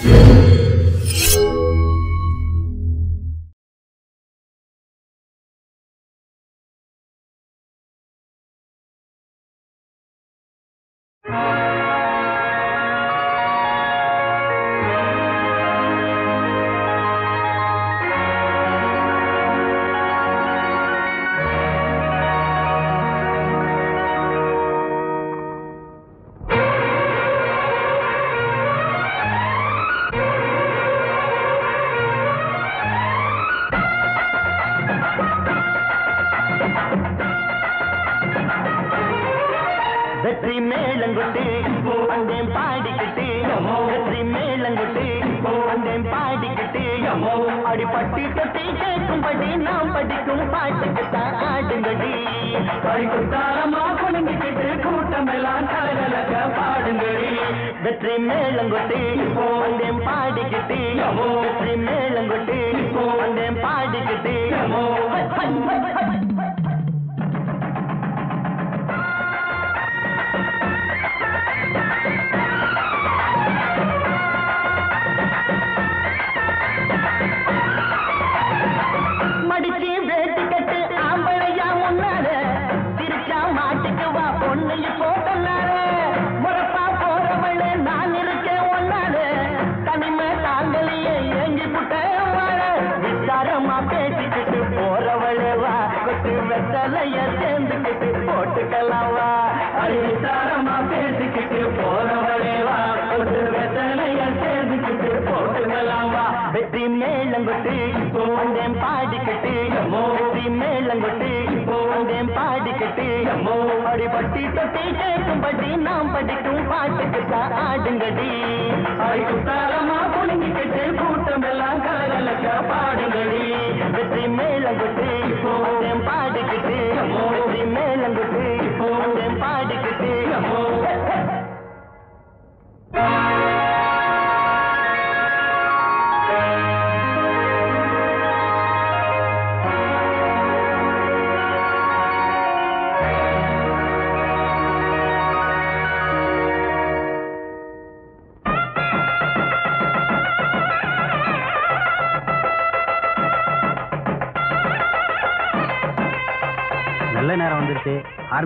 Yeah.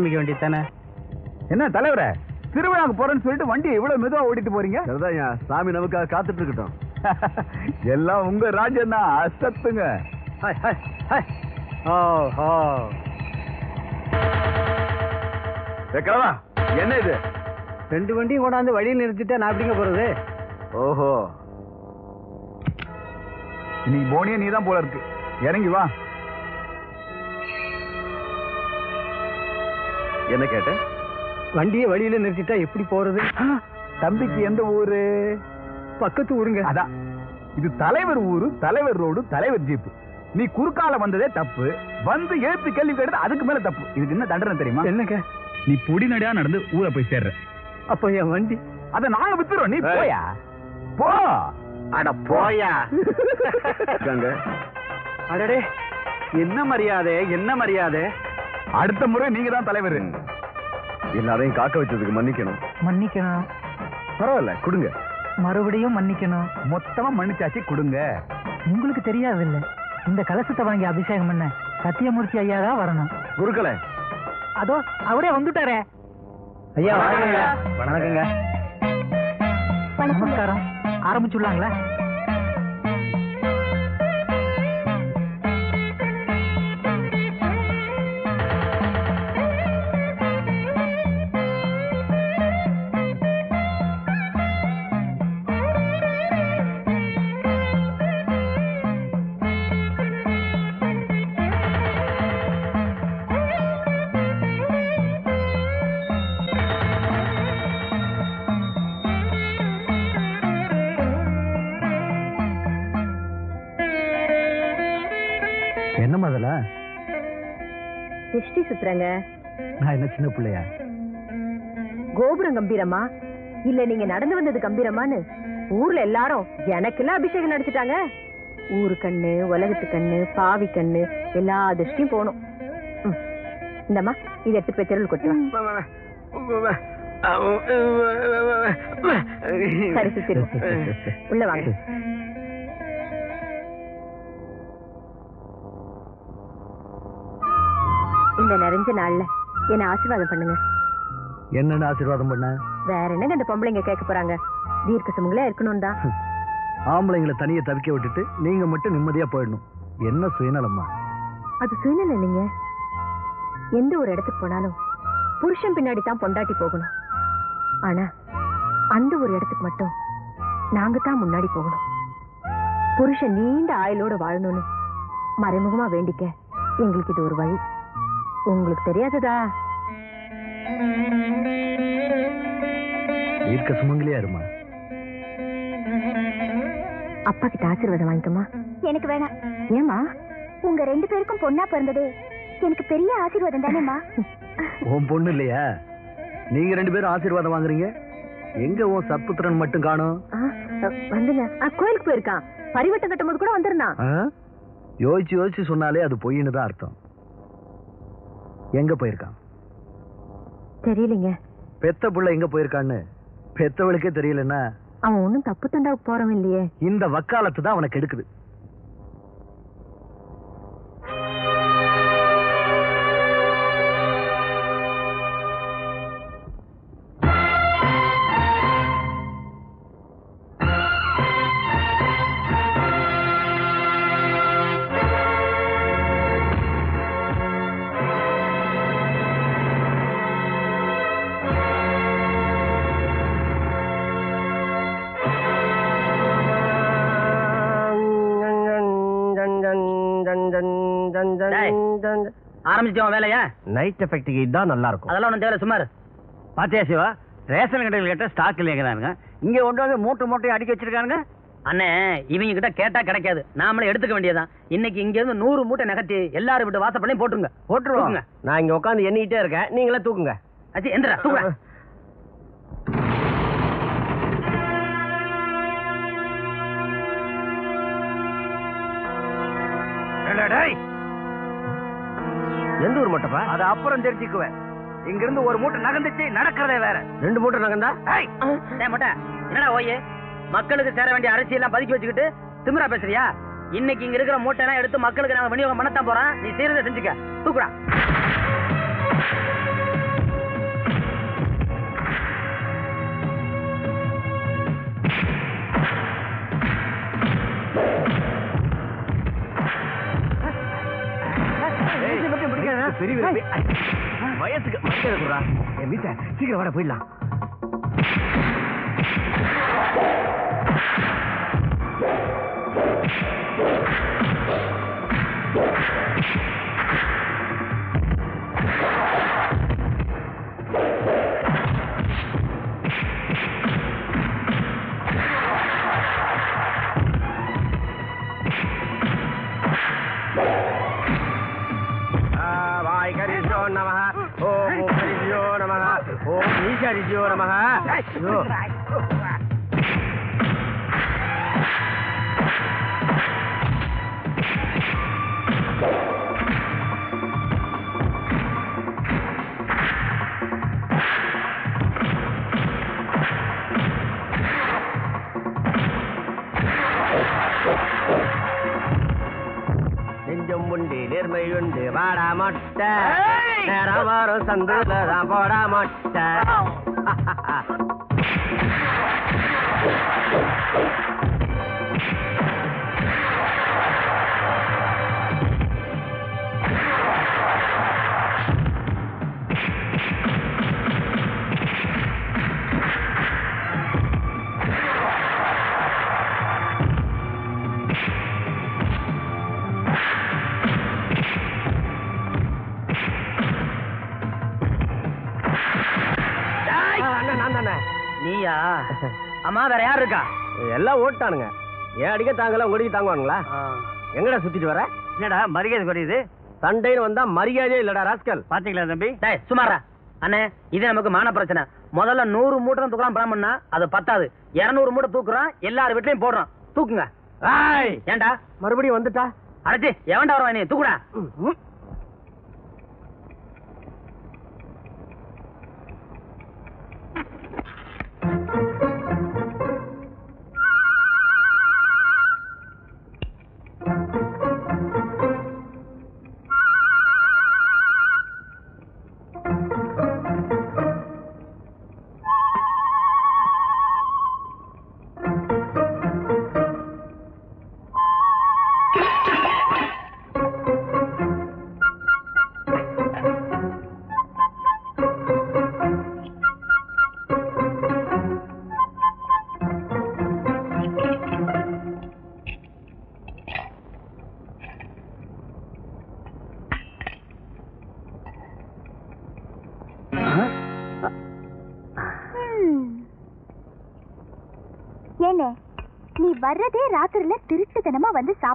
ஆரம்பிக்க வேண்டியது தானே என்ன தலைவரே திருவிழாக்கு போறேன்னு சொல்லிட்டு வண்டியை இவ்வளவு மெதுவா ஓடிட்டு போறீங்க? சரிதான்யா சாமி நமக்காக காத்துட்டு இருக்கட்டும். எல்லாம் உங்க ராஜ்யம் தான் அசத்துங்க என்ன இது? ரெண்டு வண்டியும் கொண்டாந்து வழியில் நிறுத்திட்டா நான் எப்படிங்க போறது? ஓஹோ. இன்னைக்கு போனியே நீ தான் போல இருக்கு. இறங்கி வா. என்ன கேட்ட? வண்டியை வழியில நிறுத்திட்டா எப்படி போறது? தம்பிக்கு எந்த ஊரு? பக்கத்து ஊருங்க. அதான். இது தலைவர் ஊரு தலைவர் ரோடு தலைவர் ஜீப்பு. நீ குறுக்கால வந்ததே தப்பு. வந்து எழுத்து கேள்வி கேட்டது அதுக்கு மேல தப்பு. இதுக்கு என்ன தண்டனை தெரியுமா? என்னங்க? நீ பொடி நடையா நடந்து ஊரை போய் சேர்ற. அப்ப என் வண்டி. அத நாங்க வித்துறோம். நீ. போயா? போ. அட போயா. இருக்காங்க அடடே. என்ன மரியாதை? என்ன மரியாதை? அடுத்த முறை நீங்க தான் தலைவர் எல்லாரையும் காக்க வச்சதுக்கு மன்னிக்கணும். மன்னிக்கணும். பரவாயில்ல கொடுங்க. மறுபடியும் மன்னிக்கணும். மொத்தமா மன்னிச்சாச்சு கொடுங்க. உங்களுக்கு தெரியாதில்ல. இந்த கலசத்தை வாங்கி அபிஷேகம் பண்ண சத்தியமூர்த்தி ஐயா தான் வரணும். குருக்களே. அதோ அவரே வந்துட்டாரே. ஐயா வணக்கங்க. வணக்கங்க. நமஸ்காரம். ஆரம்பிச்சுடலாங்களா? திருஷ்டி சுத்துறங்க நான் என்ன சின்ன பிள்ளையா? கோபுரம் கம்பீரமா? இல்ல நீங்க நடந்து வந்தது கம்பீரமான்னு? ஊர்ல எல்லாரும் எனக்கெல்லாம் அபிஷேகம் நடிச்சிட்டாங்க. ஊரு கண்ணு உலகத்து கண்ணு பாவி கண்ணு எல்லா திருஷ்டியும் போகணும். இந்தம்மா இதை எடுத்து போய் தெருவில் கொட்டு வா. சரி சுத்திரு உள்ள வாங்க. இந்த நிறைஞ்ச நாள்ல என்ன ஆசீர்வாதம் பண்ணுங்க. என்னன்னு ஆசீர்வாதம் பண்ண? வேற என்னங்க இந்த பொம்பளைங்க கேட்க போறாங்க? தீர்க்க சுமங்களே இருக்கணும் தான். ஆம்பளைங்களை தனியா தவிக்க விட்டுட்டு நீங்க மட்டும் நிம்மதியா போயிடணும். என்ன சுயநலம்மா அது சுயநலம் இல்லைங்க. எந்த ஒரு இடத்துக்கு போனாலும் புருஷன் பின்னாடி தான் பொண்டாட்டி போகணும். ஆனா அந்த ஒரு இடத்துக்கு மட்டும் நாங்க தான் முன்னாடி போகணும். புருஷன் நீண்ட ஆயுளோட வாழணும்னு மறைமுகமா வேண்டிக்க எங்களுக்கு இது ஒரு வழி. உங்களுக்கு தெரியாததா? தீர்க்க சுமங்கலியா இருமா? அப்பா கிட்ட ஆசீர்வாதம் வாங்கிக்கமா எனக்கு வேணாம். ஏமா உங்க ரெண்டு பேருக்கும் பொண்ணா பிறந்தது எனக்கு பெரிய ஆசீர்வாதம் தானேம்மா. உன் பொண்ணு இல்லையா? நீங்க ரெண்டு பேரும் ஆசீர்வாதம் வாங்குறீங்க? எங்க உன் சத்புத்திரன் மட்டும் காணோம்? வந்துங்க. கோயிலுக்கு போயிருக்கான். பரிவட்டம் கட்டும் போது கூட வந்துருந்தான். ஆ? யோசிச்சு யோசிச்சு சொன்னாலே அது பொய்ன்னு தான் அர்த்தம். எங்க போயிருக்கான்? தெரியலைங்க. பெத்த புள்ள எங்க போயிருக்கான்னு பெத்தவளுக்கே தெரியலன்னா அவன் ஒன்னும் தப்பு தண்டாவுக்கு போறவன் இல்லையே. இந்த வக்காலத்து தான் அவனுக்கு எடுக்குது ஆரம்பிச்சோம் வேலையா. நைட் எஃபெக்ட்டுக்கு இதுதான் நல்லா இருக்கும் அதெல்லாம் ஒன்றும் தேவை சுமார். பாத்தியா சிவா? ரேஷன் கடையில் கேட்ட ஸ்டாக் இல்லைங்கிறானுங்க இங்க கொண்டு வந்து மூட்டை மூட்டையை அடிக்க வச்சிருக்கானுங்க. அண்ணே இவங்க கிட்ட கேட்டா கிடைக்காது. நாமளே எடுத்துக்க வேண்டியதுதான். இன்னைக்கு இங்க இருந்து நூறு மூட்டை நகர்த்தி எல்லாரும் விட்டு வாசப்பள்ளையும் போட்டுருங்க. போட்டுருவோம். தூக்குங்க. நான் இங்க உட்காந்து எண்ணிக்கிட்டே இருக்கேன். நீங்களே தூக்குங்க. அச்சி எந்திரா தூக்குடா. எந்த ஊர் மூட்டைப்பா? அது அப்புறம் தெரிஞ்சுக்குவேன். இங்க இருந்து ஒரு மூட்டை நகர்ந்துச்சு நடக்கிறதே வேற. ரெண்டு மூட்டை நகந்தா ஏய், டேய் மொட்டை என்னடா ஓயே? மக்களுக்கு சேர வேண்டிய அரிசி எல்லாம் பதுக்கி வச்சுக்கிட்டு திமிரா பேசுறியா? இன்னைக்கு இங்க இருக்கிற மூட்டை எல்லாம் எடுத்து மக்களுக்கு நாங்க விநியோகம் பண்ணத்தான் போறோம். நீ செய்யறதை செஞ்சுக்க. தூக்குடா. பெரிய. வயசுக்கு கொடுறா. என் வீட்டை சீக்கிரம் வாட போயிடலாம் வாய்கரிஜோ நம ஓம் ஈகரிஜோ நம ஐயோ. உண்டு நேர்மை உண்டு வாடா மொட்டை. நேரம் வரும் சந்துல தான் போடா மொட்டை. நீயா அம்மா வேற யார் இருக்கா? எல்லாம் ஓட்டானுங்க. ஏன் அடிக்க தாங்கல உங்க தாங்குவானுங்களா? எங்கடா சுத்திட்டு வர? என்னடா மரியாதை குறையுது? சண்டைன்னு வந்தா மரியாதையே இல்லடா ராஸ்கல். பாத்தீங்களா தம்பி? டேய் சுமாரா. அண்ணே இது நமக்கு மான பிரச்சனை. முதல்ல நூறு மூட்டை தூக்கலாம் பணம் பண்ணா அது பத்தாது. இருநூறு மூட்டை தூக்குறோம் எல்லார் வீட்லயும் போடுறோம். தூக்குங்க. ஏன்டா மறுபடியும் வந்துட்டா? அடைச்சி எவன்டா வருவா நீ? தூக்குடா.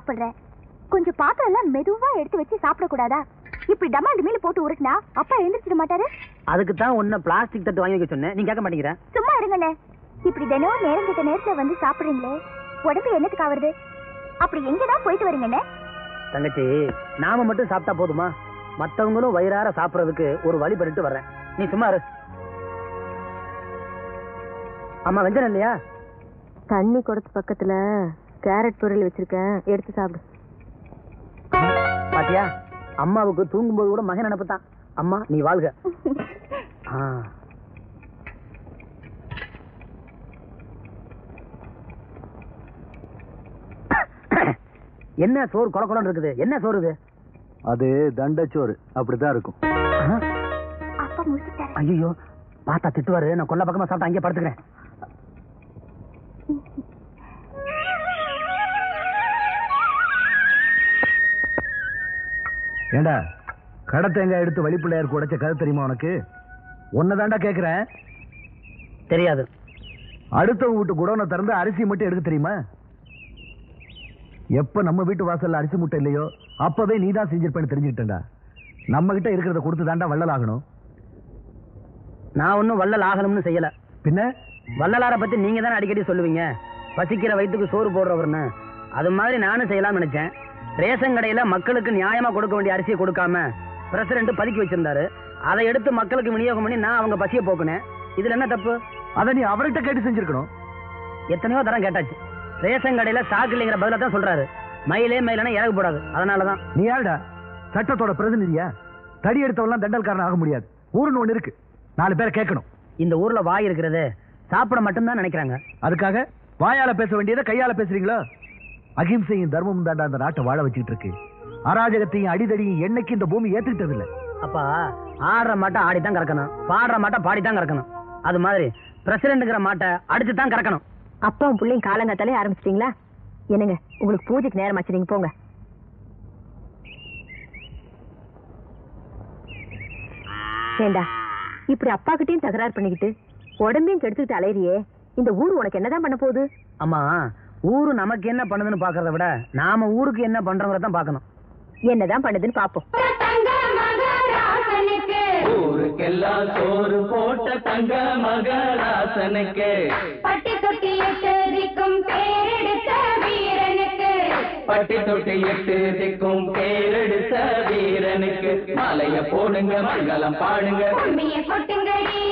சாப்பிடுற கொஞ்சம் பாத்திரம் எல்லாம் மெதுவா எடுத்து வச்சு சாப்பிடக்கூடாதா? இப்படி டமால் மேல போட்டு உருட்டினா அப்பா எழுந்திரிச்சிட மாட்டாரு? அதுக்கு தான் உன்ன பிளாஸ்டிக் தட்டு வாங்கி வைக்க சொன்னேன். நீ கேட்க மாட்டேங்கிற? சும்மா இருங்கண்ணே இப்படி தினம் நேரம் கிட்ட நேரத்துல வந்து சாப்பிடுறீங்களே. உடம்பு என்னத்துக்கு ஆவறது? அப்படி எங்கதான் போயிட்டு வரீங்கண்ணே? தங்கச்சி நாம மட்டும் சாப்பிட்டா போதுமா? மத்தவங்களும் வயிறார சாப்பிடுறதுக்கு ஒரு வழி பண்ணிட்டு வர்றேன். நீ சும்மா இரு. அம்மா வெஞ்சனம் இல்லையா? தண்ணி குடத்து பக்கத்துல கேரட் பொரியல் வச்சிருக்கேன். எடுத்து சாப்பிடு. பாத்தியா? அம்மாவுக்கு தூங்கும்போது கூட மகன் நினைப்பு தான் அம்மா நீ வாழ்க. என்ன சோறு கொல கொலன்னு இருக்குது? என்ன சோறு இது? அது தண்டச்சோறு. அப்படிதான் இருக்கும். ஐயோ பார்த்தா திட்டுவாரு. நான் கொல்ல பக்கமா சாப்பிட்டு அங்கேயே படுத்துக்கிறேன். ஏண்டா கடை தேங்காய் எடுத்து வழிப்பிள்ளையாருக்கு உடைச்ச கதை தெரியுமா உனக்கு? தாண்டா கேக்குறேன். தெரியாது. அடுத்தவங்க வீட்டு குடோனை திறந்து அரிசி மட்டும் எடுக்க தெரியுமா? எப்ப நம்ம வீட்டு வாசல்ல அரிசி முட்டை இல்லையோ அப்பவே நீ தான் செஞ்சிருப்பேன்னு தெரிஞ்சுக்கிட்டேன்டா. நம்ம கிட்ட இருக்கிறத கொடுத்து தாண்டா வள்ளல் ஆகணும். நான் ஒன்னும் வள்ளல் ஆகணும்னு செய்யல. பின்ன? வள்ளலார பத்தி நீங்க தானே அடிக்கடி சொல்லுவீங்க? பசிக்கிற வயிற்றுக்கு சோறு போடுறவர்னு. அது மாதிரி நானும் செய்யலாம்னு நினைச்சேன். ரேஷன் கடையில மக்களுக்கு நியாயமா கொடுக்க வேண்டிய அரிசியை கொடுக்காம பிரசிடண்ட் பதுக்கி வச்சிருந்தாரு. அதை எடுத்து மக்களுக்கு விநியோகம் பண்ணி நான் அவங்க பசியை போக்குனேன். இதுல என்ன தப்பு? அதை நீ அவர்கிட்ட கேட்டு செஞ்சிருக்கணும். எத்தனையோ தரம் கேட்டாச்சு. ரேஷன் கடையில ஸ்டாக் இல்லைங்கிற பதில தான் சொல்றாரு. மயிலே மயிலனா இறகு போடாது. அதனாலதான். நீ யாருடா? சட்டத்தோட பிரதிநிதியா? தடி எடுத்தவெல்லாம் தண்டல்காரன் ஆக முடியாது. ஊருன்னு ஒண்ணு இருக்கு. நாலு பேரை கேட்கணும். இந்த ஊர்ல வாய் இருக்கிறது சாப்பிட மட்டும்தான் நினைக்கிறாங்க. அதுக்காக வாயால பேச வேண்டியதை கையால பேசுறீங்களோ? அகிம்சையும் தர்மமும் தாண்டா அந்த நாட்டை வாழ வச்சுட்டு இருக்கு. அராஜகத்தையும் அடிதடியும் என்னைக்கு இந்த பூமி ஏத்துக்கிட்டது இல்ல அப்பா ஆடுற மாட்டை ஆடித்தான் கறக்கணும். பாடுற மாட்டை பாடித்தான் கறக்கணும். அது மாதிரி பிரசிடண்ட்ங்கிற மாட்டை அடிச்சு தான் கறக்கணும் அப்பாவும் பிள்ளையும் காலங்காத்தாலே ஆரம்பிச்சிட்டீங்களா? என்னங்க உங்களுக்கு பூஜைக்கு நேரம் ஆச்சு நீங்க போங்க. ஏண்டா இப்படி அப்பா கிட்டயும் தகராறு பண்ணிக்கிட்டு உடம்பையும் கெடுத்துக்கிட்டு அலையறியே இந்த ஊர் உனக்கு என்னதான் பண்ண போகுது? அம்மா ஊரு நமக்கு என்ன பண்ணுதுன்னு பாக்குறத விட நாம ஊருக்கு என்ன பண்றோங்கிறத தான் பார்க்கணும். என்னதான் பண்ணுதுன்னு பாப்போம் ஊருக்கெல்லாம் சோறு போட்ட தங்க மகராசனுக்கு பட்டி தொட்டி எட்டதிக்கும் பேரெடுத்த வீரனுக்கு. பட்டி தொட்டி எட்டு திக்கும் பேரெடுத்த வீரனுக்கு. மாலைய போடுங்க மங்களம் பாடுங்க. உண்மையை கொட்டுங்கடி.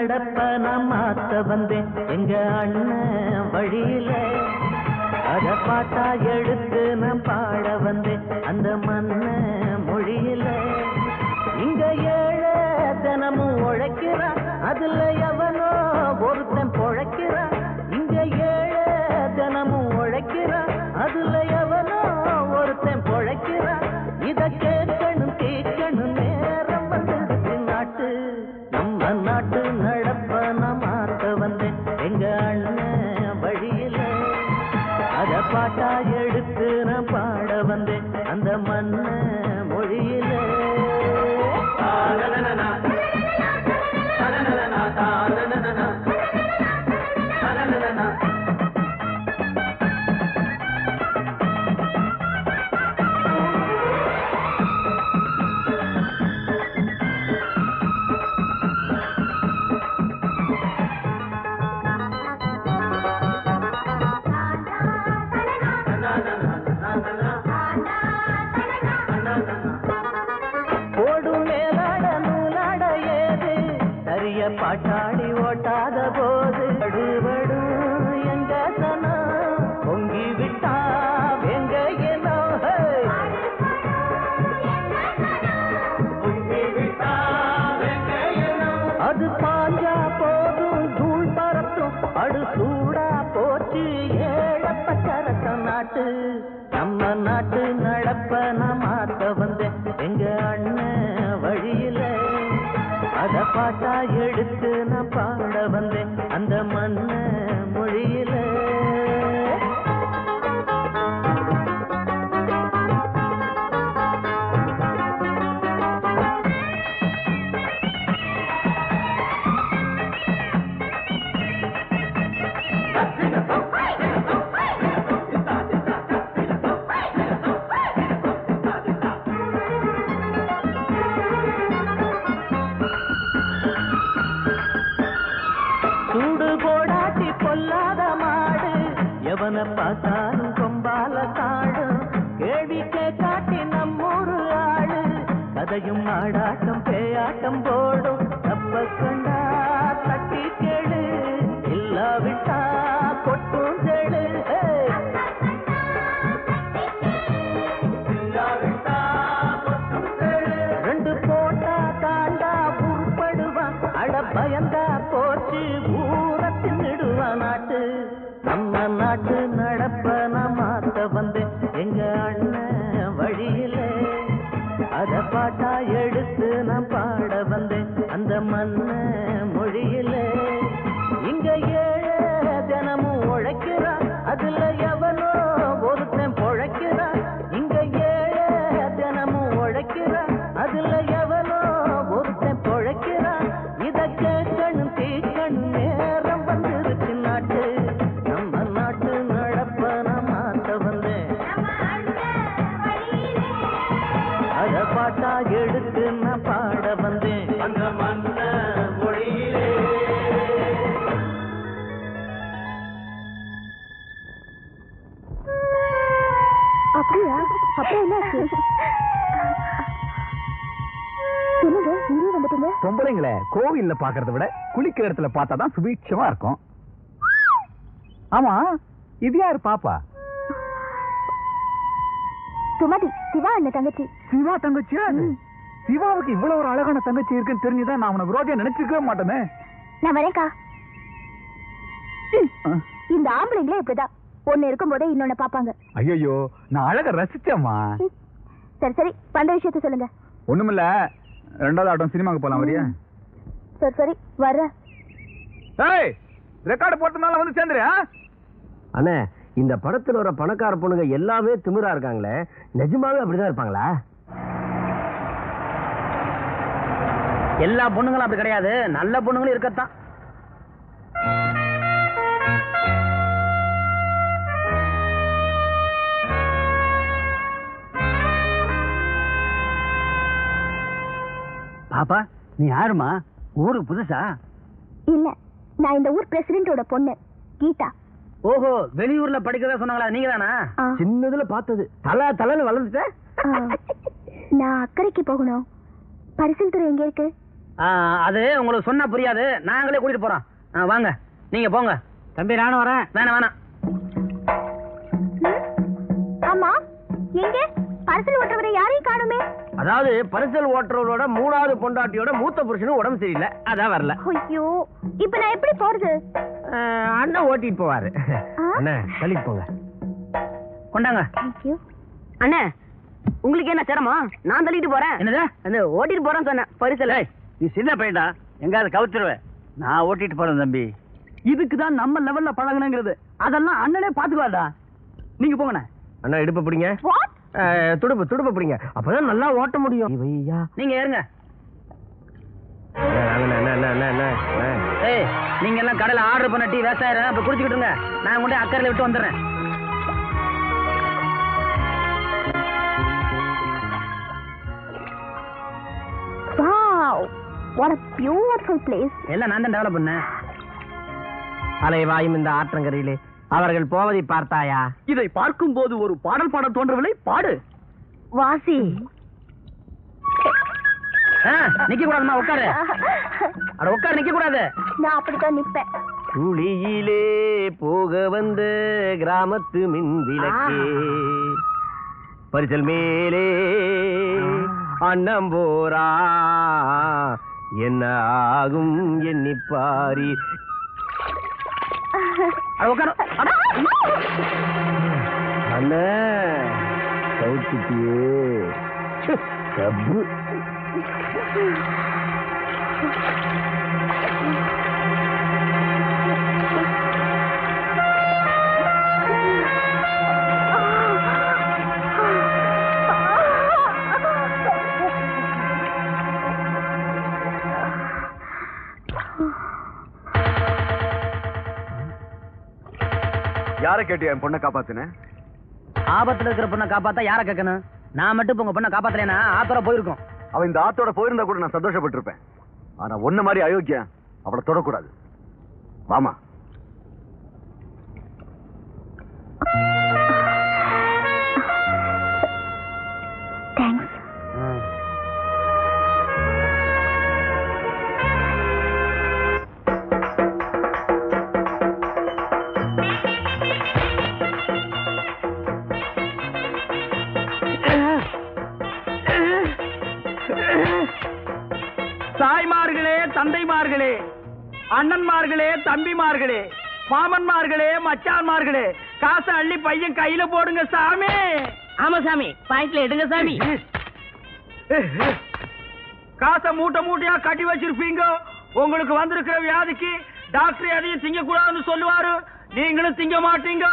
நடப்ப நான் மாத்த வந்தேன். எங்க அண்ணன் வழியில. அத பாட்டா எடுத்து நான் பாட வந்தேன். அந்த மண்ண மொழியில. இங்க ஏழை தினமும் உழைக்கிறான். அதுல எவனோ ஒருத்தன் பொழைக்கிறான். நாட்டு நம்ம நாட்டு நடப்ப நான் மாத்த வந்தேன். எங்க அண்ணன் வழியில அத பாட்டா எடுத்து எவனை பார்த்தாலும் கொம்பால காடும் கேள்வி கேட்காட்டி நம்மூரு ஆளு. கதையும் ஆடாட்டம் பேயாட்டம் போடும். தப்ப கண்டா தட்டி கேளு. இல்லாவிட்டா கொட்டும் கேளு. ரெண்டு போட்டா தாண்டா பயந்தா போச்சு தின்னுடுவான் நாட்டு நம்ம நாட்டு நடப்ப நான் மாத்த வந்தேன். எங்க அண்ணன் வழியில அத பாட்டா எடுத்து நான் பாட வந்தேன். அந்த மண்ண மொழியில இங்க ஏழை தினமும் உழைக்கிறான். அதுல எவனோ அப்புறம் என்னாச்சு? என்னங்க இங்கே வந்துட்டீங்க? பொம்பளைங்களை கோவில்ல பாக்குறத விட குளிக்கிற இடத்துல பார்த்தா தான் சுபீட்சமா இருக்கும். ஆமா இது யாரு பாப்பா? சுமதி சிவா அண்ணன் தங்கச்சி? சிவா தங்கச்சியா? சிவாவுக்கு இவ்வளவு ஒரு அழகான தங்கச்சி இருக்குன்னு தெரிஞ்சுதான் நான் அவனை ரோஜா நினைச்சிருக்கவே மாட்டேனே. நான் வரேன்க்கா. இந்த ஆம்பளைங்களே இப்படிதான். ஒண்ணு இருக்கும் போதே இன்னொன்னு பாப்பாங்க ஐயோ நான் அழக ரசிச்சேம்மா. சரி சரி வந்த விஷயத்த சொல்லுங்க. ஒண்ணுமில்ல ரெண்டாவது ஆட்டம் சினிமாக்கு போலாம் வரியா? சரி சரி வர்றேன். ஏய் ரெக்கார்டு போட்டதுனால வந்து சேர்ந்துரு? அண்ணே இந்த படத்துல வர பணக்கார பொண்ணுங்க எல்லாமே திமிரா இருக்காங்களே நிஜமாவே அப்படிதான் இருப்பாங்களா? எல்லா பொண்ணுங்களும் அப்படி கிடையாது. நல்ல பொண்ணுங்களும் இருக்கத்தான். பாப்பா நீ யாருமா ஊருக்கு புதுசா? இல்ல நான் இந்த ஊர் பிரசிடென்டோட பொண்ணு கீதா. ஓஹோ வெளியூர்ல படிக்கிறதா சொன்னாங்களா நீங்க தானா. சின்னதுல பார்த்தது. தலை தலைன்னு வளர்ந்துட்ட? நான் அக்கறைக்கு போகணும். பரிசல் துறை எங்க இருக்கு? அது உங்களுக்கு சொன்னா புரியாது. நாங்களே கூட்டிட்டு போறோம். வாங்க. நீங்க போங்க. தம்பி நானும் வரேன். வேணாம் வேணாம். ஆமா. எங்க? பரிசல் ஓட்டுறவரை யாரையும் காணுமே. அதாவது பரிசல் ஓட்டுறவரோட மூணாவது பொண்டாட்டியோட மூத்த புருஷனும் உடம்பு சரியில்லை. அதான் வரல. ஐயோ இப்ப நான் எப்படி போறது? அஹ், அண்ணன் ஓட்டிட்டு போவாரு. ஆ? அண்ணன் தள்ளிட்டு போங்க. கொண்டாங்க. அண்ணே உங்களுக்கு என்ன சிரமம்? நான் தள்ளிட்டு போறேன். என்னது? அந்த ஓட்டிட்டு போறேன்னு சொன்னேன். பரிசல். நீ சின்ன பையன்டா. எங்காவது கவுத்துருவேன் நான் ஓட்டிட்டு போறேன் தம்பி. இதுக்கு தான் நம்ம லெவல்ல பழகணுங்கிறது அதெல்லாம் அண்ணனே பாத்துக்குவாடா நீங்க போங்கண்ணே. அண்ணா இடுப்பு பிடிங்க. துடுப்பு துடுப்பு பிடிங்க. அப்பதான் நல்லா ஓட்ட முடியும். நீங்க ஏறுங்க. அண்ணா, அண்ணா, அண்ணா, அண்ணா, அண்ணா, அண்ணா. ஏய் நீங்க எல்லாம் கடையில ஆர்டர் பண்ண டீ வேஸ்டாயிரம் இப்ப குடிச்சுக்கிட்டு இருங்க. நான் கொண்டு அக்கறையில விட்டு வந்துடுறேன். Wow. What a beautiful place. எல்லாம் நான் தான் டெவலப் பண்ணேன். அலைவாயும் இந்த ஆற்றங்கரையிலே. அவர்கள் போவதை பார்த்தாயா? இதை பார்க்கும் போது ஒரு பாடல் பாட தோன்றவில்லை? பாடு. வாசி. நிக்க கூடாதுமா உட்காரு. அட உட்காரு நிக்க கூடாது நான் அப்படித்தான் நிப்பேன். குழியிலே போக வந்த கிராமத்து மின் விளக்கே. பரிசல் மேலே அண்ணம் போரா. என்ன ஆகும் எண்ணிப்பாரி அட உட்காரு அட. அண்ணே கவுத்துட்டியே ச்சே, கப்பு யாரை கேட்டியா என் பொண்ணை காப்பாத்தினேன்? ஆபத்துல இருக்கிற பொண்ணை காப்பாத்தா யார கேட்கணும்? நான் மட்டும் இப்ப உங்க பொண்ணை காப்பாத்தலைனா ஆத்தோட போயிருக்கோம். அவன் இந்த ஆத்தோட போயிருந்தா கூட நான் சந்தோஷப்பட்டிருப்பேன். ஆனா ஒன்ன மாதிரி அயோக்கியா அவளை தொடக்கூடாது. வாமா. அண்ணன்மார்களே தம்பிமார்களே மாமன்மார்களே மச்சான்மார்களே காசை அள்ளி பையன் கையில போடுங்க சாமி. ஆமா சாமி பாயிண்ட்ல எடுங்க சாமி. காசை மூட்டை மூட்டையா கட்டி வச்சிருப்பீங்க. உங்களுக்கு வந்திருக்கிற வியாதிக்கு டாக்டர் எதையும் திங்க கூடாதுன்னு சொல்லுவாரு. நீங்களும் திங்க மாட்டீங்க.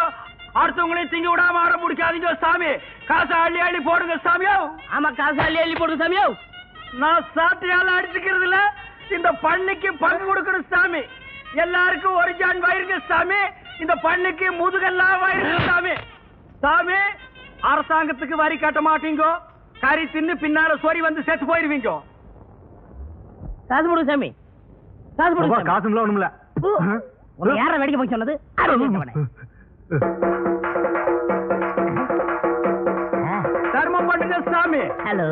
அடுத்தவங்களையும் திங்க விடாம ஆட முடிக்காதீங்க சாமி. காசை அள்ளி அள்ளி போடுங்க சாமியோ. ஆமா காசு அள்ளி அள்ளி போடுங்க சாமியோ. நான் சாட்டையால அடிச்சுக்கிறது இல்ல இந்த பண்ணிக்கு பங்கு கொடுக்கணும் சாமி. எல்லாருக்கும் ஒரு ஜான் வயிறுங்க சாமி. இந்த பண்ணிக்கு முதுகெல்லாம் வயிறுங்க சாமி. சாமி அரசாங்கத்துக்கு வரி கட்ட மாட்டீங்க. கறி தின்னு பின்னால சொறி வந்து செத்து போயிருவீங்க. காசு சாமி. காசு ஒண்ணுமில்ல. உன்னை யார வேடிக்கை போய் சொன்னது. தர்மம் பண்ணுங்க சாமி. ஹலோ.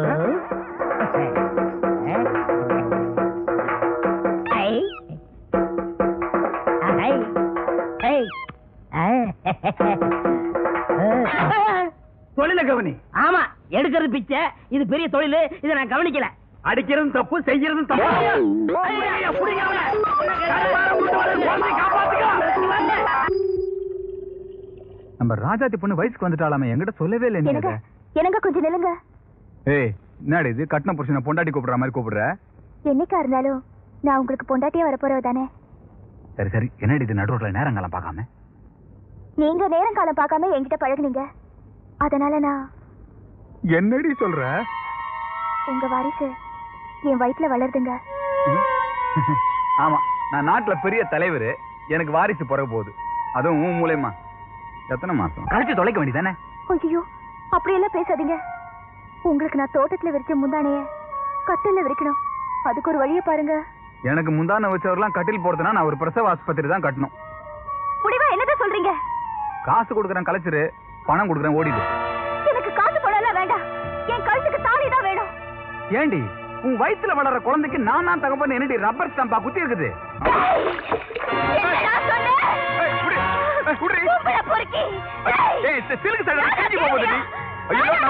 தொழில கவனி. ஆமா எடுக்கிறது பிச்சை இது பெரிய தொழில் இதை நான் கவனிக்கல. அடிக்கிறதும் தப்பு செய்யறதும் தப்பு. வர. நம்ம ராஜாத்தி பொண்ணு வயசுக்கு வந்துட்டாலாமே என்கிட்ட சொல்லவே இல்லை எனக்கு எனக்கு கொஞ்சம் நில்லுங்க. ஏய் என்னடி இது? கட்டின புருஷனை பொண்டாட்டி கூப்பிடுற மாதிரி கூப்பிடுற? என்னைக்கா இருந்தாலும் நான் உங்களுக்கு பொண்டாட்டியா வரப்போறவ தானே? சரி சரி. என்னடி இது? நடுரோட்ல நேரங்காலம் பார்க்காம? நீங்க நேரம் காலம் பார்க்காம என்கிட்ட பழகுனீங்க. அதனால நான் என்னடி சொல்ற? உங்க வாரிசு என் வயித்துல வளருதுங்க. ஆமா நான் நாட்டுல பெரிய தலைவர். எனக்கு வாரிசு பிறகு போகுது. அதுவும் உன் மூலியமா. எத்தனை மாசம்? கழிச்சு தொலைக்க வேண்டியதானே? ஐயோ அப்படியெல்லாம் பேசாதீங்க. உங்களுக்கு நான் தோட்டத்துல விரிச்ச முந்தானைய கட்டில விரிக்கணும். அதுக்கு ஒரு வழியை பாருங்க. எனக்கு முந்தான வச்சவரெல்லாம் கட்டில் போடுறதுனா நான் ஒரு பிரசவ ஆஸ்பத்திரி தான் கட்டணும். காசு கொடுக்குறேன் கலைச்சிரு. பணம் கொடுக்குறேன் ஓடிடு. எனக்கு காசு பணம் வேண்டாம். என் கழுத்துக்கு தாலி தான் வேணும். ஏண்டி உன் வயித்துல வளர்ற குழந்தைக்கு நான் தான் தகப்பன் என்னடி ரப்பர் ஸ்டாம்பா குத்தி இருக்குது? நான் சிலுக்கு சடை போகுது நீ? ஐயோ நான்.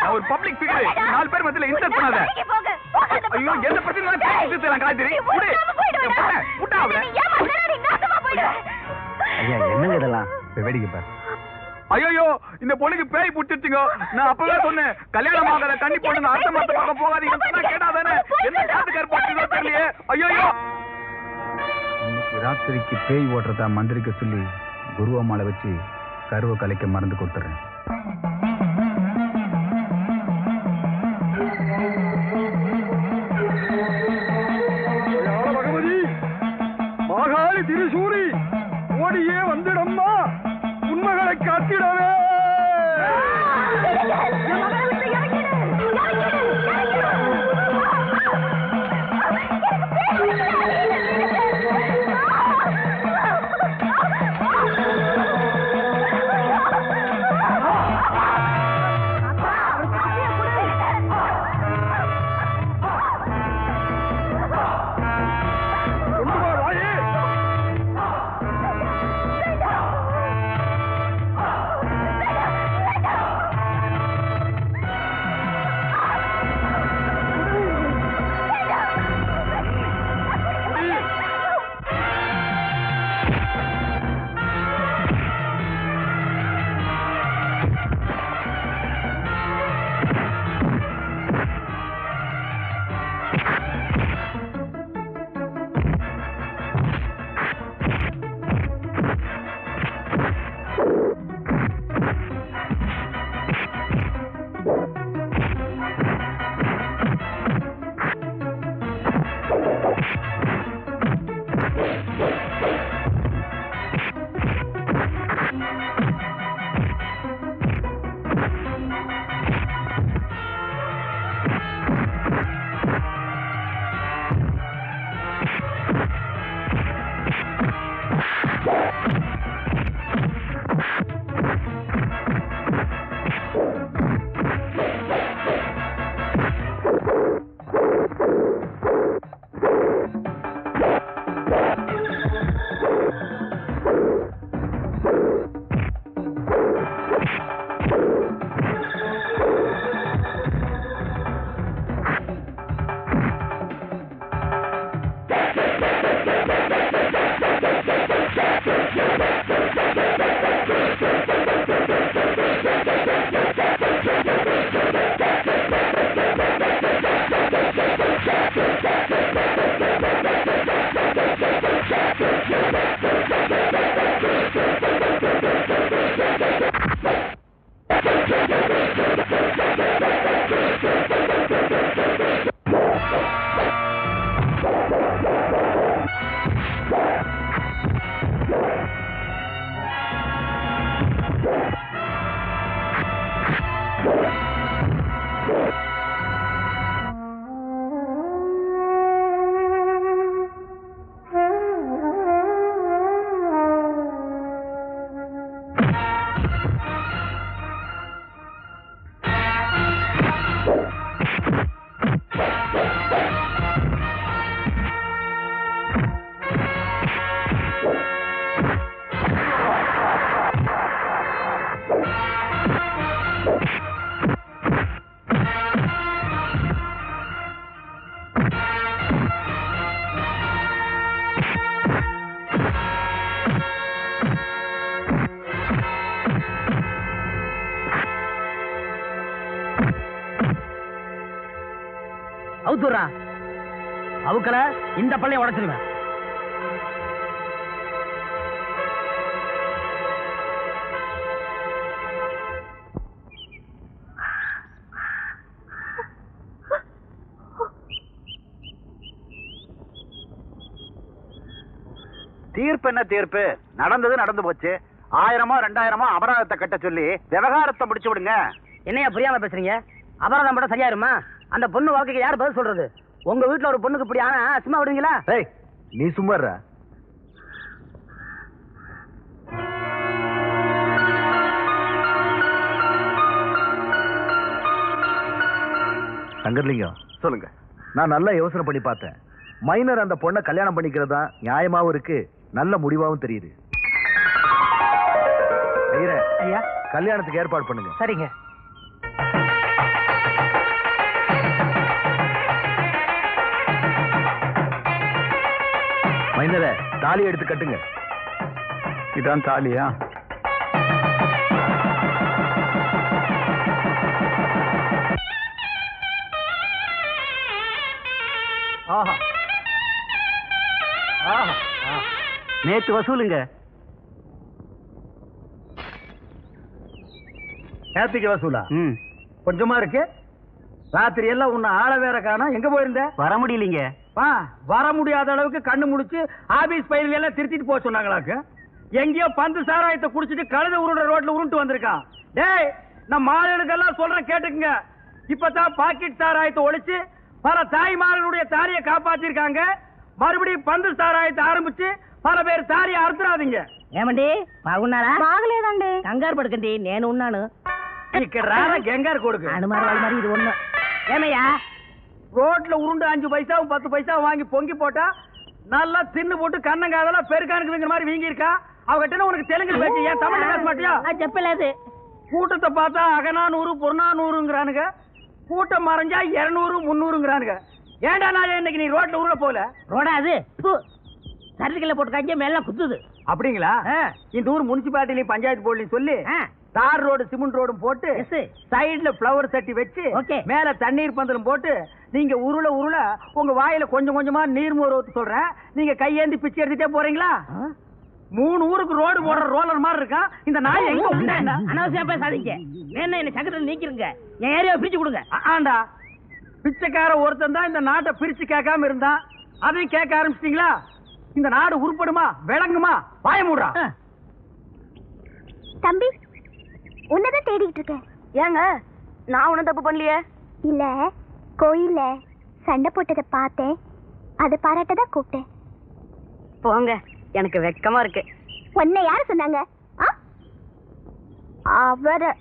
நான் ஒரு பப்ளிக் ஃபிகர் நாலு பேர் மத்தியில இன்சல்ட் பண்ணாத. ஐயோ பக்கம். எந்த பிரச்சனையும் பேசி தீர்த்தலாம் காய்கறி நீ. விடு உருட்டாம போயிடுவேடா. விட்டா அவளை. நீ ஏமாத்துனா நீ நாசமா போயிடுவ. ஐயா என்னங்க இதெல்லாம்? இப்ப வேடிக்கை பாரு. ஐயோ இந்த பொண்ணுக்கு பேய் புடிச்சிருச்சுங்க. நான் அப்பவே சொன்னேன் கல்யாணம் ஆகாத கண்ணி பொண்ணுங்க அடுத்த மாசம் பக்கம் போகாதீங்க. கேட்டாதானே என்ன காத்துக்கார் போட்டுதோ தெரியலையே. ஐயோ இன்னைக்கு ராத்திரிக்கு பேய் ஓட்டுறதா மந்திரிக்க சொல்லி குருவம்மாளை வச்சு கருவை கலைக்க மருந்து கொடுத்துறேன் மாகாளி திருசூரி ஓடியே வந்துடம்மா. மருமகளை காத்திடவே. பள்ளைய உடைச்சிருவேன். தீர்ப்பு என்ன தீர்ப்பு? நடந்தது நடந்து போச்சு. ஆயிரமோ ரெண்டாயிரமோ அபராதத்தை கட்ட சொல்லி விவகாரத்தை முடிச்சு விடுங்க. என்னையா புரியாம பேசுறீங்க? அபராதம் மட்டும் சரியாயிருமா? அந்த பொண்ணு வாழ்க்கைக்கு யார் பதில் சொல்றது? உங்க வீட்டுல ஒரு பொண்ணுக்கு இப்படி ஆனா சும்மா விடுவீங்களா? ஏய் நீ சும்மா. சங்கர்லிங்கம் சொல்லுங்க. நான் நல்லா யோசனை பண்ணி பார்த்தேன். மைனர் அந்த பொண்ணை கல்யாணம் பண்ணிக்கிறது தான் நியாயமாவும் இருக்கு நல்ல முடிவாவும் தெரியுது. ஐயா. கல்யாணத்துக்கு ஏற்பாடு பண்ணுங்க. சரிங்க. மைனரை தாலி எடுத்து கட்டுங்க. இதான் தாலியா? ஆஹா. ஆஹா நேத்து வசூலுங்க. நேத்துக்கு வசூலா? கொஞ்சமா இருக்கு. ராத்திரி எல்லாம் உன்னை ஆள வேற காணோம். எங்க போயிருந்த? வர முடியலீங்க. வர முடியாத அளவுக்கு கண்ணு முடிச்சு ஆபீஸ் பயிர்கள் எல்லாம் திருத்திட்டு போக சொன்னாங்களாக்கு எங்கேயோ பந்து சாராயத்தை குடிச்சிட்டு கழுத உருண்ட ரோட்ல உருண்டு வந்திருக்கான் டேய் நம்ம மாடுகளுக்கெல்லாம் சொல்றேன் கேட்டுக்குங்க இப்பதான் பாக்கெட் சாராயத்தை ஒழிச்சு பல தாய்மார்களுடைய தாலியை காப்பாத்திருக்காங்க மறுபடியும் பந்து சாராயத்தை ஆரம்பிச்சு பல பேர் தாலியை அறுத்துறாதீங்க ఏమండి బాగున్నారా బాగలేదండి కంగారు పడకండి నేను ఉన్నాను ఇక్కడ రారా గంగారు కొడుకు అనుమారు వాళ్ళు మరి ఇది ఉన్నా ఏమయ్యా ரோட்ல உருண்டு அஞ்சு பைசாவும் பத்து பைசாவும் வாங்கி பொங்கி போட்டா நல்லா தின்னு போட்டு கண்ணங்காதெல்லாம் பெருக்கானுக்குதுங்கிற மாதிரி வீங்கி இருக்கா அவகிட்ட உனக்கு தெலுங்கு பேச்சு ஏன் தமிழ் பேச மாட்டியா? செப்பலாது கூட்டத்தை பார்த்தா அகநானூறு புறநானூறுங்கிறானுங்க. கூட்டம் மறைஞ்சா இருநூறு முன்னூறுங்கிறானுங்க ஏண்டா நான் இன்னைக்கு நீ ரோட்ல உருள போல ரோடா அது? போட்டு காய்ச்சி மேல குத்துது. அப்படிங்களா? இந்த ஊர் முனிசிபாலிட்டிலையும் பஞ்சாயத்து போர்ட்லையும் சொல்லி. தார் ரோடு சிமெண்ட் ரோடும் போட்டு. சைடுல பிளவர் சட்டி வச்சு. மேல தண்ணீர் பந்தலும் போட்டு நீங்க உருள உருள உங்க வாயில கொஞ்சம் கொஞ்சமா நீர் மோர் ஊத்து சொல்றேன். நீங்க கையேந்தி பிச்சை எடுத்துட்டே போறீங்களா? மூணு ஊருக்கு ரோடு போடுற ரோலர் மாதிரி இருக்கான் இந்த நாய் எங்க உண்டா அனாவசியம் பேசாதீங்க. வேணா என்ன சங்கத்தில் நீக்கிருங்க. என் ஏரியாவை பிரிச்சு கொடுங்க. ஆண்டா. பிச்சைக்கார ஒருத்தன் தான் இந்த நாட்டை பிரிச்சு கேட்காம இருந்தான். அதையும் கேட்க ஆரம்பிச்சிட்டீங்களா? இந்த நாடு உருப்படுமா? விளங்குமா? வாய மூடுறா. தம்பி உன்னதான் தேடிட்டு இருக்கேன். ஏங்க நான் ஒன்றும் தப்பு பண்ணலையே? இல்ல கோயில்ல சண்டை போட்டதை பார்த்தேன். அதை பாராட்டதான் கூப்பிட்டேன். போங்க எனக்கு வெக்கமா இருக்கு. உன்னை யாரு சொன்னாங்க? ஆ? அவர.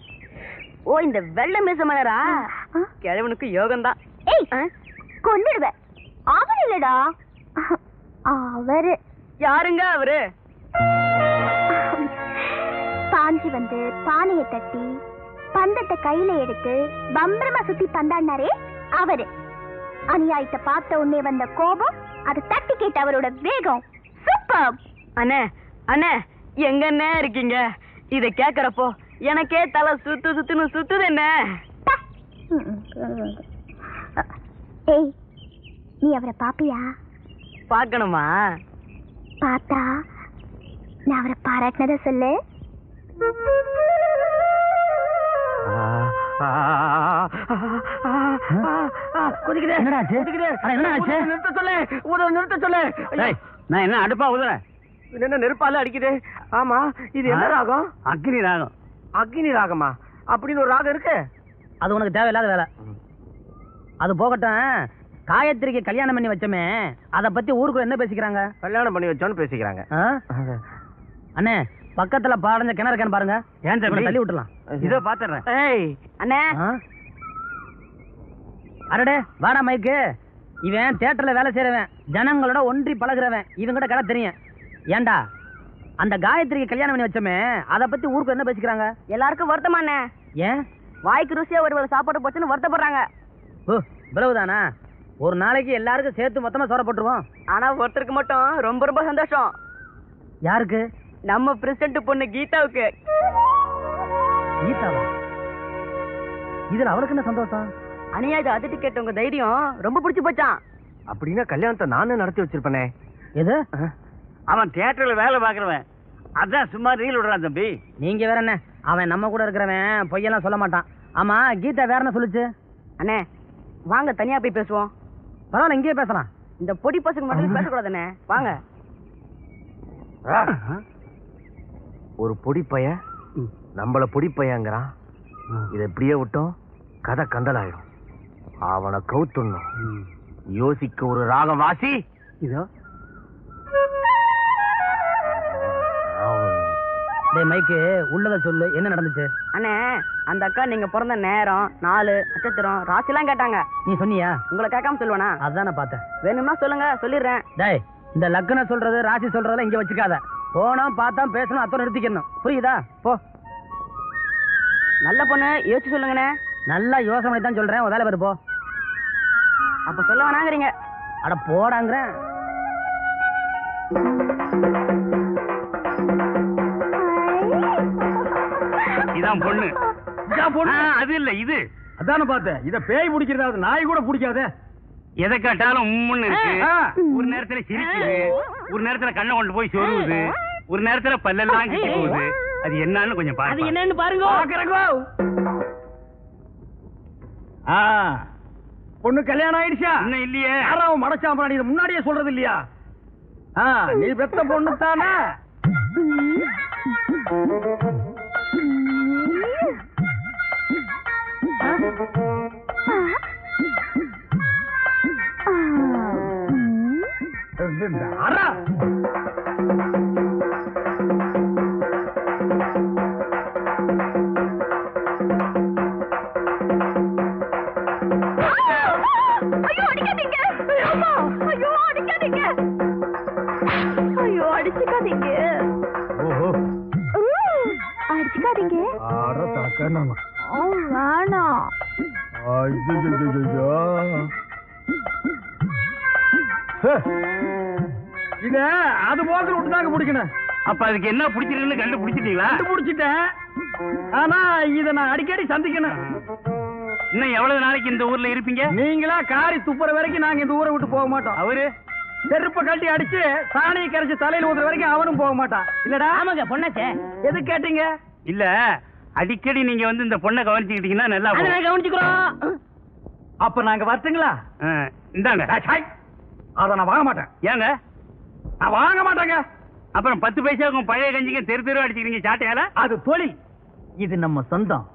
ஓ இந்த வெள்ளை மீச மலரா? ஆ? கிழவனுக்கு யோகம்தான். ஏய் ஆ? கொன்னுடுவேன் அவர் இல்லடா. அவரு யாருங்க அவரு? பாஞ்சி வந்து பானையை தட்டி பந்தத்தை கையில எடுத்து பம்பரமா சுத்தி பந்தாடினாரே அவரு. அநியாயத்தை பார்த்த உடனே வந்த கோபம் அதை தட்டி கேட்ட அவரோட வேகம் சூப்பர். அண்ணே அண்ணே எங்க அண்ணே இருக்கீங்க? இத கேக்குறப்போ எனக்கே தலை சுத்து சுத்துன்னு சுத்துது என்ன? ஏய் நீ அவரை பாப்பியா? பாக்கணுமா பார்த்தா நான் அவரை பாராட்டினத சொல்லு. நான் என்ன அடுப்பா உதுறேன்? என்ன நெருப்பால அடிக்குது? ஆமா இது என்ன ராகம்? அக்னி ராகம். அக்னி ராகமா? அப்படின்னு ஒரு ராகம் இருக்கு. அது உனக்கு தேவையில்லாத வேலை. அது போகட்டும். காயத்ரிக்கு கல்யாணம் பண்ணி வச்சோமே. அத பத்தி ஊருக்குள்ள என்ன பேசிக்கிறாங்க? கல்யாணம் பண்ணி வச்சோன்னு பேசிக்கிறாங்க? அண்ணே பக்கத்துல பாடஞ்ச கிணறு இருக்கான்னு பாருங்க. ஏன் தள்ளி விட்டுலாம்? இதோ பாத்துறேன். ஏய் அண்ணே. ஆ? அடடே வாடா மைக்கு. இவன் தியேட்டர்ல வேலை செய்யறவன் ஜனங்களோட ஒன்றி பழகுறவன். இவன் கூட கடை தெரியும். ஏன்டா? அந்த காயத்ரிக்கு கல்யாணம் பண்ணி வச்சோமே அத பத்தி ஊருக்கு என்ன பேசிக்கிறாங்க? எல்லாருக்கும் வருத்தமா அண்ணே. ஏன்? வாய்க்கு ருசியா ஒரு வேளை சாப்பாடு போச்சுன்னு வருத்தப்படுறாங்க. ஓ இவ்வளவுதானா? ஒரு நாளைக்கு எல்லாருக்கும் சேர்த்து மொத்தமா சோற போட்டுருவோம். ஆனா ஒருத்தருக்கு மட்டும் ரொம்ப ரொம்ப சந்தோஷம். யாருக்கு? நம்ம பிரசிடண்ட் பொண்ணு கீதாவுக்கு. கீதாவா? இதுல அவளுக்கு என்ன சந்தோஷம்? அநியாயத்தை அதிட்டு கேட்ட உங்க தைரியம் ரொம்ப பிடிச்சு போச்சான் அப்படின்னா கல்யாணத்தை நானே நடத்தி வச்சிருப்பேனே. எது? அவன் தியேட்டர்ல வேலை பாக்குறவன் அதான் சும்மா ரீல் விடுறான் தம்பி. நீங்க வேற என்ன? அவன் நம்ம கூட இருக்கிறவன் பொய்யெல்லாம் சொல்ல மாட்டான். ஆமா கீதா வேற என்ன சொல்லுச்சு? அண்ணே வாங்க தனியா போய் பேசுவோம். பரவாயில்ல இங்கேயே பேசலாம். இந்த பொடி பசங்க மட்டும் பேசக்கூடாதுண்ணே. வாங்க. ஒரு பொடி பைய நம்மள பொடி பையங்கிறான் இதை இப்படியே விட்டோம் கதை கந்தலாயிடும். அவனை கவுத்துடணும் யோசிக்க ஒரு ராகம் வாசி இதோ. டேய் மைக்கு உள்ளத சொல்லு என்ன நடந்துச்சு? அண்ணே அந்த அக்கா நீங்க பிறந்த நேரம் நாலு நட்சத்திரம் ராசிலாம் கேட்டாங்க. நீ சொன்னியா? உங்களை கேட்காம சொல்லுவேனா? அதான் நான் பார்த்தேன். வேணுமா சொல்லுங்க சொல்லிடுறேன். டேய் இந்த லக்னம் சொல்றது ராசி சொல்றதெல்லாம் இங்க வச்சுக்காத. போனோம் பார்த்தோம் பேசணும் அத்தனை நிறுத்திக்கணும். புரியுதா? போ. நல்ல பொண்ணு யோசிச்சு சொல்லுங்கண்ணே. நல்லா யோசனை பண்ணி தான் சொல்றேன். உன் வேலை பாரு போ. அப்ப சொல்ல வேணாங்கிறீங்க. அட போடாங்கிறேன் இதான் பொண்ணு. பொண்ணு? அது இல்ல இது. அதானே பார்த்தேன். இத பேய் பிடிக்கிறதாவது நாய் கூட பிடிக்காதே. எதை கேட்டாலும் உம்முன்னு இருக்கு. ஒரு நேரத்துல சிரிக்குது. ஒரு நேரத்துல கண்ணை கொண்டு போய் சொருவுது ஒரு நேரத்துல பல்லெல்லாம் கிட்டி போகுது. அது என்னன்னு கொஞ்சம் அது பாருங்க என்னன்னு பாருங்க. ஆ. பொண்ணு கல்யாணம் ஆயிடுச்சா? இன்னும் இல்லையே. யாரா அவன் மடச்சாம்பா நீ முன்னாடியே சொல்றது இல்லையா? ஆ நீ பெத்த பொண்ணு தானே? அரா ஐயோ தாக்க நம்ம ஓ, வேணாம். இத அது போக்கில் விட்டு தாங்க பிடிக்கணும். அப்ப அதுக்கு என்ன பிடிச்சிருக்குன்னு கண்டுபிடிச்சிட்டீங்களா? கண்டுபிடிச்சிட்டேன். ஆனா இத நான் அடிக்கடி சந்திக்கணும். இன்னும் எவ்வளவு நாளைக்கு இந்த ஊர்ல இருப்பீங்க? நீங்களா காரி துப்புற வரைக்கும் நாங்க இந்த ஊரை விட்டு போக மாட்டோம். அவரு? செருப்ப கட்டி அடிச்சு சாணியை கரைச்சு தலையில ஊத்துற வரைக்கும் அவனும் போக மாட்டான். இல்லடா. ஆமாங்க பொண்ணாச்சே. எது கேட்டீங்க? இல்ல அடிக்கடி நீங்க வந்து இந்த பொண்ணை கவனிச்சுக்கிட்டீங்கன்னா நல்லா கவனிச்சுக்கிறோம். அப்ப நாங்க வரட்டுங்களா? இந்தாங்க. அத நான் வாங்க மாட்டேன். ஏங்க? நான் வாங்க மாட்டேங்க. அப்புறம் பத்து பைசாவுக்கும் பழைய கஞ்சிக்கு தெரு தெரு அடிச்சுக்கிறீங்க சாட்டையால? அது தொழில். இது நம்ம சொந்தம்.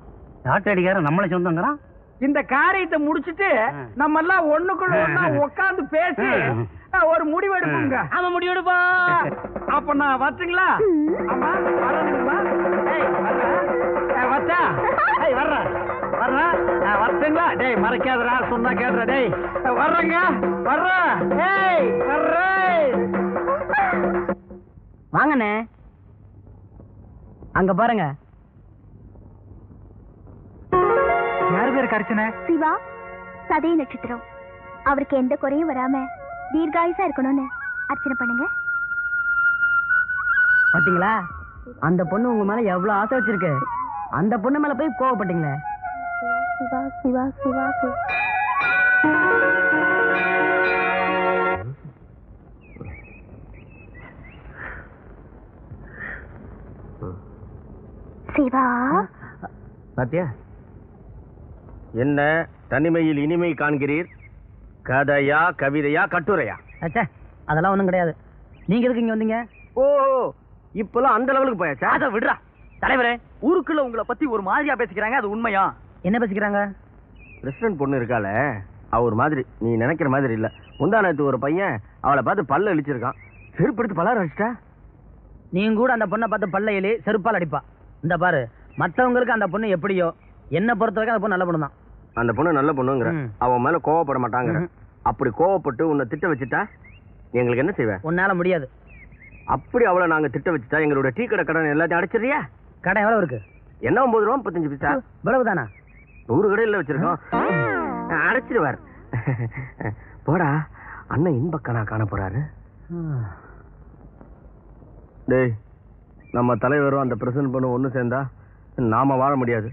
சாட்டை அடிக்கார நம்மள சொந்தங்கிறான்? இந்த காரியத்தை முடிச்சிட்டு நம்ம எல்லாம் ஒண்ணுக்குள்ள ஒண்ணா உட்கார்ந்து பேசி ஒரு முடிவு எடுப்போங்க ஆமா முடிவெடுப்பா அப்ப நான் வரட்டுங்களா? அம்மா வரணுங்களா ஏய் வர்றேன் வரட்டுங்களா? டேய் மறைக்காதடா சொன்னா கேடுற டேய். வர்றேங்க வர்றேன் ஏய் வர்றேன் வாங்கண்ணே. அங்க பாருங்க. யார் பேர் கரைச்சனே சிவா சதய நட்சத்திரம். அவருக்கு எந்த குறையும் வராம தீர்காயுசா இருக்கணும்னு அர்ச்சனை பண்ணுங்க. பாத்தீங்களா? அந்த பொண்ணு உங்க மேல எவ்வளவு ஆசை வச்சிருக்கு. அந்த பொண்ணு மேல போய் கோவப்பட்டீங்களே. சிவா? சிவா சிவா சிவா சிவா பாத்தியா? என்ன தனிமையில் இனிமை காண்கிறீர்? கதையா கவிதையா கட்டுரையா? அச்சே அதெல்லாம் ஒண்ணும் கிடையாது. நீங்க எதுக்கு இங்க வந்தீங்க? ஓ இப்பெல்லாம் அந்த லெவலுக்கு போயாச்சா? அத விடுறா. தலைவரே ஊருக்குள்ள உங்களை பத்தி ஒரு மாதிரியா பேசிக்கிறாங்க அது உண்மையா? என்ன பேசிக்கிறாங்க? பிரசிடன்ட் பொண்ணு இருக்கால அவ ஒரு மாதிரி நீ நினைக்கிற மாதிரி இல்ல. முந்தா நேத்து ஒரு பையன் அவளை பார்த்து பல்ல இழிச்சிருக்கான். செருப்பு எடுத்து பலார வச்சிட்டா நீங்க கூட அந்த பொண்ணை பார்த்து பல்ல எலி செருப்பால் அடிப்பா. இந்த பாரு மத்தவங்களுக்கு அந்த பொண்ணு எப்படியோ என்ன பொறுத்த வரைக்கும் அந்த பொண்ணு நல்ல பொண்ணு தான் அந்த பொண்ணு நல்ல பொண்ணுங்கிற. அவன் மேல கோவப்பட மாட்டாங்கிற. அப்படி கோவப்பட்டு உன்னை திட்ட வச்சுட்டா எங்களுக்கு என்ன செய்வ உன்னால முடியாது. அப்படி அவளை நாங்க திட்ட வச்சுட்டா எங்களோட டீ கடை கடன் எல்லாத்தையும் அடைச்சிடுறியா? கடை எவ்வளவு இருக்கு? என்ன ஒன்பது ரூபா முப்பத்தஞ்சு பைசா? இவ்வளவுதானா? நூறு கடையில் வச்சிருக்கோம். அடைச்சிடுவார். போடா அண்ணன் இன்பக்கனா காண போறாரு. டேய் நம்ம தலைவரும் அந்த பிரசன்ட் பண்ண ஒண்ணு சேர்ந்தா நாம வாழ முடியாது.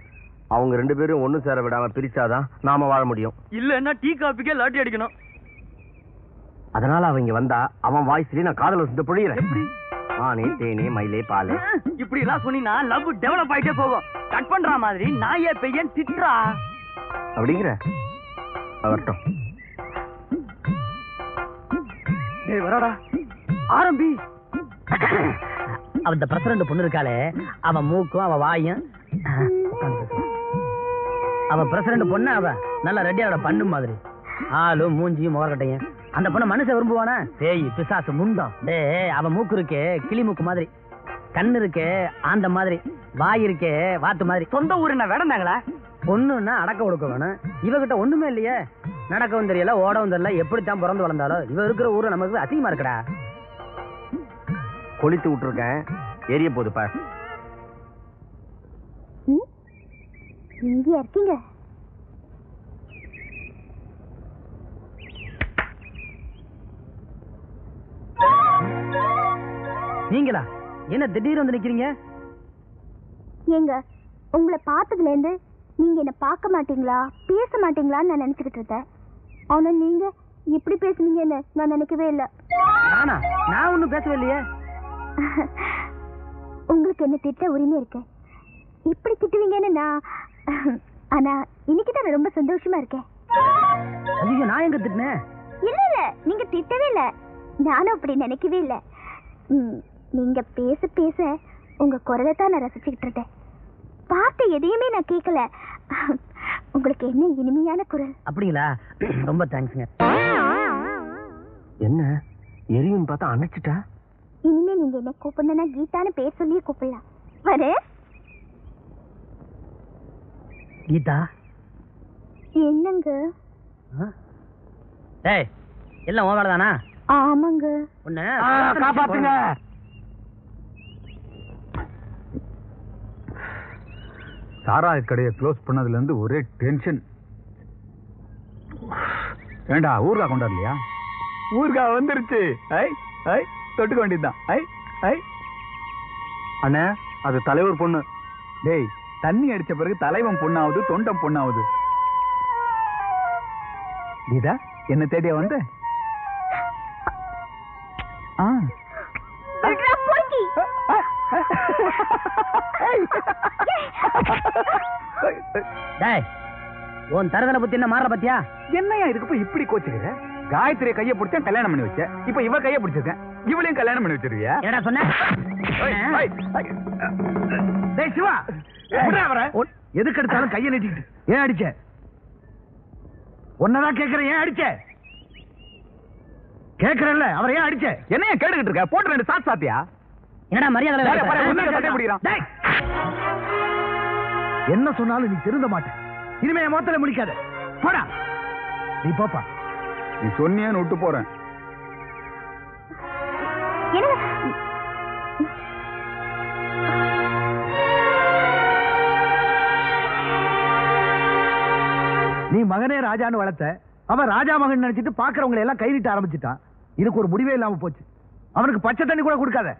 அவங்க ரெண்டு பேரும் ஒண்ணு சேர விடாம பிரிச்சாதான் நாம வாழ முடியும். இல்லன்னா டீ காபிக்கே லாட்டி அடிக்கணும். அதனால அவங்க வந்தா அவன் வாய்ஸ்லயே நான் காதல சுத்த பொழியிறேன் ஆனே தேனே மயிலே பாலே. இப்படி எல்லாம் சொன்னீங்கன்னா லவ் டெவலப் ஆயிட்டே போகும். கட் பண்ற மாதிரி நாயே பையன் திட்டுறா. அப்படிங்கிற? வரட்டும் டேய் வரடா. ஆரம்பி. அவ இந்த பிரசிடண்ட் பொண்ணு இருக்காளே அவன் மூக்கும் அவ வாயும். அவ பிரசிடண்ட் பொண்ணு அவ? நல்ல ரெட்டியாரோட பண்ணு மாதிரி. ஆளும் மூஞ்சியும் முகக்கட்டையும் அந்த பொண்ணு மனுஷன் விரும்புவானா? பேய் பிசாசு முண்டம். டேய் அவ மூக்கு இருக்கே கிளி மூக்கு மாதிரி. கண்ணு இருக்கே ஆந்த மாதிரி. வாய் இருக்கே வாத்து மாதிரி. சொந்த ஊர் என்ன வேடந்தாங்களா பொண்ணுன்னா அடக்க ஒடுக்க வேணும். இவகிட்ட ஒண்ணுமே இல்லையே. நடக்கவும் தெரியல ஓடவும் தெரியல. எப்படித்தான் பிறந்து வளர்ந்தாலும் இவ இருக்கிற ஊரு நமக்கு அசிங்கமா இருக்குடா. கொளித்து விட்டுருக்கேன். எரிய ம்? இங்கேயா இருக்கீங்க? நீங்களா? என்ன திடீர்னு வந்து நிக்கிறீங்க? ஏங்க உங்களை பார்த்ததுல இருந்து நீங்க என்ன பார்க்க மாட்டீங்களா பேச மாட்டீங்களான்னு நான் நினைச்சுக்கிட்டு இருந்தேன். ஆனா நீங்க இப்படி பேசுனீங்கன்னு நான் நினைக்கவே இல்லை. நானா? நான் ஒண்ணும் பேசவே இல்லையே. உங்களுக்கு என்ன திட்ட உரிமை இருக்கு? இப்படி திட்டுவீங்கன்னு நான் ஆனா இன்னைக்கு தான் ரொம்ப சந்தோஷமா இருக்கேன். ஐயோ நான் எங்க திட்டினேன்? இல்ல இல்ல நீங்க திட்டவே இல்ல. நானும் அப்படி நினைக்கவே இல்ல. நீங்க பேச பேச உங்க குரலை தான் நான் ரசிச்சுக்கிட்டு இருந்தேன். பார்த்து எதையுமே நான் கேட்கல உங்களுக்கு என்ன இனிமையான குரல்? அப்படிங்களா? ரொம்ப தேங்க்ஸ்ங்க என்ன? எரியும் பார்த்தா அணைச்சிட்டா? இனிமே நீங்க என்ன கூப்பிடணும்னா கீதான்னு பேர் சொல்லியே கூப்பிடலாம். வரு. கீதா? என்னங்க? டேய் எல்லாம் உன் வேலை தானா ஆமாங்க. ஒண்ணு காப்பாத்துங்க. சாராய கடையை க்ளோஸ் பண்ணதுல இருந்து ஒரே டென்ஷன் ஏண்டா ஊர்கா கொண்டாடலையா? ஊர்கா வந்துருச்சு. ஐ ஐ தொட்டுக்க வேண்டியதுதான். ஐ ஐ. அண்ணே அது தலைவர் பொண்ணு. டேய் தண்ணி அடிச்ச பிறகு தலைவன் பொண்ணாவது தொண்டம் பொண்ணாவது. கீதா என்ன தேடியா வந்த. டேய் உன் தரதல புத்தி என்ன மாற பத்தியா? என்னையா இதுக்கு போய் இப்படி கோச்சுக்கிற? காயத்ரி கைய பிடிச்சா கல்யாணம் பண்ணி வச்ச இப்ப இவ கைய பிடிச்சிருக்கேன். இவளையும் கல்யாணம் பண்ணி வச்சிருவியா என்னடா சொன்ன? டேய் சிவா. எதுக்கு எடுத்தாலும் கையை நீட்டிக்கிட்டு. ஏன் அடிச்ச? உன்னதான் கேக்குறேன் ஏன் அடிச்ச? கேக்குறல்ல அவரை ஏன் அடிச்ச? என்னையா கேட்டுக்கிட்டு இருக்க? போட்டு ரெண்டு சாத்து சாத்தியா என்னடா மரியாதை. என்ன சொன்னாலும் நீ திருந்த மாட்ட. இனிமே என் மொத்தல முடிக்காத போடா. நீ போப்பா. நீ சொன்னியேன்னு விட்டு போறேன். நீ மகனே ராஜான்னு வளர்த்த. அவன் ராஜா மகன் நினைச்சிட்டு பாக்குறவங்களை எல்லாம் கைதிட்ட ஆரம்பிச்சிட்டான். இதுக்கு ஒரு முடிவே இல்லாம போச்சு. அவனுக்கு பச்சை தண்ணி கூட கொடுக்காத.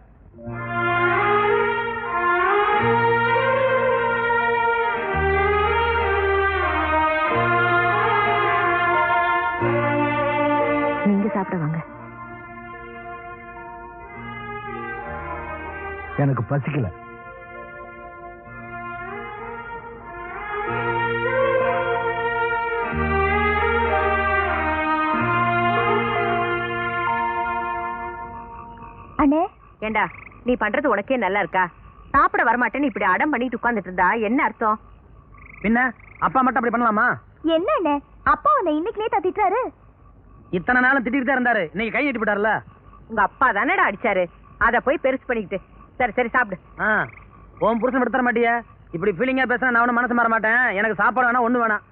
நீங்க சாப்பிட வாங்க. எனக்கு பசிக்கல. ஏண்டா? நீ பண்றது உனக்கே நல்லா இருக்கா? சாப்பிட வரமாட்டேன்னு இப்படி அடம் பண்ணிட்டு உட்கார்ந்துட்டு இருந்தா என்ன அர்த்தம்? பின்ன அப்பா மட்டும் அப்படி பண்ணலாமா? என்ன அண்ணே அப்பா உன்னை இன்னைக்குலே தத்திட்டாரு இத்தனை நாளும் திட்டிட்டு தான் இருந்தாரு. இன்னைக்கு கை நீட்டி விட்டாருல உங்க அப்பா தானடா அடிச்சாரு. அத போய் பெருசு பண்ணிக்கிட்டு. சரி சரி சாப்பிடு. உன் புருஷன் விடுத்தர மாட்டியா? இப்படி ஃபீலிங்கா பேசினா நான் மனசு மாற மாட்டேன். எனக்கு சாப்பாடு வேணா ஒண்ணு வேணாம்.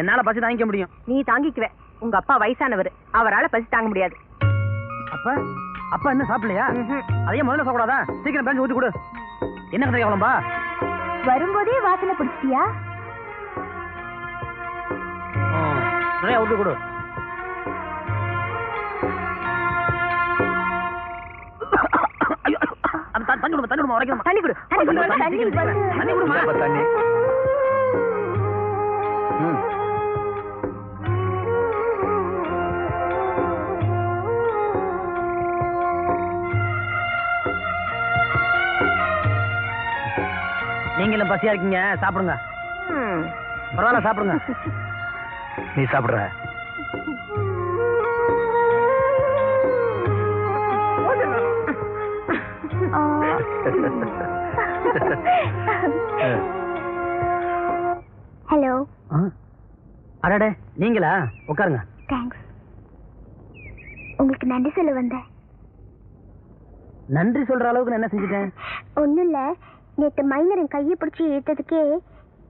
என்னால பசி தாங்கிக்க முடியும். நீ தாங்கிக்குவ. உங்க அப்பா வயசானவர். அவரால பசி தாங்க முடியாது. அப்ப? அப்பா என்ன சாப்பிடலையா? அதையே முதல்ல சாப்பிடாதா? சீக்கிரம் பேஞ்சு ஊத்தி கொடு. என்ன கதை கேவலம்பா வரும்போதே வாசனை பிடிச்சிட்டியா? நிறைய ஊத்தி கொடு. தண்ணி விடுமா தண்ணி விடுமா உரைக்கணுமா தண்ணி கொடு. தண்ணி கொடு தண்ணி. வந்து- தண்ணி தண்ணி பசியா இருக்கீங்க சாப்பிடுங்க. பரவாயில்ல சாப்பிடுங்க. நீ சாப்பிடுற. ஹலோ? அடடே நீங்களா? உட்காருங்க. தேங்க்ஸ் உங்களுக்கு நன்றி சொல்ல வந்தேன். நன்றி சொல்ற அளவுக்கு நான் என்ன செஞ்சுட்டேன்? ஒண்ணும் இல்ல நேத்து மைனரன் கையை பிடிச்சி இழுத்ததுக்கே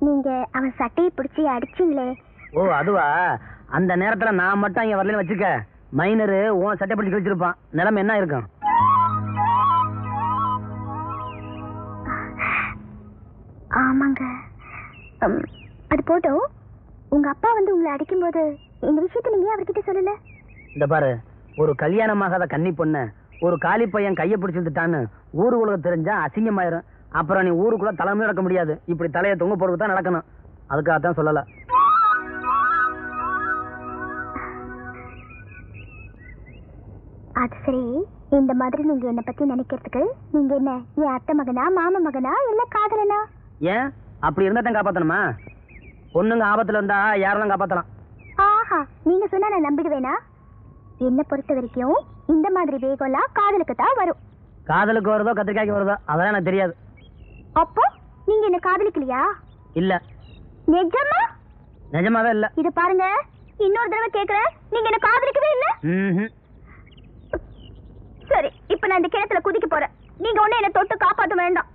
நீங்க அவன் சட்டையை பிடிச்சி அடிச்சீங்களே. ஓ அதுவா? அந்த நேரத்துல நான் மட்டும் இங்க வரலன்னு வச்சுக்க மைனரு உன் சட்டை பிடிச்சு கிழிச்சிருப்பான். நிலைமை என்ன இருக்கும்? ஆமாங்க. அது போட்டோம் உங்க அப்பா வந்து உங்களை அடிக்கும்போது இந்த விஷயத்த நீங்க அவர்கிட்ட சொல்லல? இந்த பாரு ஒரு கல்யாணமாகாத கன்னி பொண்ணு ஒரு காலி பையன் கையை பிடிச்சிருந்துட்டான்னு ஊரு உலகம் தெரிஞ்சா அசிங்கமாயிரும். அப்புறம் நீ ஊருக்குள்ள தலைமை நடக்க முடியாது. இப்படி தலையை தொங்க போட்டு தான் நடக்கணும். அதுக்காக தான் சொல்லல. அது சரி. இந்த மாதிரி நீங்க என்ன பத்தி நினைக்கிறதுக்கு நீங்க என்ன என் அத்தை மகனா மாமா மகனா இல்ல காதலனா? ஏன்? அப்படி இருந்தா தான் காப்பாத்தணுமா? பொண்ணுங்க ஆபத்துல இருந்தா யாரெல்லாம் காப்பாத்தலாம்? ஆஹா நீங்க சொன்னா நான் நம்பிடுவேனா? என்ன பொறுத்த வரைக்கும் இந்த மாதிரி வேகம்லாம் காதலுக்கு தான் வரும். காதலுக்கு வருதோ கத்திரிக்காய்க்கு வருதோ அதெல்லாம் எனக்கு தெரியாது. அப்போ நீங்க என்ன காதலிக்கலையா? இல்ல. நிஜமா? நிஜமாவே இல்ல. இத பாருங்க. இன்னொரு தடவை கேக்குறேன். நீங்க என்ன காதலிக்கவே இல்ல. சரி இப்ப நான் இந்த கிணத்துல குதிக்க போறேன். நீங்க ஒண்ணு என்ன தொட்டு காப்பாத்த வேண்டாம்.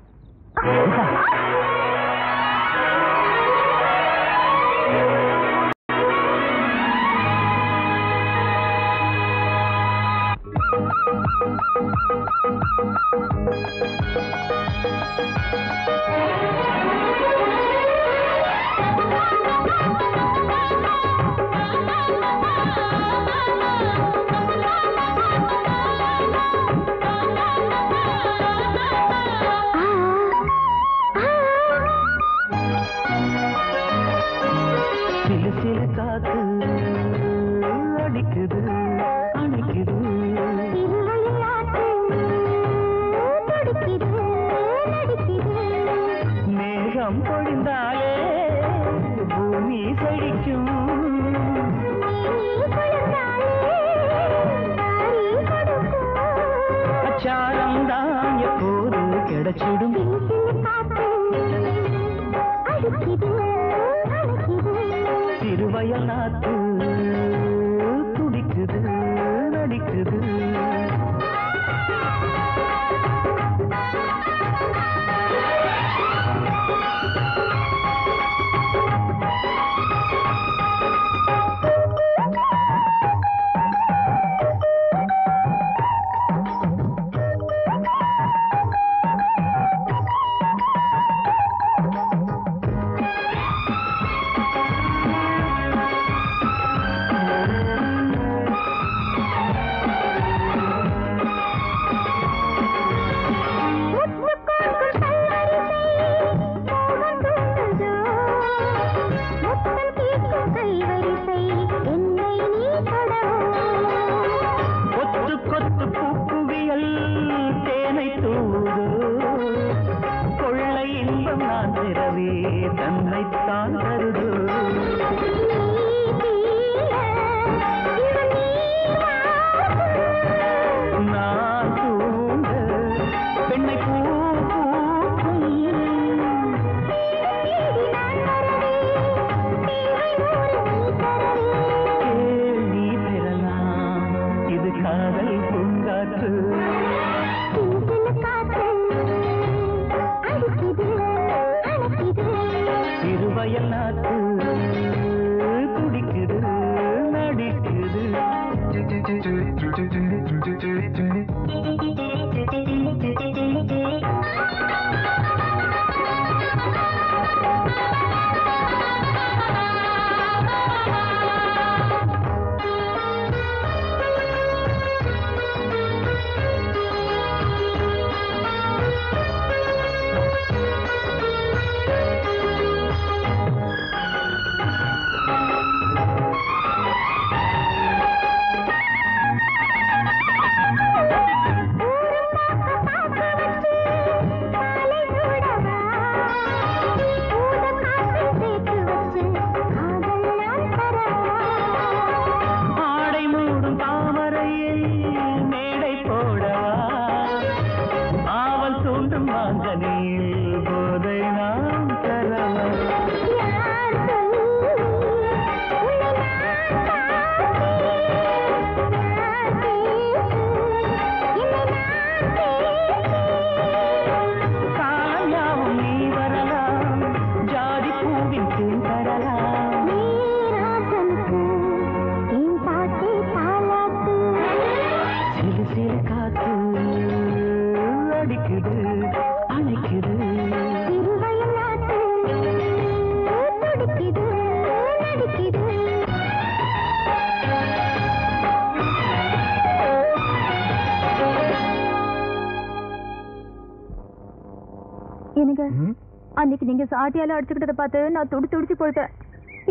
சாட்டியால அடிச்சுக்கிட்டத பார்த்து நான் துடி துடிச்சு போயிட்டேன்.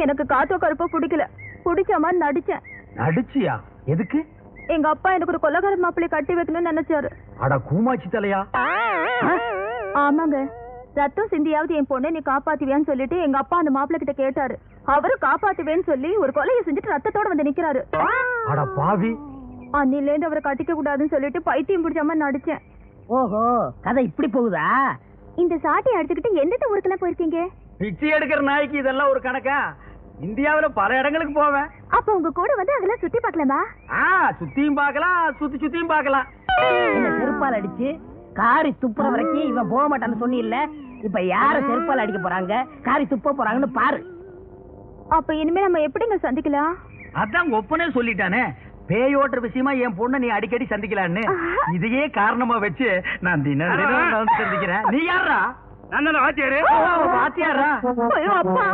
எனக்கு காத்தோ கருப்போ பிடிக்கல. பிடிச்ச மாதிரி நடிச்சேன். நடிச்சியா? எதுக்கு? எங்க அப்பா எனக்கு ஒரு கொலகார மாப்பிள்ளை கட்டி வைக்கணும்னு நினைச்சாரு. அட கூமாச்சி தலையா? ஆமாங்க. ரத்தம் சிந்தியாவது என் பொண்ணை நீ காப்பாத்துவியான்னு சொல்லிட்டு எங்க அப்பா அந்த மாப்பிள்ளை கிட்ட கேட்டாரு. அவரு காப்பாத்துவேன்னு சொல்லி ஒரு கொலையை செஞ்சுட்டு ரத்தத்தோட வந்து நிக்கிறாரு. அட பாவி. அன்னில இருந்து அவரை கட்டிக்க கூடாதுன்னு சொல்லிட்டு பைத்தியம் பிடிச்ச மாதிரி நடிச்சேன். ஓஹோ கதை இப்படி போகுதா? இந்த சாட்டை அடிச்சுக்கிட்டு எந்தெந்த ஊருக்குலாம் போயிருக்கீங்க? பிச்சை எடுக்கிற நாய்க்கு இதெல்லாம் ஒரு கணக்கா? இந்தியாவுல பல இடங்களுக்கு போவேன். அப்ப உங்க கூட வந்து அதெல்லாம் சுத்தி பார்க்கலாமா? ஆ சுத்தியும் பார்க்கலாம் சுத்தி சுத்தியும் பார்க்கலாம். என்ன செருப்பால் அடிச்சு காரி துப்புற வரைக்கும் இவன் போக மாட்டான்னு சொன்னில்ல? இப்ப யார செருப்பால் அடிக்க போறாங்க? காரி துப்ப போறாங்கன்னு பாரு. அப்ப இனிமே நம்ம எப்படிங்க சந்திக்கலாம்? அதான் ஒப்பனே சொல்லிட்டானே. பேயோட்டுற விஷயமா என் பொண்ணை நீ அடிக்கடி சந்திக்கலான்னு இதையே காரணமா வச்சு நான் தினம் தினம் வந்து சந்திக்கிறேன். நீ யாரா நான் வாத்தியாரு? வாத்தியாரா ஐயோ அப்பா.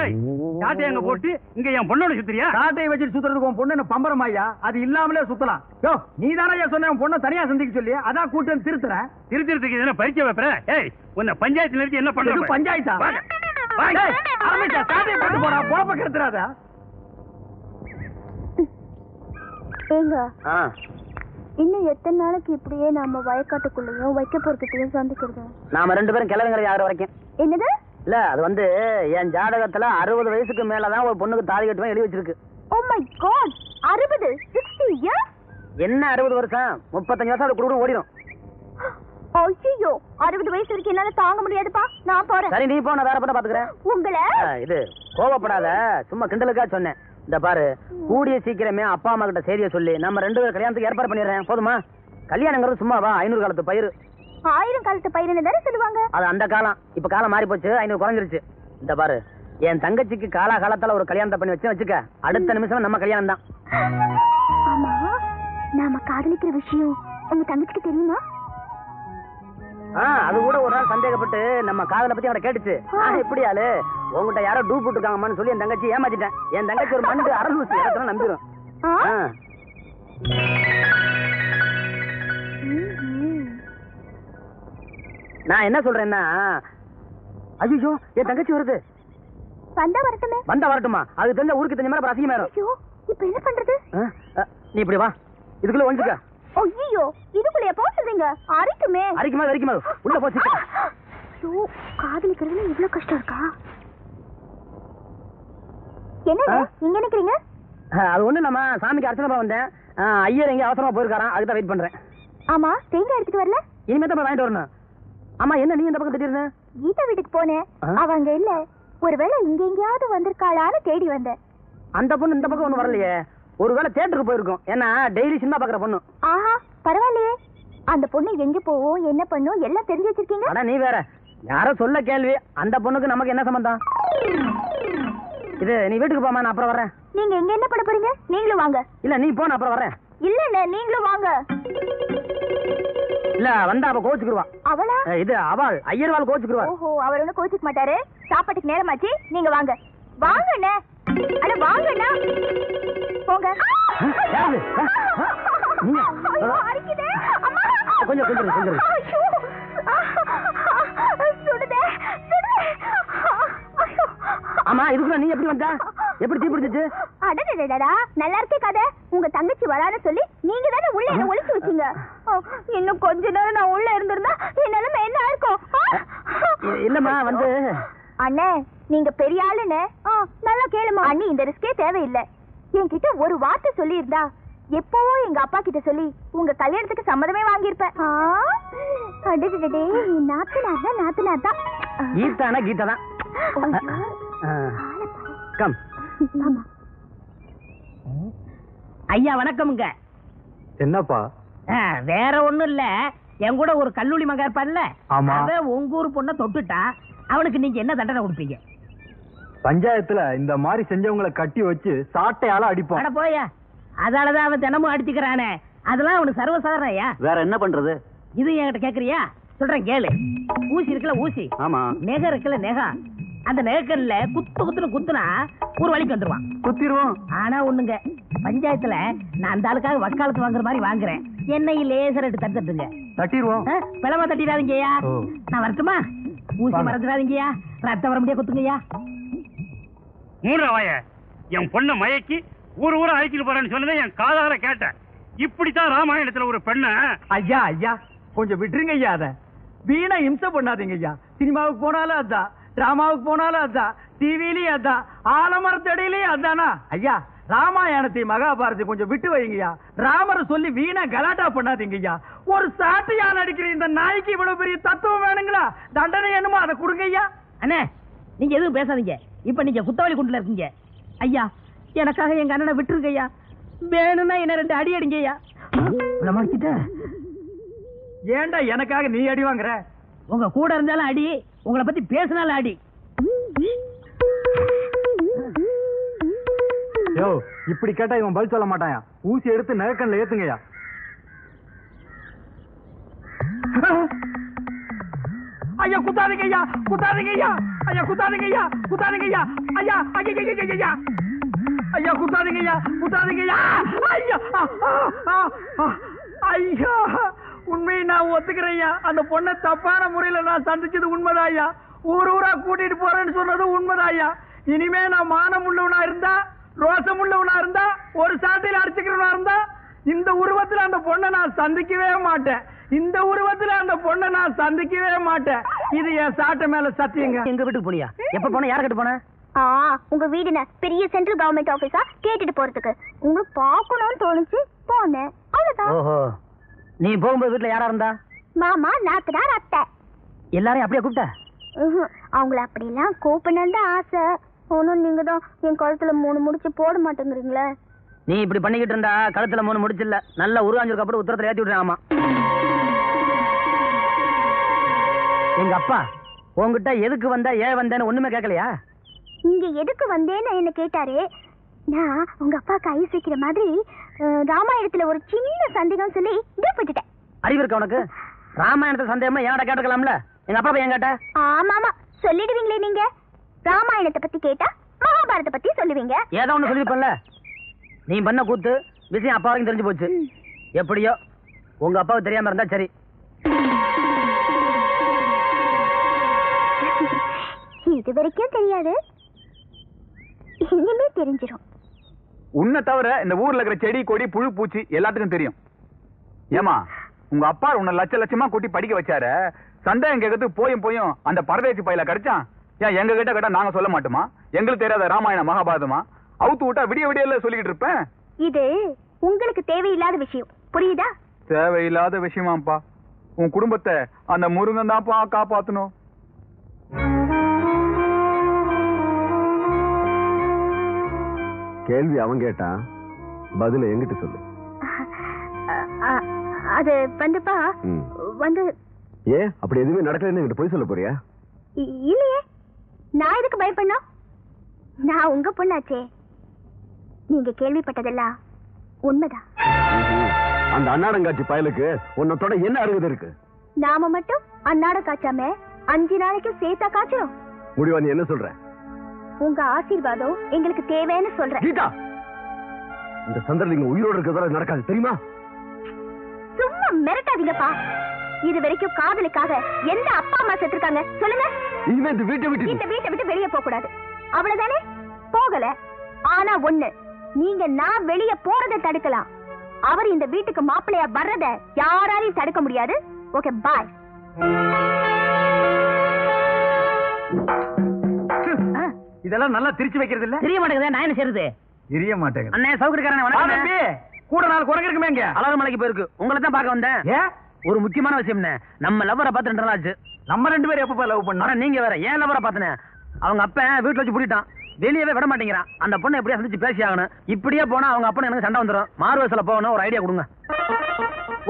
ஏய் சாட்டை அங்க போட்டு இங்க என் பொண்ணோட சுத்துறியா? சாட்டையை வச்சுட்டு சுத்துறதுக்கு உன் பொண்ணு என்ன பம்பரமாயா அது இல்லாமலே சுத்தலாம். யோ நீ தானே சொன்ன உன் பொண்ணை தனியா சந்திக்க சொல்லி அதான் கூட்டு வந்து திருத்துறேன். திருத்திரத்துக்கு என்ன பரிச்சை வைப்பற? ஏய் உன்னை பஞ்சாயத்து நிறுத்தி என்ன இது பண்ற பஞ்சாயத்தா? ஏய், ஆரம்பிச்சா, சாட்டையை போட்டு போடா போப்ப கெடுத்துறாத. ஏங்க இன்னும் எத்தனை நாளைக்கு இப்படியே நாம வயக்காட்டுக்குள்ளேயும் வைக்க போறதுக்கையும் சந்திக்கிறது? நாம ரெண்டு பேரும் கிளவுங்கிறது யாரு வரைக்கும்? என்னது? இல்ல அது வந்து என் ஜாதகத்துல அறுபது வயசுக்கு மேலதான் ஒரு பொண்ணுக்கு தாலி கட்டுவேன் எழுதி வச்சிருக்கு. ஓ மை காட் அறுபது? சிக்ஸ்டி இயர்ஸ் என்ன அறுபது வருஷம்? முப்பத்தஞ்சு வருஷம் அது குடுக்குற ஓடிடும் ஐயோ அறுபது வயசு வரைக்கும் என்னால தாங்க முடியாதுப்பா. நான் போறேன். சரி நீ போ நான் வேற பண்ண பாத்துக்கிறேன் உங்களை? இது கோவப்படாத சும்மா கிண்டலுக்கா சொன்னேன். இந்த பாரு கூடிய சீக்கிரமே அப்பா அம்மா கிட்ட செய்தியை சொல்லி. நம்ம ரெண்டு பேரும் கல்யாணத்துக்கு ஏற்பாடு பண்ணிடுறேன். போதுமா? கல்யாணங்கிறது சும்மாவா? ஐநூறு காலத்து பயிர் ஆயிரம் காலத்து பையனு தானே சொல்லுவாங்க? அது அந்த காலம். இப்ப காலம் மாறி போச்சு ஐநூறு குறைஞ்சிருச்சு. இந்த பாரு என் தங்கச்சிக்கு காலா காலத்துல ஒரு கல்யாணத்தை பண்ணி வச்சு வச்சுக்க அடுத்த நிமிஷம் நம்ம கல்யாணம் தான் நாம காதலிக்கிற விஷயம் உங்க தங்கச்சிக்கு தெரியுமா? அது கூட ஒரு நாள் சந்தேகப்பட்டு நம்ம காதலை பத்தி அவட கேட்டுச்சு. எப்படி ஆளு உங்ககிட்ட யாரோ டூ போட்டுருக்காங்கம்மான்னு சொல்லி என் தங்கச்சி ஏமாத்திட்டேன். என் தங்கச்சி ஒரு மண்டு அரல் ஊசி இடத்துல நம்பிடும். நான் என்ன சொல்றேன்னா ஐயோ என் தங்கச்சி வருது. வந்தா வரட்டுமே. வந்தா வரட்டுமா? அது தெரிஞ்ச ஊருக்கு தெரிஞ்ச மாதிரி அசிங்கமாயிரும் ஐயோ இப்ப என்ன பண்றது? நீ இப்படி வா. இதுக்குள்ள ஒழிச்சுக்க ஐயோ இதுக்குள்ளே போக சொல்றீங்க அரைக்குமே அரிக்குமா அரிக்குமா உள்ள போச்சு. ஐயோ காதலிக்கிறதுல இவ்ளோ கஷ்டம் இருக்கா? என்னங்க ஆ? இங்க நிக்கிறீங்க? அது ஒண்ணு இல்லாம சாமிக்கு அர்ச்சனை வந்தேன். ஐயர் எங்க அவசரமா போயிருக்காராம். அதுக்கு வெயிட் பண்றேன். ஆமா தேங்காய் எடுத்துட்டு வரல? இனிமே தான் வாங்கிட்டு வரணும். ஆமா என்ன நீ இந்த பக்கம் திடீர்னு கீதா வீட்டுக்கு போனேன்? அவங்க இல்ல. ஒருவேளை இங்க எங்கேயாவது வந்திருக்காளான்னு தேடி வந்தேன். அந்த பொண்ணு இந்த பக்கம் ஒண்ணு வரலையே. ஒருவேளை தேட்டருக்கு போயிருக்கும். ஏன்னா டெய்லி சினிமா பாக்குற பொண்ணு. ஆஹா பரவாயில்லையே. அந்த பொண்ணு எங்க போவோம் என்ன பண்ணும் எல்லாம் தெரிஞ்சு வச்சிருக்கீங்க? ஆனா நீ வேற. யாரோ சொல்ல கேள்வி. அந்த பொண்ணுக்கு நமக்கு என்ன சம்பந்தம்? இது நீ வீட்டுக்கு போமா நான் அப்புறம் வரேன் நீங்க எங்க என்ன பண்ண போறீங்க? நீங்களும் வாங்க. இல்ல நீ போ நான் அப்புறம் வரேன் இல்ல நீங்களும் வாங்க. இல்ல வந்தா அவ கோச்சுக்குருவா அவளா? இது அவள் ஐயர்வாள் கோச்சுக்குருவா ஓஹோ அவர் ஒன்னும் கோச்சிக்க மாட்டாரு. சாப்பாட்டுக்கு நேரமாச்சு. நீங்க வாங்க. வாங்க இதுக்குள்ள நீ எப்படி வந்தா? எப்படி தீ பிடிச்சிச்சு? அடடடடடா, நல்லா இருக்கே கதை. உங்க தங்கச்சி வரான்னு சொல்லி நீங்க தானே உள்ள என்ன ஒளிச்சு வச்சீங்க. இன்னும் கொஞ்ச நேரம் நான் உள்ள இருந்திருந்தா என் நிலைமை என்ன இருக்கும் இல்லம்மா வந்து? அண்ணே நீங்க பெரிய ஆளுன்னு நல்லா கேளுமா. அண்ணி இந்த ரிஸ்கே தேவையில்லை. என்கிட்ட ஒரு வார்த்தை சொல்லியிருந்தா எப்பவோ எங்க அப்பா கிட்ட சொல்லி உங்க கல்யாணத்துக்கு சம்மதமே வாங்கியிருப்பேன். அடடடடே, நாத்தனார் தான் நாத்தனார் தான். கீதானா கீதா தான். கம் ஆமா. ஐயா வணக்கமுங்க. என்னப்பா? வேற ஒண்ணும் இல்ல. என் கூட ஒரு கல்லூரி மகன் இருப்பான்ல ஆமா. அவன் உங்க ஊர் பொண்ணை தொட்டுட்டா. அவனுக்கு நீங்க என்ன தண்டனை கொடுப்பீங்க? பஞ்சாயத்துல இந்த மாதிரி செஞ்சவங்களை கட்டி வச்சு சாட்டையால அடிப்போம். அட போயா. அதாலதான் அவன் தினமும் அடிச்சுக்கிறானே. அதெல்லாம் அவனுக்கு சர்வசாதாரண ஐயா வேற என்ன பண்றது? இது என்கிட்ட கேக்குறியா? சொல்றேன் கேளு. ஊசி இருக்குல்ல ஊசி. ஆமா. நெகை இருக்குல்ல நெகா அந்த நெகக்கல்ல குத்து குத்துன்னு குத்துனா ஒரு வழிக்கு வந்துருவான். குத்திருவோம். ஆனா ஒண்ணுங்க பஞ்சாயத்துல நான் அந்த ஆளுக்காக வக்காலத்து வாங்குற மாதிரி வாங்குறேன். என்னை லேசர் எடுத்து தட்டுங்க. தட்டிடுவோம் பிளவ தட்டிடாதீங்கய்யா. நான் வரட்டுமா? ஊசி மறந்துடாதீங்கய்யா. ரத்தம் வர முடியா குத்துங்கய்யா. மூணு வாய. என் பொண்ணை மயக்கி ஊர் ஊரா அழைச்சிட்டு போறேன்னு சொன்னதை என் காதார கேட்டேன். இப்படித்தான் ராமாயணத்துல ஒரு பெண்ணை ஐயா ஐயா கொஞ்சம் விட்டுருங்க ஐயா அத. வீணா இம்சை பண்ணாதீங்க ஐயா சினிமாவுக்கு போனாலும் அதான். டிராமாவுக்கு போனாலும் அதான். டிவிலயும் அதான். ஆலமரத்தடியிலயும் அதானா? ஐயா ராமாயணத்தை மகாபாரதி கொஞ்சம் விட்டு வைங்கய்யா. ராமரை சொல்லி வீணா கலாட்டா பண்ணாதீங்க ஐயா ஒரு சாட்டையா நடிக்கிற இந்த நாய்க்கு இவ்வளவு பெரிய தத்துவம் வேணுங்களா? தண்டனை என்னமோ அதை கொடுங்க ஐயா அண்ணே நீங்க எதுவும் பேசாதீங்க. இப்ப நீங்க குத்தவாளி குண்டுல இருக்கீங்க. ஐயா எனக்காக எங்க அண்ணனை விட்டுருங்க ஐயா வேணும்னா என்ன ரெண்டு அடி அடிங்க ஐயா மாட்டிக்கிட்ட ஏன்டா எனக்காக நீ அடி வாங்குற? உங்க கூட இருந்தாலும் அடி. உங்களை பத்தி பேசினாலும் அடி. யோ இப்படி கேட்டா இவன் பதில் சொல்ல மாட்டாயா? ஊசி எடுத்து நகக்கண்ணில் ஏத்துங்கய்யா. ஐயா குத்தாதீங்க ஐயா குத்தாதீங்க ஐயா. ஐயா குத்தாதீங்க ஐயா குத்தாதீங்க ஐயா. ஐயா ஐயா ஐயா, ஐயா, ஐயா. குத்தாதீங்க ஐயா குத்தாதீங்க ஐயா ஐயா. ஐயா. உண்மையை நான் ஒத்துக்கிறேன் ஐயா அந்த பொண்ணை தப்பான முறையில நான் சந்திச்சது உண்மைதான் ஐயா ஊர் ஊரா கூட்டிட்டு போறேன்னு சொன்னது உண்மைதான் ஐயா இனிமே நான் மானம் உள்ளவனா இருந்தா ரோசம் உள்ளவனா இருந்தா ஒரு சாட்டையில அடிச்சுக்கிறவனா இருந்தா இந்த உருவத்துல அந்த பொண்ணை நான் சந்திக்கவே மாட்டேன். இந்த உருவத்துல அந்த பொண்ணை நான் சந்திக்கவே மாட்டேன். இது என் சாட்டை மேல சத்தியங்க. எங்க வீட்டுக்கு போனியா? எப்ப போன? யார் கிட்ட போன? ஆ உங்க வீடுன பெரிய சென்ட்ரல் கவர்மெண்ட் ஆபீஸா கேட்டுட்டு போறதுக்கு. உங்க பார்க்கணும்னு தோணுச்சு போனேன். அவ்வளவுதான். நீ போகும்போது வீட்டுல யாரா இருந்தா? மாமா நாத்தனார் அத்தை. எல்லாரையும் அப்படியே கூப்பிட்ட. அவங்கள அப்படிலாம் கூப்பிடணும் தான் ஆசை. ஆனா நீங்க தான் என் கழுத்துல மூணு முடிச்சு போட மாட்டேங்கிறீங்களே. நீ இப்படி பண்ணிக்கிட்டு இருந்தா கழுத்துல மூணு முடிச்சில்ல. நல்ல உருவாஞ்சதுக்கு அப்புறம் உத்தரத்துல ஏத்தி விடுறேன் ஆமா எங்க அப்பா உன்கிட்ட எதுக்கு வந்த ஏன் வந்தேன்னு ஒண்ணுமே கேட்கலையா? இங்க எதுக்கு வந்தேன்னு என்ன கேட்டாரு? நான் உங்க அப்பாவுக்கு ஐஸ் வைக்கிற மாதிரி ராமாயணத்துல ஒரு சின்ன சந்தேகம் சொல்லி விட்டுட்டேன் அறிவு இருக்கா உனக்கு? ராமாயணத்தை சந்தேகமா ஏன்டா கேட்டுக்கலாம்ல எங்க அப்பா போய் ஏன் கேட்ட ஆமாமா சொல்லிடுவீங்களே நீங்க. ராமாயணத்தை பத்தி கேட்டா மகாபாரத பத்தி சொல்லுவீங்க. ஏதோ ஒண்ணு சொல்லிருப்பல்ல நீ பண்ண கூத்து விஷயம் அப்பா வரைக்கும் தெரிஞ்சு போச்சு. எப்படியோ உங்க அப்பாவுக்கு தெரியாம இருந்தா சரி. இது வரைக்கும் தெரியாது. இனிமே தெரிஞ்சிரும். உன்னை தவிர இந்த ஊர்ல இருக்கிற செடி கொடி புழு பூச்சி எல்லாத்துக்கும் தெரியும். ஏமா உங்க அப்பா உன்னை லட்ச லட்சமா கூட்டி படிக்க வச்சாரு. சந்தேகம் கேட்கறதுக்கு போயும் போயும் அந்த பரதேசி பையில கிடைச்சான். ஏன் எங்க கிட்ட கேட்டா நாங்க சொல்ல மாட்டோமா? எங்களுக்கு தெரியாத ராமாயண மகாபாரதமா? அவுத்து விட்டா விடிய விடியல சொல்லிக்கிட்டு இருப்பேன் இது உங்களுக்கு தேவையில்லாத விஷயம். புரியுதா? தேவையில்லாத விஷயமாப்பா உன் குடும்பத்தை அந்த முருகன் தான்ப்பா காப்பாத்தணும். கேள்வி அவன் கேட்டான் பதில எங்கிட்ட சொல்லு. அது வந்துப்பா. வந்து. ஏன்? அப்படி எதுவுமே நடக்கலன்னு என்கிட்ட போய் சொல்ல போறியா? இல்லையே. நான் எதுக்கு பயப்படணும்? நான் உங்க பொண்ணாச்சே. நீங்க கேள்விப்பட்டதெல்லாம் உண்மைதான். அந்த அன்னாடங்காட்சி பயலுக்கு உன்னத்தோட என்ன அருகது இருக்கு? நாம மட்டும் அன்னாட காய்ச்சாம அஞ்சு நாளைக்கு சேர்த்தா காய்ச்சோம். முடிவா நீ என்ன சொல்ற? உங்க ஆசீர்வாதம் எங்களுக்கு தேவைன்னு சொல்றேன். கீதா! இந்த சந்திரலிங்க உயிரோடு இருக்கிறதா நடக்காது தெரியுமா? சும்மா மிரட்டாதீங்கப்பா. இது வரைக்கும் காதலுக்காக எந்த அப்பா அம்மா செத்துருக்காங்க சொல்லுங்க. இனிமே இந்த வீட்டை விட்டு இந்த வீட்டை விட்டு வெளியே போக கூடாது அவ்வளவுதானே? போகல. ஆனா ஒண்ணு நீங்க நான் வெளிய போறதை தடுக்கலாம். அவர் இந்த வீட்டுக்கு மாப்பிள்ளையா வர்றத யாராலையும் தடுக்க முடியாது. ஓகே பாய் இதெல்லாம் நல்லா திரிச்சு வைக்கிறது இல்ல? தெரிய மாட்டேங்குதே நான் என்ன செய்யறது தெரிய மாட்டேங்குது. அண்ணே சௌகரியக்காரன் கூட நாலு குரங்கு இருக்குமே இங்க. அழகு மலைக்கு போயிருக்கு. உங்களை தான் பார்க்க வந்தேன். ஏன் ஒரு முக்கியமான விஷயம்ண்ணே. நம்ம லவ்வரை பார்த்து ரெண்டு நாள் ஆச்சு நம்ம ரெண்டு பேரும் எப்பப்ப லவ் பண்ணோம் நீங்க வேற ஏன் லவ்வரை பார்த்தனே? அவங்க அப்பன் வீட்டுல வச்சு பூட்டிட்டான் வெளியவே விட மாட்டேங்கிறான். அந்த பொண்ணை எப்படியா சந்திச்சு பேசி ஆகணும். இப்படியே போனா அவங்க அப்பனை எனக்கு சண்டை வந்துடும் மாறு வயசுல போகணும் ஒரு ஐடியா கொடுங்க.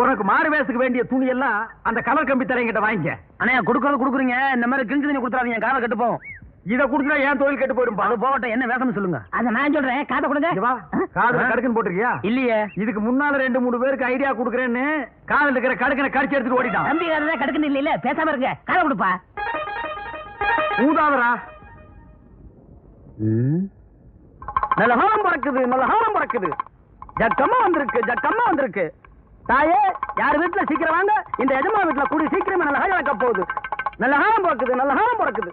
உனக்கு மாறு வேஷத்துக்கு வேண்டிய துணி எல்லாம் அந்த கலர் கம்பி தலைங்கிட்ட வாங்கிக்க. அண்ணே கொடுக்கறது கொடுக்குறீங்க. இந்த மாதிரி கிழிஞ்சு தண்ணி கொடுத்துறாதீங்க. காலை கெட்டு போகும். இத குடுத்தா ஏன் தொழில் கெட்டு போயிடும் அது போகட்டும் என்ன வேஷம்னு சொல்லுங்க. அத நான் சொல்றேன். காதை கொடுங்க. வா. காதுல? கடுக்குன்னு போட்டிருக்கியா? இல்லையே. இதுக்கு முன்னால ரெண்டு மூணு பேருக்கு ஐடியா குடுக்கறேன்னு காதுல இருக்கிற கடுக்கனை கடிச்சு எடுத்துட்டு ஓடிட்டான். தம்பி காரதான் கடுக்கணும் இல்ல பேசாம இருங்க. காதை கொடுப்பா. ஊதாதரா? நல்ல ஹாரம் பறக்குது நல்ல ஹாரம் பறக்குது. ஜக்கம்மா வந்திருக்கு ஜக்கம்மா வந்திருக்கு. தாயே யார் வீட்டுல சீக்கிரம் வாங்க? இந்த எஜமா வீட்டுல கூடி சீக்கிரமே நல்ல ஹாரம் போகுது. நல்ல காலம் பிறக்குது நல்ல காலம் பிறக்குது.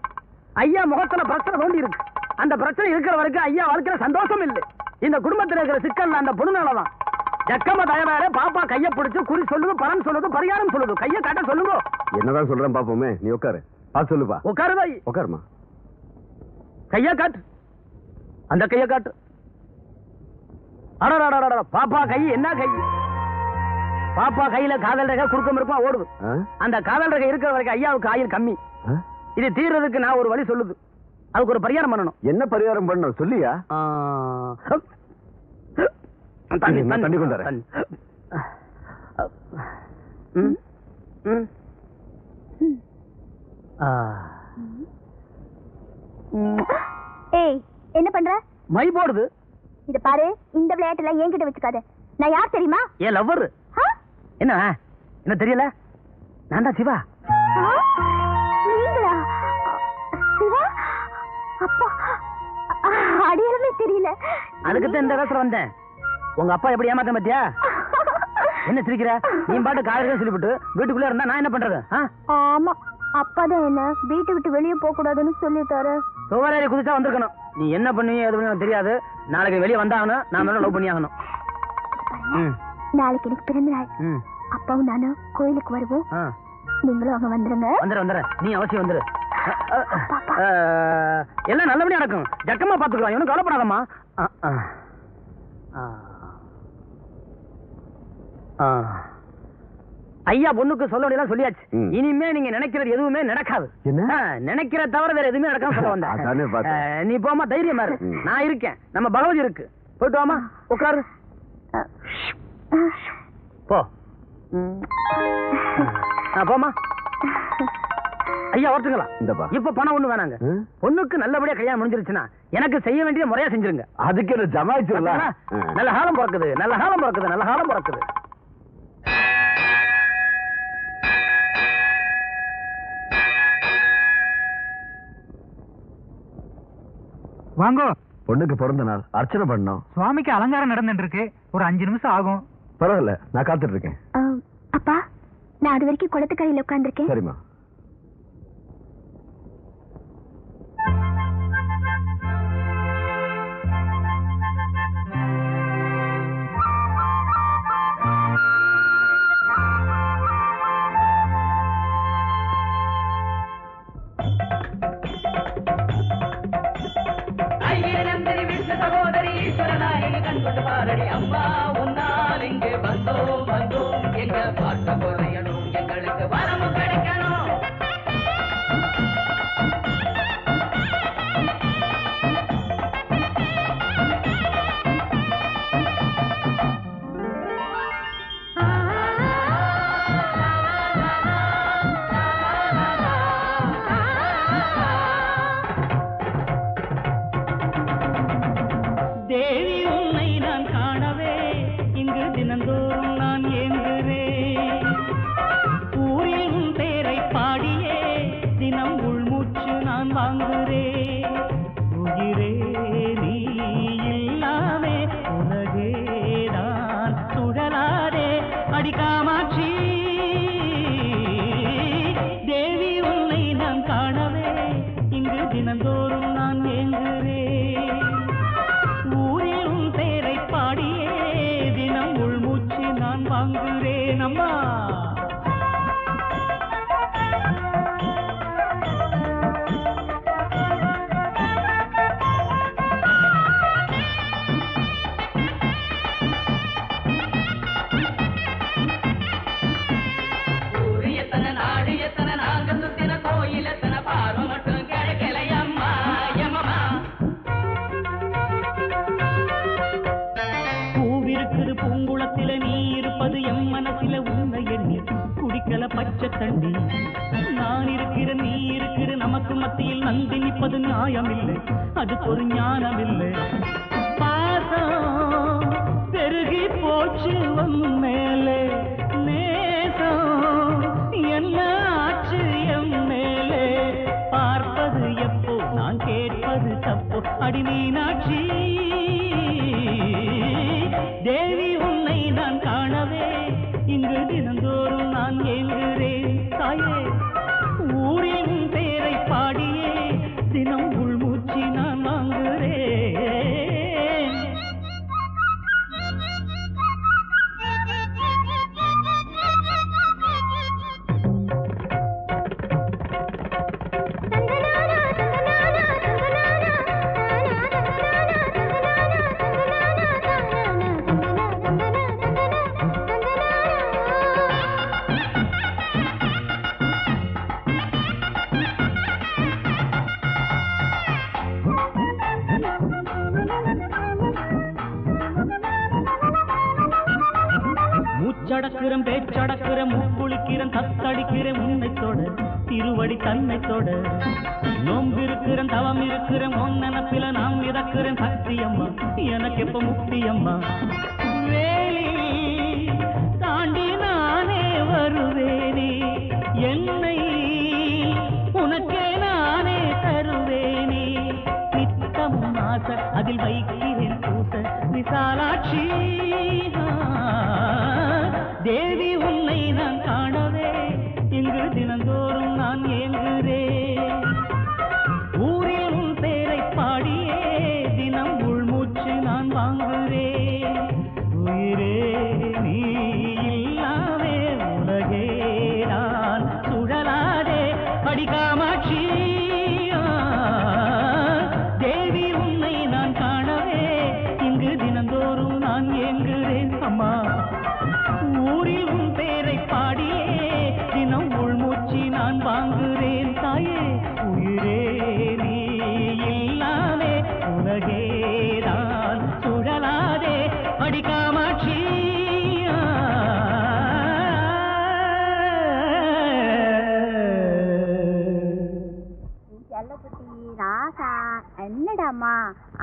ஐயா முகத்துல பிரச்சனை தோண்டி இருக்கு அந்த பிரச்சனை இருக்கிற வரைக்கும் ஐயா வாழ்க்கையில சந்தோஷம் இல்லை. இந்த குடும்பத்துல இருக்கிற சிக்கல் அந்த பொண்ணுனாலதான். ஜக்கம தயவாட பாப்பா கைய பிடிச்சு குறி சொல்லுது பலன் சொல்லுது பரிகாரம் சொல்லுது. கைய காட்ட சொல்லுங்க. என்னதான் சொல்றேன் பாப்போமே நீ உட்காரு. பார்த்து சொல்லுப்பா. உட்காரு பாய் உட்காருமா? கைய காட்டு. அந்த கைய காட்டு. அடடடடட பாப்பா கை என்ன கை? பாப்பா கையில காதல் ரேகை குறுக்கம் இருப்பா ஓடுது? அந்த காதல் ரேகை இருக்கிற வரைக்கும் ஐயாவுக்கு ஆயுள் கம்மி? இது தீர்றதுக்கு நான் ஒரு வழி சொல்லுது. அதுக்கு ஒரு பரிகாரம் பண்ணணும். என்ன பரிகாரம் பண்ணணும்? சொல்லியா? தண்ணி கொண்டு வரேன். ஏய் என்ன பண்ற? மை போடுது. இத பாரு இந்த விளையாட்டுல என்கிட்ட வச்சுக்காத. நான் யார் தெரியுமா? ஏன் லவ்வர்? என்ன என்ன தெரியல? நான் தான் சிவா. அப்பா அடையாளமே தெரியல. அதுக்கு தான் இந்த வேசல வந்தேன். உங்க அப்பா எப்படி ஏமாத்த பத்தியா? என்ன சிரிக்கிற? நீ பாட்டு காலையில சொல்லிவிட்டு வீட்டுக்குள்ள இருந்தா நான் என்ன பண்றது? ஆமா அப்பாதான் என்ன வீட்டை விட்டு வெளியே போக கூடாதுன்னு சொல்லிட்டாரு. சுவரேறி குதிச்சா வந்திருக்கணும். நீ என்ன பண்ணுவீங்க எது பண்ணுவீங்க தெரியாது. நாளைக்கு வெளியே வந்தாகணும் நான் லவ் பண்ணி ஆகணும். நாளைக்கு எனக்கு பிறந்த நாள். அப்பாவும் நானும் கோயிலுக்கு வருவோம். நீங்களும் அங்க வந்துருங்க. வந்துரு வந்துரு நீ அவசியம் அ, எல்லாம் நல்லபடியா நடக்கும். ஜக்கமா பாத்துக்கலாம். இவனும் கவலைப்படாதம்மா. ஐயா பொண்ணுக்கு சொல்ல வேண்டியதெல்லாம் சொல்லியாச்சு. இனிமே நீங்க நினைக்கிறது எதுவுமே நடக்காது. நினைக்கிற தவிர வேற எதுவுமே நடக்காம சொல்ல. ஆ, நீ போமா தைரியமா இரு ம். நான் இருக்கேன். நம்ம பகவதி இருக்கு. போயிட்டு வாமா உட்காரு. போ. போமா ஐயா ஓட்டுங்களா இந்தப்பா. இப்ப பணம் ஒண்ணு வேணாங்க? பொண்ணுக்கு நல்லபடியா கல்யாணம் முடிஞ்சிருச்சுன்னா எனக்கு செய்ய வேண்டிய முறையா செஞ்சிருங்க. அதுக்கு என்ன பாத்தீங்களா? நல்ல காலம் பிறக்குது நல்ல காலம் பிறக்குது நல்ல காலம் பிறக்குது. வாங்கோ. பொண்ணுக்கு பிறந்த நாள் அர்ச்சனை பண்ணோம். சுவாமிக்கு அலங்காரம் நடந்துட்டு இருக்கு ஒரு அஞ்சு நிமிஷம் ஆகும். பரவாயில்ல நான் காத்துட்டு இருக்கேன். அப்பா நான் அது வரைக்கும் குளத்துக்கரையில உட்கார்ந்திருக்கேன். சரிம்மா. நியாயமில்லை. அதுக்கு ஒரு ஞானமில்லை. பாசம் பெருகி போச்சு மேலே. நேசம் என்ன ஆச்சு எம் மேலே. பார்ப்பது எப்போ நான் கேட்பது தப்போ. அடி மீனாட்சி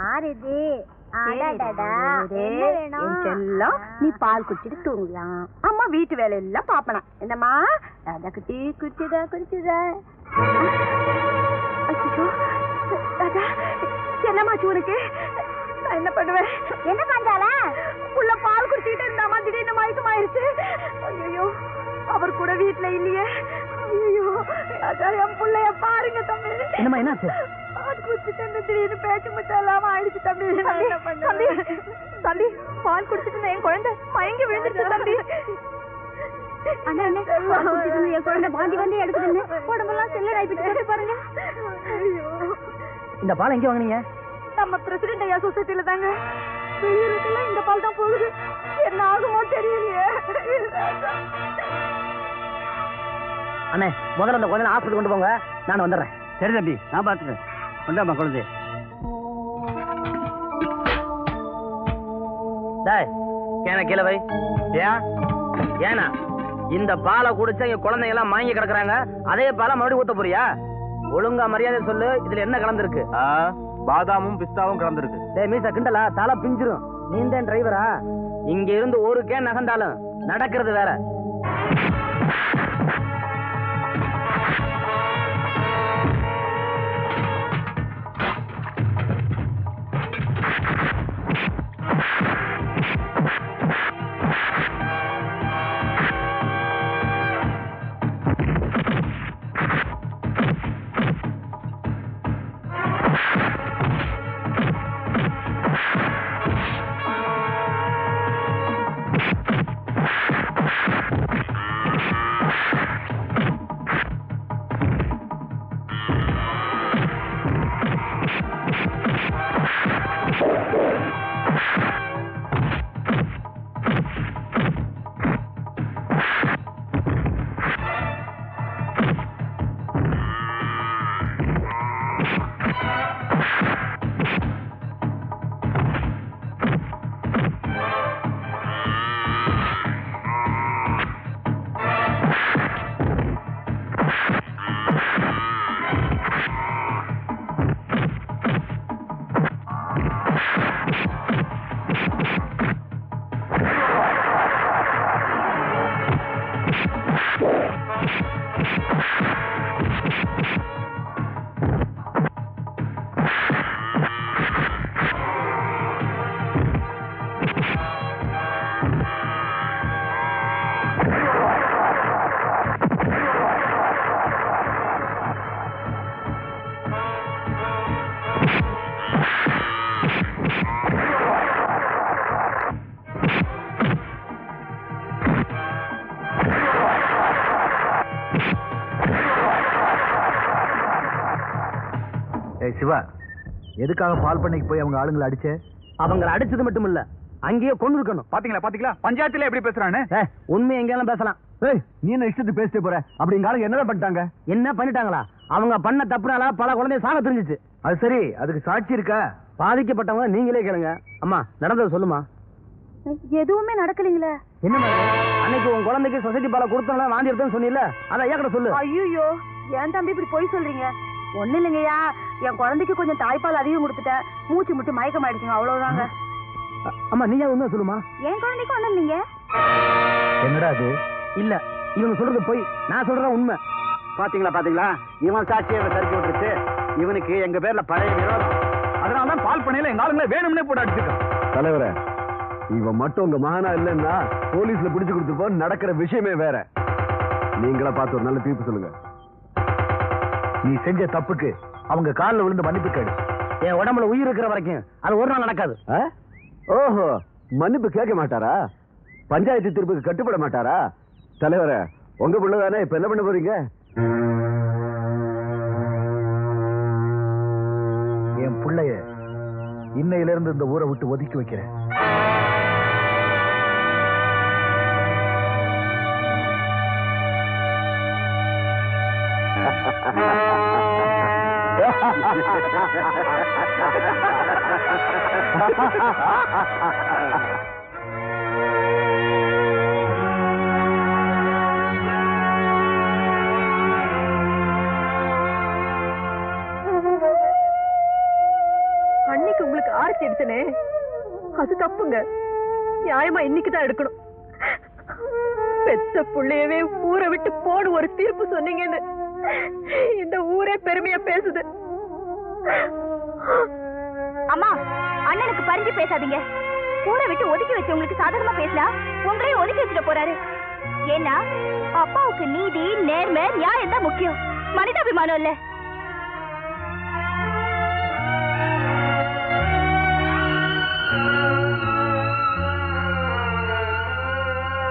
ஆறுது. என்ன நீ பால் குடிச்சிட்டு தூங்கலாம் அம்மா வீட்டு வேலை எல்லாம் பாப்பனா. என்னம்மா? ராதா குட்டி குடிச்சுதா? குடிச்சுதா என்னமாச்சு உனக்கு? நான் என்ன பண்ணுவேன்? என்ன பண்றாள உள்ள பால் குடிச்சிட்டு இருந்தாமா திடீர்னு மயக்கமாயிருச்சு ஐயோ அவர் கூட வீட்டுல இல்லையே. ஐயோ ராஜா என் புள்ளைய பாருங்க தம்பி. என்னம்மா, என்னாச்சு? பால் குடிச்சிட்டு திடீர்னு பேச்சு இல்லாம ஆயிடுச்சு தம்பி? தம்பி தம்பி பால் குடிச்சிட்டு என் குழந்தை மயங்கி விழுந்துருச்சு தம்பி. அண்ணா என் குழந்தை வாந்தி வந்து எடுக்குதுன்னு உடம்பெல்லாம் செல்ல ஆயிப்பிட்டு போட்டு பாருங்க. இந்த பால் எங்க வாங்குனீங்க? நம்ம பிரசிடென்ட் ஐயா சொசைட்டில தாங்க. வெளியூருக்குள்ள இந்த பால் தான் போகுது. என்ன ஆகுமோ தெரியலையே. அண்ணே முதல்ல அந்த குழந்தை ஹாஸ்பிட்டல் கொண்டு போங்க. நான் வந்துடுறேன். சரி தம்பி நான் பார்த்துக்கிறேன். கொண்டாமா குழந்தை. டேய் கேன கீழே வை. ஏன் ஏனா இந்த பாலை குடிச்சா இங்க குழந்தைங்க எல்லாம் மயங்கி கிடக்குறாங்க அதே பாலை மறுபடியும் ஊத்த போறியா? ஒழுங்கா மரியாதை சொல்லு இதுல என்ன கலந்துருக்கு? பாதாமும் பிஸ்தாவும் கலந்துருக்கு. டேய் மீசா கிண்டலா? தலை பிஞ்சிரும். நீ தான் டிரைவரா? இங்க இருந்து ஒரு கேன் நகர்ந்தாலும் நடக்கிறது வேற. Thank you. எதுக்காக பால் பண்ணைக்கு போய் அவங்க ஆளுங்களை அடிச்சே? அவங்கள அடிச்சது மட்டும் இல்ல. அங்கேயே கொண்டு இருக்கணும். பாத்தீங்களா பாத்தீங்களா? பஞ்சாயத்துல எப்படி பேசுறான்னு ஏ, உண்மை எங்கேயாலும் பேசலாம். ஏய் நீ என்ன இஷ்டத்துக்கு பேசிட்டு போற? அப்படி எங்க ஆளுங்க என்னதான் பண்ணிட்டாங்க? என்ன பண்ணிட்டாங்களா? அவங்க பண்ண தப்புனால பல குழந்தைய சாக தெரிஞ்சிச்சு. அது சரி அதுக்கு சாட்சி இருக்கா? பாதிக்கப்பட்டவங்க நீங்களே கேளுங்க. அம்மா நடந்தது சொல்லுமா. எதுவுமே நடக்கலைங்களே. என்ன? அன்னைக்கு உன் குழந்தைக்கு சொசைட்டி பால கொடுத்தோம்னா வாந்தி எடுத்தோம்னு சொன்னீல அதை ஐயா கிட்ட சொல்லு? ஐயோ ஏன் தம்பி இப்படி போய் சொல்றீங்க? ஒண்ணு இல்லைங்கய்யா. என் குழந்தைக்கு கொஞ்சம் தாய்ப்பால் அதிகம் கொடுத்துட்டேன் மூச்சு முட்டு மயக்கம் ஆயிடுச்சுங்க அவ்வளவுதாங்க அம்மா நீயா உண்மை சொல்லுமா? என் குழந்தைக்கு ஒண்ணும் இல்லைங்க. என்னடா அது இல்ல இவங்க சொல்றது போய். நான் சொல்றேன் உண்மை. பாத்தீங்களா பாத்தீங்களா? இவன் சாட்சியை சறுக்கி விட்டுருச்சு. இவனுக்கு எங்க பேர்ல பழைய விரோதம். அதனால தான் பால் பண்ணையில எங்க ஆளுங்களை வேணும்னே போட்டு அடிச்சிருக்கான் தலைவரே இவன் மட்டும் உங்க மகனா இல்லைன்னா போலீஸ்ல பிடிச்சு கொடுத்துருப்போம் நடக்கிற விஷயமே வேற. நீங்களா பார்த்து ஒரு நல்ல தீர்ப்பு சொல்லுங்க. நீ செஞ்ச தப்புக்கு அவங்க காலில் விழுந்து மன்னிப்பு கேடு என் உடம்புல உயிர் இருக்கிற வரைக்கும் அது ஒரு நாள் நடக்காது? ஓஹோ மன்னிப்பு கேட்க மாட்டாரா? பஞ்சாயத்து தீர்ப்புக்கு கட்டுப்பட மாட்டாரா? தலைவரே உங்க பிள்ளை தானே இப்ப என்ன பண்ண போறீங்க? என் புள்ளைய இன்னையில இருந்து இந்த ஊரை விட்டு ஒதுக்கி வைக்கிறேன். அன்னைக்கு உங்களுக்கு ஆர்த்தி எடுத்தனே அது தப்புங்க. நியாயமா இன்னைக்குதான் எடுக்கணும். பெத்த புள்ளையவே ஊரை விட்டு போன ஒரு தீர்ப்பு சொன்னீங்கன்னு இந்த ஊரே பெருமையா பேசுது. அம்மா அண்ணனுக்கு பறிஞ்சு பேசாதீங்க. ஊரை விட்டு ஒதுக்கி வச்சு உங்களுக்கு சாதகமா பேசினா உங்களையும் ஒதுக்கி வச்சுட்டு போறாரு. ஏன்னா அப்பாவுக்கு நீதி நேர்மை நியாயம் தான் முக்கியம். மனிதாபிமானம் இல்ல.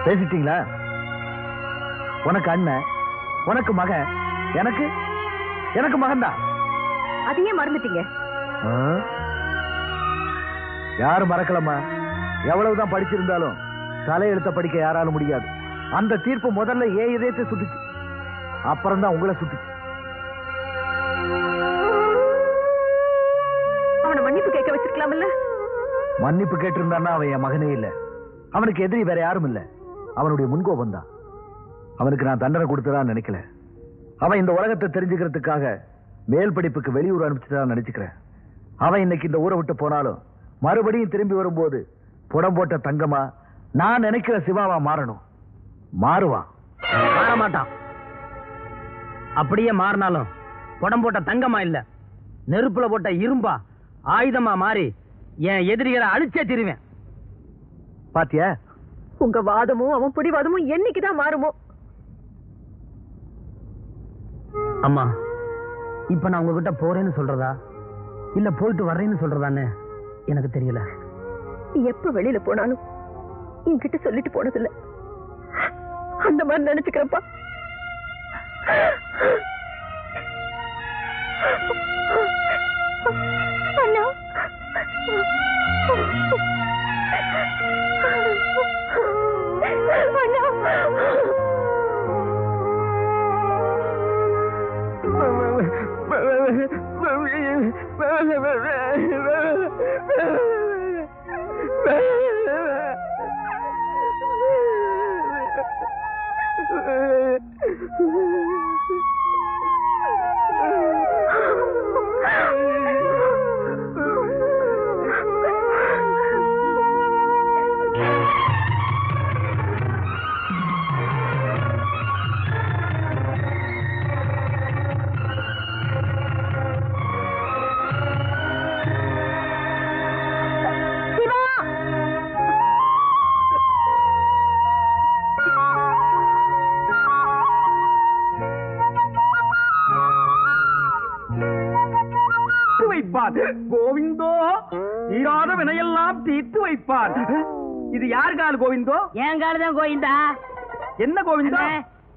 பேசிட்டீங்களா? உனக்கு அண்ணன் உனக்கு மகன் எனக்கு எனக்கு மகன்தான். அதையே மறந்துட்டீங்க? யாரும் மறக்கலம்மா. எவ்வளவுதான் படிச்சிருந்தாலும் தலையெழுத்த படிக்க யாராலும் முடியாது. அந்த தீர்ப்பு முதல்ல ஏ இதயத்தை சுட்டுச்சு. அப்புறம் தான் உங்களை சுட்டுச்சு. அவனை மன்னிப்பு கேட்க வச்சிருக்கலாம்ல? மன்னிப்பு கேட்டிருந்தான்னா அவன் என் மகனே இல்ல. அவனுக்கு எதிரி வேற யாரும் இல்ல. அவனுடைய முன்கோபம் தான். அவனுக்கு நான் தண்டனை கொடுத்ததான் நினைக்கல. அவன் இந்த உலகத்தை தெரிஞ்சுக்கிறதுக்காக மேல் படிப்புக்கு வெளியூர் அனுப்பிச்சுதான் நினைச்சுக்கிறேன். அவன் இன்னைக்கு இந்த ஊரை விட்டு போனாலும் மறுபடியும் திரும்பி வரும்போது புடம் போட்ட தங்கமா நான் நினைக்கிற சிவாவா மாறணும். மாறுவான் மாற மாட்டான் அப்படியே மாறினாலும் புடம் போட்ட தங்கமா இல்ல நெருப்புல போட்ட இரும்பா ஆயுதமா மாறி என் எதிரிகளை அழிச்சே திருவேன். பாத்தியா? உங்க வாதமும் அவன் பிடிவாதமும் என்னைக்குதான் மாறுமோ? அம்மா இப்ப நான் உங்ககிட்ட போறேன்னு சொல்றதா? இல்ல போயிட்டு வர்றேன்னு சொல்றதான்னு எனக்கு தெரியல. எப்ப வெளியில போனாலும் என்கிட்ட சொல்லிட்டு போனதில்ல. அந்த மாதிரி நினைச்சுக்கிறப்பா. அண்ணா. Oh, இது யார் கால் கோவிந்தோ? என் காலதான் கோயிந்தா என்ன கோவிந்தோ?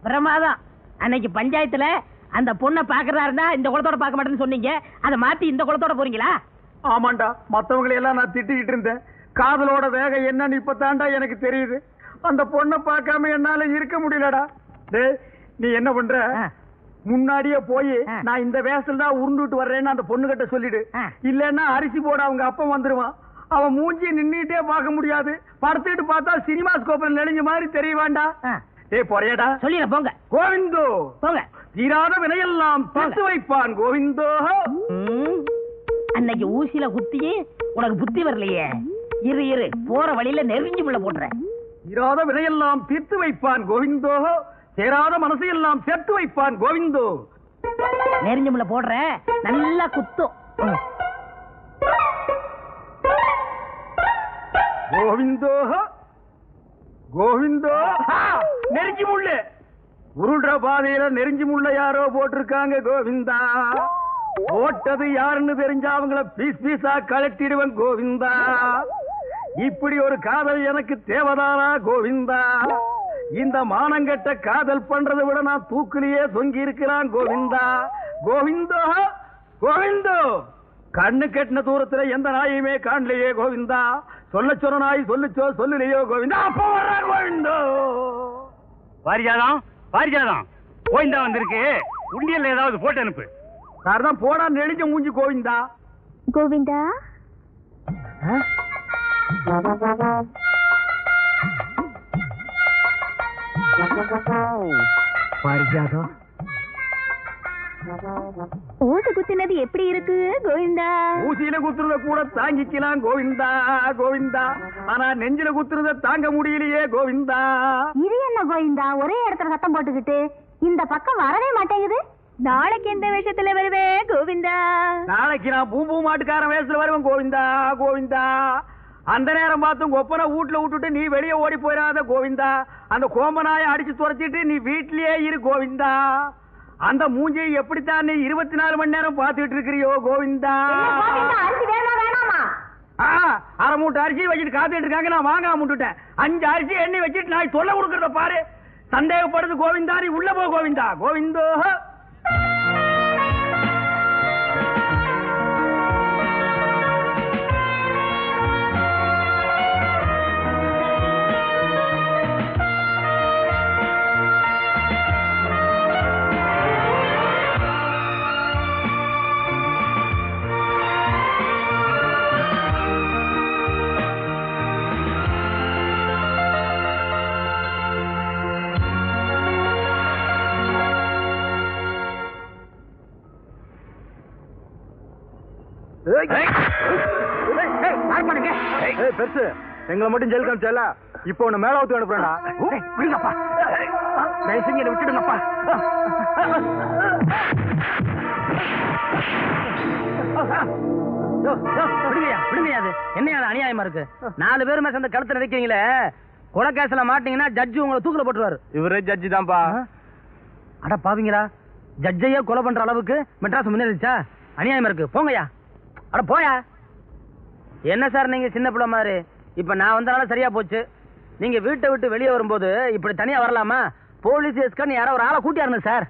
பிரமாதம். அன்னைக்கு பஞ்சாயத்துல அந்த பொண்ணை பாக்குறதா இருந்தா இந்த குளத்தோட பார்க்க மாட்டேன்னு சொன்னீங்க. அதை மாத்தி இந்த குளத்தோட போறீங்களா? ஆமாண்டா மத்தவங்களை எல்லாம் நான் திட்டிக்கிட்டு இருந்தேன். காதலோட வேகம் என்னன்னு இப்பதான்டா எனக்கு தெரியுது. அந்த பொண்ணை பார்க்காம என்னால இருக்க முடியலடா. டேய் நீ என்ன பண்ற? முன்னாடியே போய் நான் இந்த வேஷத்துல தான் உருண்டுட்டு வர்றேன்னு அந்த பொண்ணு கிட்ட சொல்லிடு இல்லன்னா அரிசி போட அவங்க அப்பா வந்துருவான். அவன் மூஞ்சி நின்னுட்டே பார்க்க முடியாது. படுத்துட்டு பார்த்தா சினிமா ஸ்கோப்ல நெளிஞ்ச மாதிரி தெரிய வேண்டாம் ஏய் பொறையடா. சொல்லிட போங்க. கோவிந்தோ. போங்க. தீராத வினையெல்லாம் தீர்த்து வைப்பான் கோவிந்தோ. அன்னைக்கு ஊசியில குத்தியே உனக்கு புத்தி வரலையே. இரு இரு போற வழியில நெருங்கி முள்ள போட்டுறேன் தீராத வினையெல்லாம் தீர்த்து வைப்பான் கோவிந்தோ. சேராத மனசையெல்லாம் சேர்த்து வைப்பான் கோவிந்தோ. நெருங்கி முள்ள போடுறேன் நல்லா குத்தும். கோவிந்தோ கோவிந்தோ. ஆ, நெருஞ்சி முள்ளு. உருள்ற பாதையில நெருஞ்சி முள்ள யாரோ போட்டிருக்காங்க கோவிந்தா. போட்டது யாருன்னு தெரிஞ்சா அவங்கள பீஸ் பீஸா கலட்டிடுவேன் கோவிந்தா. இப்படி ஒரு காதல் எனக்கு தேவதானா கோவிந்தா? இந்த மானங்கெட்ட காதல் பண்றதை விட நான் தூக்குலயே தொங்கி இருக்கிறான் கோவிந்தா. கோவிந்தோ கோவிந்தோ. கண்ணு கெட்டின தூரத்துல எந்த நாயுமே காணலையே கோவிந்தா. சொல்ல சொன்ன நாய் சொல்லுச்சோ சொல்லலையோ கோவிந்தா. அப்ப வர்றா கோவிந்தோ. பாரிஜாதம் பாரிஜாதம். கோயிந்தா வந்திருக்கு. உண்டியல்ல ஏதாவது போட்டு அனுப்பு. சார் தான் போனா நெளிஞ்ச மூஞ்சி கோவிந்தா. கோவிந்தா? பாரிஜாதம் ஊசி குத்தினது எப்படி இருக்கு கோவிந்தா? ஊசியில குத்துறத கூட தாங்கிக்கலாம் கோவிந்தா கோவிந்தா. ஆனா நெஞ்சில குத்துறத தாங்க முடியலையே கோவிந்தா. இது என்ன கோவிந்தா? ஒரே இடத்துல சத்தம் போட்டுக்கிட்டு இந்த பக்கம் வரவே மாட்டேங்குது. நாளைக்கு எந்த விஷயத்துல வருவே கோவிந்தா? நாளைக்கு நான் பூம்பூ மாட்டுக்காரன் வயசுல வருவேன் கோவிந்தா கோவிந்தா. அந்த நேரம் பார்த்து ஒப்பனை வீட்டுல விட்டுட்டு நீ வெளியே ஓடி போயிடாத கோவிந்தா. அந்த கோம்பனாய அடிச்சு துரைச்சிட்டு நீ வீட்லயே இரு கோவிந்தா. அந்த மூஞ்சியை எப்படித்தான் நீ இருபத்தி நாலு மணி நேரம் பார்த்துட்டு இருக்கிறியோ கோவிந்தா? அரை மூட்டை அரிசி வச்சுட்டு காத்துட்டு இருக்காங்க நான் வாங்காம விட்டுட்டேன். அஞ்சு அரிசி எண்ணெய் வச்சுட்டு நான் தொல்லை கொடுக்கறத பாரு. சந்தேகப்படுது கோவிந்தா நீ உள்ள போ கோவிந்தா. கோவிந்தோ பெருசு. எங்களை மட்டும் ஜெயில் காமிச்சல இப்போ உன்னை மேல ஊத்து அனுப்புறா விடுங்கப்பா. தயவு செஞ்சு என்னை விட்டுடுங்கப்பா. யோ, யோ, விடுங்கய்யா விடுங்கய்யா அது. என்னையா அது அநியாயமா இருக்கு? நாலு பேருமே சேர்ந்த கழுத்துல நிக்கிறீங்களே கொலை கேஸ்ல மாட்டீங்கன்னா ஜட்ஜி உங்களை தூக்கில போட்டுருவாரு. இவரே ஜட்ஜி தான்ப்பா. அட பாவீங்களா? ஜட்ஜையே கொலை பண்ற அளவுக்கு மெட்ராஸ் முன்னேறிச்சா அநியாயமா இருக்கு. போங்கய்யா. அட போயா. என்ன சார் நீங்க சின்ன பிள்ளை மாதிரி? இப்ப நான் வந்தனால சரியா போச்சு. நீங்க வீட்டை விட்டு வெளியே வரும்போது இப்படி தனியா வரலாமா? போலீஸ் எஸ்கன்னு யாரோ ஒரு ஆளை கூட்டியாருங்க சார்.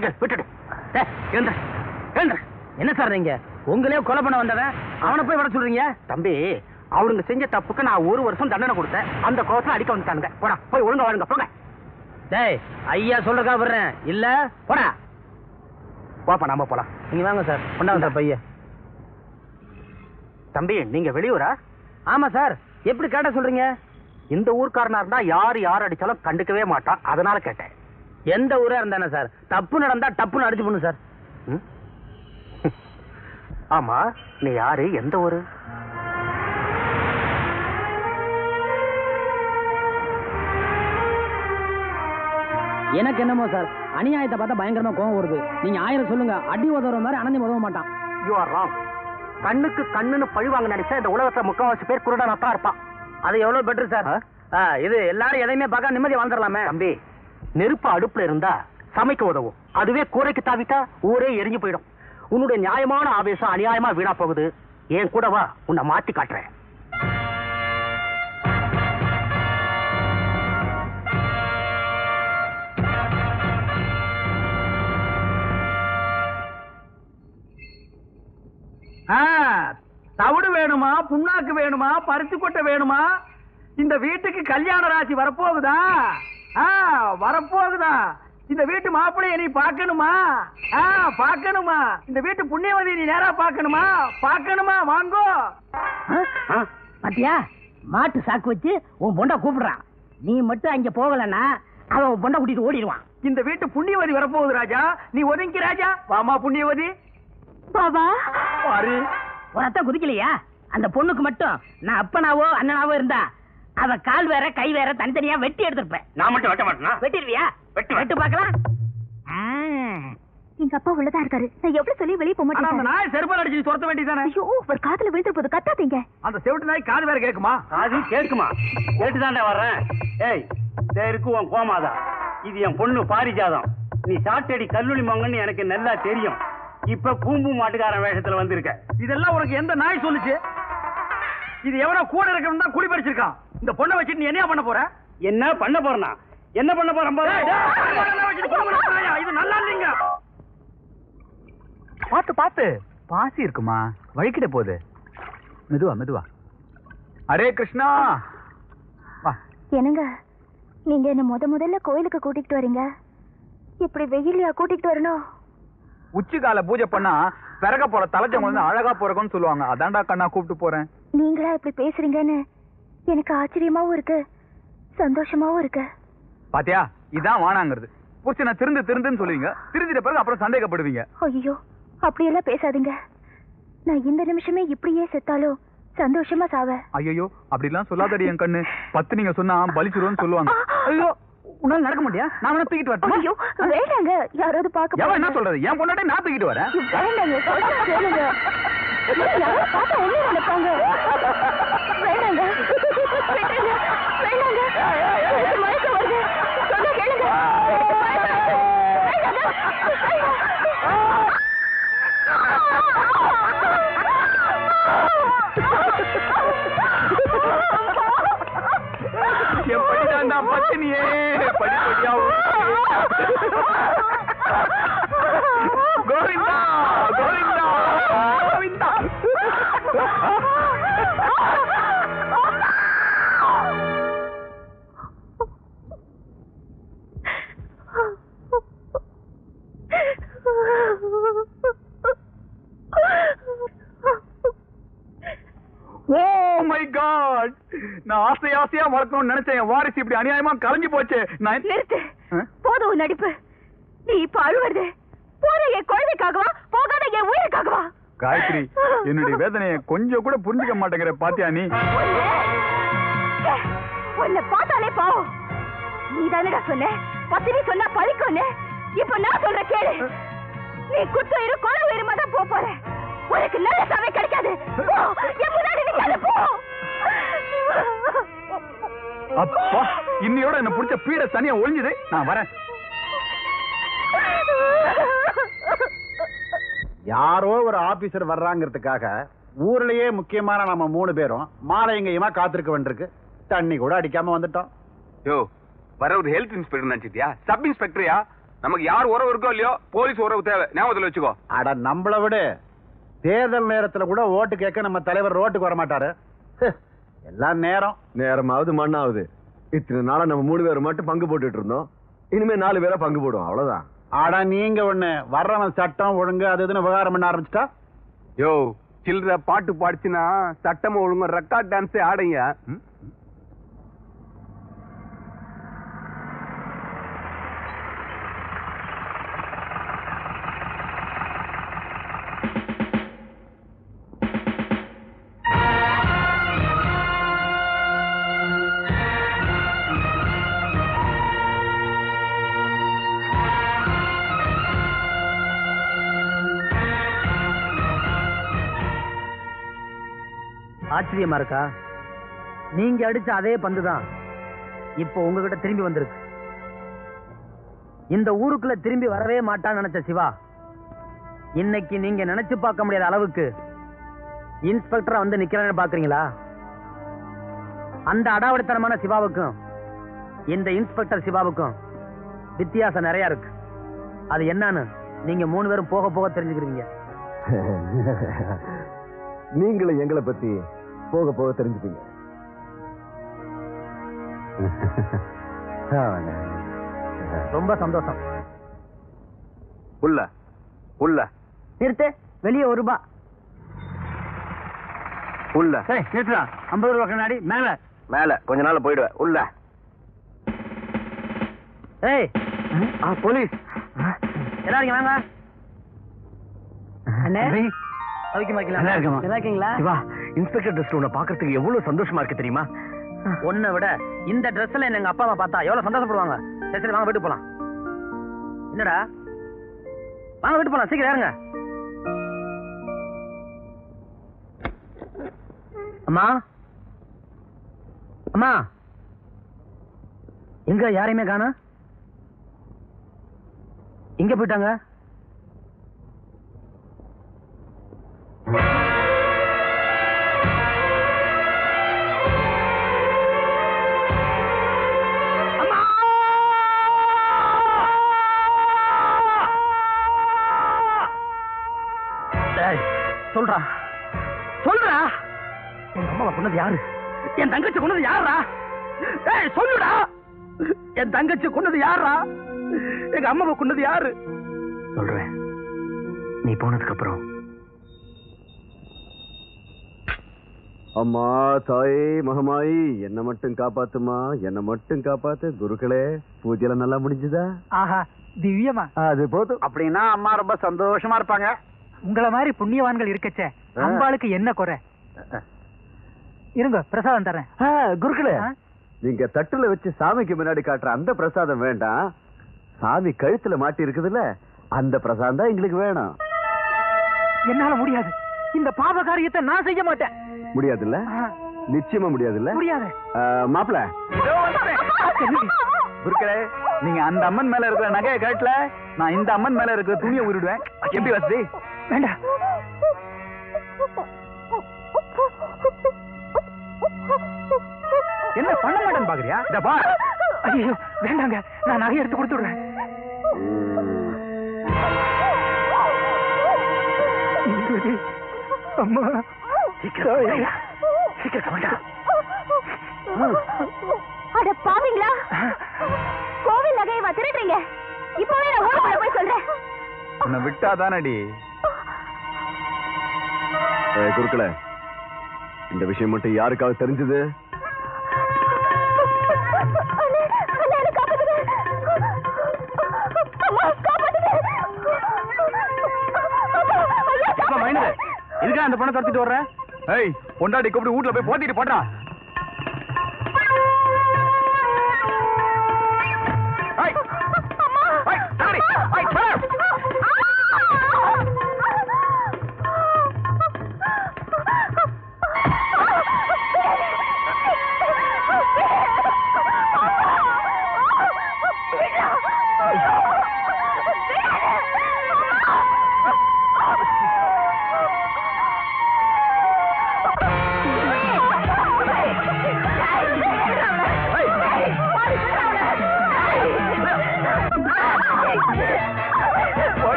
சொல்றதுக்கு விட்டுடு. டேய், எழுந்துரு, எழுந்துரு. என்ன சார் நீங்க? உங்களே கொலை பண்ண வந்தவன் அவனை போய் வர சொல்றீங்க? தம்பி அவனுங்க செஞ்ச தப்புக்கு நான் ஒரு வருஷம் தண்டனை கொடுத்தேன். அந்த கோசம் அடிக்க வந்துட்டானுங்க. போடா போய் ஒழுங்கா வாழுங்க போங்க. டேய் ஐயா சொல்றக்கா விடுறேன். இல்ல? போடா. போப்பா நாம போலாம். நீங்க வாங்க சார். கொண்டாங்க சார் பையன் தம்பி நீங்க வெளியூரா? ஆமா சார். எப்படி கேட்ட சொல்றீங்க? இந்த ஊர்க்காரனா இருந்தா யாரு யார் அடிச்சாலும் கண்டுக்கவே மாட்டான். அதனால கேட்டேன். எந்த ஊரா இருந்தானே சார்? தப்பு நடந்தா டப்புன்னு அடிச்சு பண்ணு சார்? ஆமா நீ யாரு? எந்த ஊரு? எனக்கு என்னமோ சார் அநியாயத்தை பார்த்தா பயங்கரமா கோவம் வருது. நீங்க ஆயிரம் சொல்லுங்க அடி உதவுற மாதிரி அணைஞ்சு உதவ மாட்டான். யூ ஆர் ராங் கண்ணுக்கு கண்ணுன்னு பழிவாங்க நினைச்சா இந்த உலகத்துல முக்காவாசி பேர் குருடனா தான் இருப்பான். அது எவ்வளவு பெட்டர் சார்? இது எல்லாரும் எதையுமே பார்க்க நிம்மதி வாழ்ந்துடலாமே. தம்பி நெருப்பு அடுப்புல இருந்தா சமைக்க உதவும். அதுவே கூரைக்கு தாவிட்டா ஊரே எரிஞ்சு போயிடும். உன்னுடைய நியாயமான ஆவேசம் அநியாயமா வீணா போகுது. என் கூட வா உன்னை மாத்தி காட்டுறேன். தவிடு வேணுமா புண்ணாக்கு வேணுமா பருத்தி கொட்டை வேணுமா? இந்த வீட்டுக்கு கல்யாண ராசி வரப்போகுதா? வரப்போகுதா? இந்த வீட்டு மாப்பிள்ளைய நீ பார்க்கணுமா? ஆ பார்க்கணுமா? இந்த வீட்டு புண்ணியவதி நீ நேரா பார்க்கணுமா? பார்க்கணுமா? வாங்கோ. பாத்தியா? மாட்டு சாக்கு வச்சு உன் பொண்டை கூப்பிடுறான். நீ மட்டும் அங்க போகலன்னா அவன் உன் பொண்டை கூட்டிட்டு ஓடிடுவான். இந்த வீட்டு புண்ணியவதி வரப்போகுது ராஜா. நீ ஒதுங்கி ராஜா. வாமா புண்ணியவதி. பாபா. பாரு. உனத்தான் குதிக்கலையா? அந்த பொண்ணுக்கு மட்டும் நான் அப்பனாவோ அண்ணனாவோ இருந்தா அவ கால் வேற கை வேற தனித்தனியா வெட்டி எடுத்திருப்பேன். நான் மட்டும் வெட்ட மாட்டேனா? வெட்டிடுவியா? வெட்டு, வெட்டு பார்க்கலாம். ஆ. எங்க அப்பா உள்ளதா இருக்காரு. நான் எவ்வளவு சொல்லி வெளியே போக ஆனா அந்த மாட்டேன் நாய் செருப்பால் அடிச்சு துரத்த வேண்டியதானே ஐயோ ஒரு காதுல விழுந்துற போது கத்தாதீங்க. அந்த செவிட்டு நாய் காது வேற கேக்குமா அது கேட்குமா? கேட்டுதான்டா வர்றேன். ஏய் தேருக்கு உன் கோமாதா. இது என் பொண்ணு பாரிஜாதம். நீ சாட்டடி கல்லூரி மங்கன்னு எனக்கு நல்லா தெரியும். இப்ப பூம்பு மாட்டுக்காரன் வேஷத்துல வந்திருக்க. இதெல்லாம் உனக்கு எந்த நாய் சொல்லுச்சு? இது எவனோ கூட இருக்கணும் தான் குடி பறிச்சிருக்கான். இந்த பொண்ணை வச்சுட்டு நீ என்ன பண்ண போற? என்ன பண்ண போறனா? என்ன பண்ண போறேன்? இது நல்லா இல்லைங்க. பார்த்து பார்த்து. பாசி இருக்குமா? வழிக்கிட போகுது. மெதுவா மெதுவா. அரே கிருஷ்ணா. வா. என்னங்க? நீங்க என்ன முத முதல்ல கோயிலுக்கு கூட்டிட்டு வரீங்க? இப்படி வெயிலையா கூட்டிட்டு வரணும்? உச்சிகால பூஜை பண்ணா பிறக போற தலைச்சவங்க வந்து அழகா போறக்கும்னு சொல்லுவாங்க. அதான்டா கண்ணா கூப்பிட்டு போறேன். நீங்களா இப்படி பேசுறீங்கன்னு எனக்கு ஆச்சரியமாவும் இருக்கு. சந்தோஷமாவும் இருக்கு. பாத்தியா? இதான் வானாங்கிறது. புருஷனை திருந்து திருந்துன்னு சொல்லுவீங்க. திருந்திட்ட பிறகு அப்புறம் சந்தேகப்படுவீங்க. ஐயோ அப்படியெல்லாம் பேசாதீங்க. நான் இந்த நிமிஷமே இப்படியே செத்தாலும் சந்தோஷமா சாவேன் ஐயோ அப்படிலாம் சொல்லாதடி என் கண்ணு. பத்து நீங்க சொன்னா பலிச்சிருவோம்னு சொல்லுவாங்க. ஐயோ உன்னால நடக்க மாட்டியா நான் வேணா தூக்கிட்டு வரேன் ஐயோ வேண்டாங்க. யாராவது பார்க்க எவன் என்ன. சொல்றது? என் பொண்டாட்டி நான் தூக்கிட்டு வரேன். வேண்டாங்க சொல்றத கேளுங்க. யாராவது பார்த்தா என்ன நினைப்பாங்க வேண்டாங்க. என் படிதான் நான் பத்தினியே படிப்படியா கோவிந்தா கோவிந்தா கோவிந்தா. ஆசையா வளர்க்கணும்னு நினைச்சேன் வாரிசு இப்படி அநியாயமா கலைஞ்சு போச்சு. நான் நிறுத்து? போதும் நடிப்பு. நீ இப்ப அழுவது போற என் குழந்தைக்காகவா? போகாத என் உயிருக்காகவா? காயத்ரி என்னுடைய வேதனையை கொஞ்சம் கூட புரிஞ்சுக்க மாட்டேங்கிற பாத்தியா நீ? உன்னை பார்த்தாலே பாவம். நீ தானடா சொன்ன? பத்தினி சொன்னா பழிக்கும்னு. இப்ப நான் சொல்ற கேளு. நீ குத்து இரு கொலை உயிருமா தான் போற. உனக்கு நல்ல சமை கிடைக்காது. என் முன்னாடி நிக்காத போ. அப்பா இன்னையோட என்ன பிடிச்ச பீட தனியா ஒளிஞ்சுது. நான் வரேன். யாரோ ஒரு ஆபீசர் வர்றாங்கிறதுக்காக ஊர்லயே முக்கியமான நம்ம மூணு பேரும் மாலையங்கையுமா காத்திருக்க வேண்டியிருக்கு. தண்ணி கூட அடிக்காம வந்துட்டோம். யோ வர ஒரு ஹெல்த் இன்ஸ்பெக்டர் நினைச்சிட்டியா? சப் இன்ஸ்பெக்டரியா நமக்கு யார் உறவு இருக்கோ இல்லையோ போலீஸ் உறவு தேவை. ஞாபகத்துல வச்சுக்கோ. அட நம்மள விட. தேர்தல் நேரத்துல கூட ஓட்டு கேட்க நம்ம தலைவர் ரோட்டுக்கு வர மாட்டாரு எல்லாம் நேரம். நேரமாவது மண்ணாவது. இத்தனை நாளா நம்ம மூணு பேர் மட்டும் பங்கு போட்டுட்டு இருந்தோம். இனிமே நாலு பேரா பங்கு போடுவோம் அவ்வளவுதான். ஆடா நீங்க ஒண்ணு. வர்றவன் சட்டம் ஒழுங்கு அது இதுன்னு விவகாரம் பண்ண ஆரம்பிச்சிட்டா? யோ சில்லற பாட்டு பாடிச்சுன்னா சட்டமா ஒழுங்கா ரெக்கார்ட் டான்ஸே ஆடைங்க. ஆச்சரியமா இருக்கா? நீங்க அடிச்ச அதே பந்து தான் இப்போ உங்ககிட்ட திரும்பி வந்திருக்கு. இந்த ஊருக்குள்ள திரும்பி வரவே மாட்டான்னு நினைச்ச சிவா இன்னைக்கு நீங்க நினைச்சு பார்க்க முடியாத அளவுக்கு இன்ஸ்பெக்டரா வந்து நிக்கிறேன்னு பாக்குறீங்களா? அந்த அடாவடித்தனமான சிவாவுக்கும் இந்த இன்ஸ்பெக்டர் சிவாவுக்கும் வித்தியாசம் நிறைய இருக்கு. அது என்னன்னு நீங்க மூணு பேரும் போக போக தெரிஞ்சுக்கிறீங்க நீங்களும் எங்களை பத்தி போக போக தெரிஞ்சுப்பீங்க. ரொம்ப சந்தோஷம். உள்ள உள்ள. நிறுத்து வெளியே ஒரு ரூபா. உள்ள. நிறுத்துடா. ஐம்பது ரூபா கண்ணாடி மேல. மேல. கொஞ்ச நாள் போயிடுவேன் உள்ள. ஏய். போலீஸ். எல்லாரும் வாங்க. அண்ணே. சௌக்கியமா இருக்கீங்களா? நல்லா இருக்கீங்களா? இன்ஸ்பெக்டர் ட்ரெஸ் உன்னை பாக்குறதுக்கு எவ்வளவு சந்தோஷமா இருக்கு தெரியுமா? உன்னை விட இந்த ட்ரெஸ்ல எங்க அப்பா அம்மா பார்த்தா எவ்வளவு சந்தோஷப்படுவாங்க. சரி வாங்க வீட்டுக்கு போலாம். என்னடா? வாங்க வீட்டு போலாம் சீக்கிரம் ஏறுங்க அம்மா? அம்மா? எங்க யாரையுமே காணா? எங்க போயிட்டாங்க? சொல்றா. சொல்றா. எங்க அம்மாவை கொண்டது யாரு? என் தங்கச்சி கொண்டது யாரா ஏய் சொல்லுடா. என் தங்கச்சி கொண்டது யாரா எங்க அம்மாவை கொண்டது யாரு? சொல்றேன். நீ போனதுக்கு அப்புறம். அம்மா தாயே மகமாயி என்ன மட்டும் காப்பாத்துமா? என்ன மட்டும் காப்பாத்து குருக்களே பூஜையில நல்லா முடிஞ்சுதா? ஆஹா திவ்யமா அது போதும். அப்படின்னா அம்மா ரொம்ப சந்தோஷமா இருப்பாங்க. உங்கள மாதிரி புண்ணியவான்கள் இருக்கச்சே. அம்பாளுக்கு என்ன குறை? இருங்க பிரசாதம் தரேன்? நீங்க தட்டுல வச்சு சாமிக்கு முன்னாடி காட்டுற அந்த பிரசாதம் வேண்டாம். சாமி கழுத்துல மாட்டி இருக்குதுல்ல அந்த பிரசாதம் தான் எங்களுக்கு வேணும். என்னால முடியாது. இந்த பாப காரியத்தை நான் செய்ய மாட்டேன். முடியாதுல்ல? நிச்சயமா முடியாதுல்ல? முடியாது. மாப்பிள. குருக்களே நீங்க அந்த அம்மன் மேல இருக்கிற நகையை கேட்டல நான் இந்த அம்மன் மேல இருக்கிற துணியை உருடுவேன். எப்படி வசதி? வேண்டாம். என்ன பண்ண மாட்டேன்னு பாக்குறியா? இந்த பா. ஐயோ வேண்டாங்க. நான் நகை எடுத்து கொடுத்துடுறேன் அம்மா சீக்கிரம் சீக்கிரம் வேண்டாம் அட பாவீங்களா. கோவில் நகையை திருடுறீங்க. இப்பவே நான் ஊருக்குள்ள போய் சொல்றேன். உன்னை விட்டாதானடி? குருக்களே இந்த விஷயம் மட்டும் யாருக்காவது தெரிஞ்சது. இதுக்கா அந்த பணம் துரத்திட்டு வர்ற ஏய் பொண்டாடி கூப்பிட்டு வீட்டுல போய் போத்திட்டு போட்டா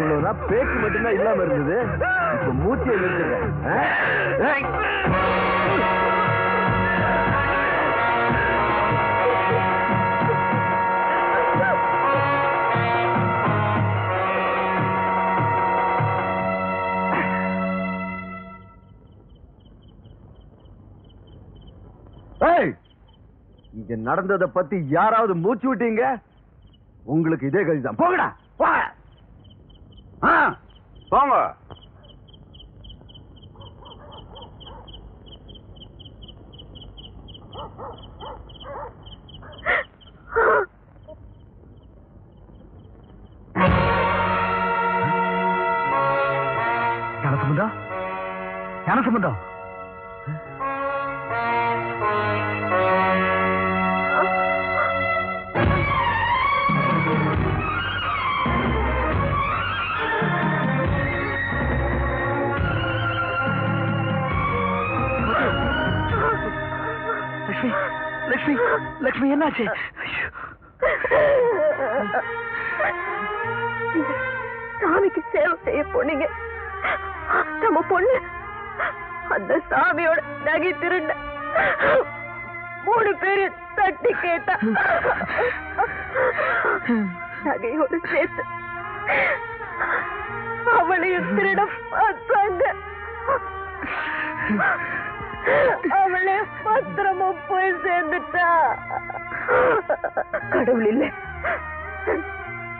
இவ்வளவுதான் பேச்சு மட்டும்தான் இல்லாம இருந்தது. இப்ப மூச்சை இங்க நடந்ததை பத்தி யாராவது மூச்சு விட்டீங்க? உங்களுக்கு இதே போங்க. ஆ, போங்க ஞானசம்பந்தம் ஞானசம்பந்தம் லட்சுமி என்னாச்சு சாமிக்கு சேவை செய்ய போனீங்க. நம்ம பொண்ணு அந்த சாமியோட நகை திருண்ட மூணு பேரு தட்டி கேட்டா. நகையோடு சேர்த்து அவளையும் திருட பார்த்தாங்க. அவளே பத்திரமா போய் சேர்ந்துட்டா. கடவுள் இல்ல.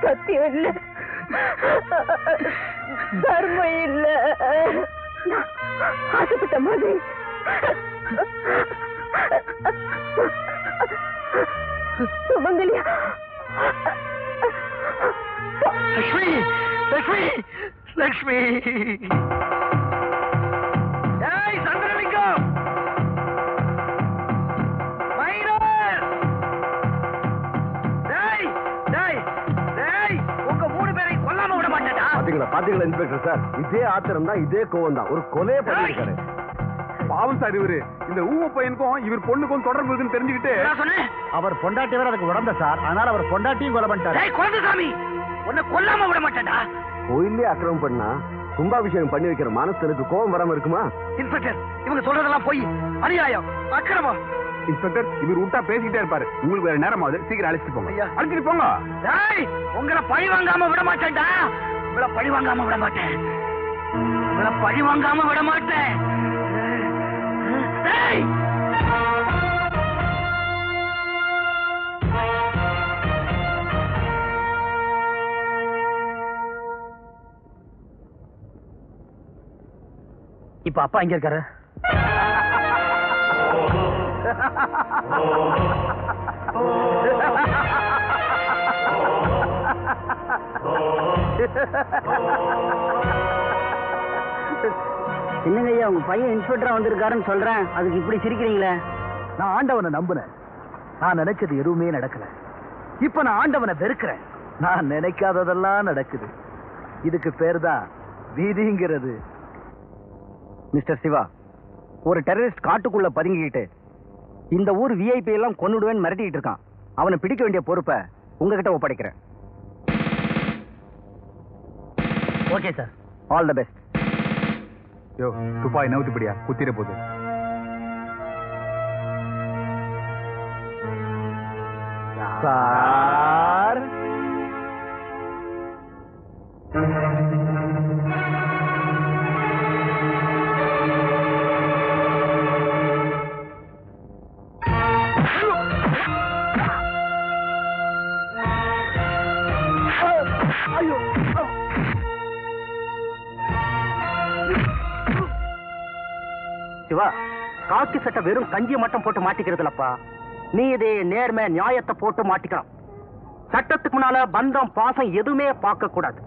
சத்தியம் இல்ல. தர்மம் இல்ல. ஆசைப்பட்ட மாதிரி. சுமங்கலியா லக்ஷ்மி லக்ஷ்மி லக்ஷ்மி. பாத்தீங்களா இன்ஸ்பெக்டர் சார். இதே ஆத்திரம் தான் இதே கோவம் தான். ஒரு கொலையை பண்ணிருக்காரு பாவம் சார் இவரு. இந்த ஊம பையனுக்கும் இவர் பொண்ணுக்கும் தொடர்பு இருக்குன்னு தெரிஞ்சுக்கிட்டு அவர் பொண்டாட்டி வேற அதுக்கு உடந்த சார். அதனால அவர் பொண்டாட்டியும் கொலை பண்ணிட்டாரு. டேய் குழந்தைசாமி! உன்னை கொல்லாம விட மாட்டேடா கோயிலே அக்கிரமம் பண்ணா கும்பாபிஷேகம் பண்ணி வைக்கிற மானஸ்தனுக்கு கோபம் வராம இருக்குமா? இன்ஸ்பெக்டர் இவங்க சொல்றதெல்லாம் போய். அநியாயம். அக்கிரமம். இன்ஸ்பெக்டர் இவர் விட்டா பேசிக்கிட்டே இருப்பாரு. உங்களுக்கு வேற நேரம் ஆகுது சீக்கிரம் அழைச்சிட்டு போங்க. அழைச்சிட்டு போங்க. டேய் உங்களை பழி வாங்காம விட மாட்டேன்டா. உங்களை பழி வாங்காம விட மாட்டேன். உங்களை பழி வாங்காம விட மாட்டேன். இப்ப அப்பா இங்க இருக்காரு? என்னங்க ஐயா உங்க பையன் இன்ஸ்பெக்டரா வந்திருக்காருன்னு சொல்றேன். அதுக்கு இப்படி சிரிக்கிறீங்களே? நான் ஆண்டவனை நம்புனேன். நான் நினைச்சது எதுவுமே நடக்கல. இப்ப நான் ஆண்டவனை வெறுக்கிறேன். நான் நினைக்காததெல்லாம் நடக்குது. இதுக்கு பேர் தான் வீதிங்கிறது. மிஸ்டர் சிவா ஒரு டெரரிஸ்ட் காட்டுக்குள்ள பதுங்கிக்கிட்டு இந்த ஊர் விஐபி எல்லாம் கொன்னுடுவேன்னு மிரட்டிட்டு இருக்கான். அவனை பிடிக்க வேண்டிய பொறுப்பை உங்ககிட்ட ஒப்படைக்கிறேன். Okay sir all the best யோ துப்பாய் நவுத்துப்படியா? குத்திர போகுது. சார். சிவா. காக்கி சட்டை வெறும் கஞ்சியை மட்டும் போட்டு மாட்டிக்கிறதுலப்பா. நீ இதே நேர்மை நியாயத்தை போட்டு மாட்டிக்கணும் சட்டத்துக்கு முன்னால பந்தம் பாசம் எதுவுமே பார்க்க கூடாது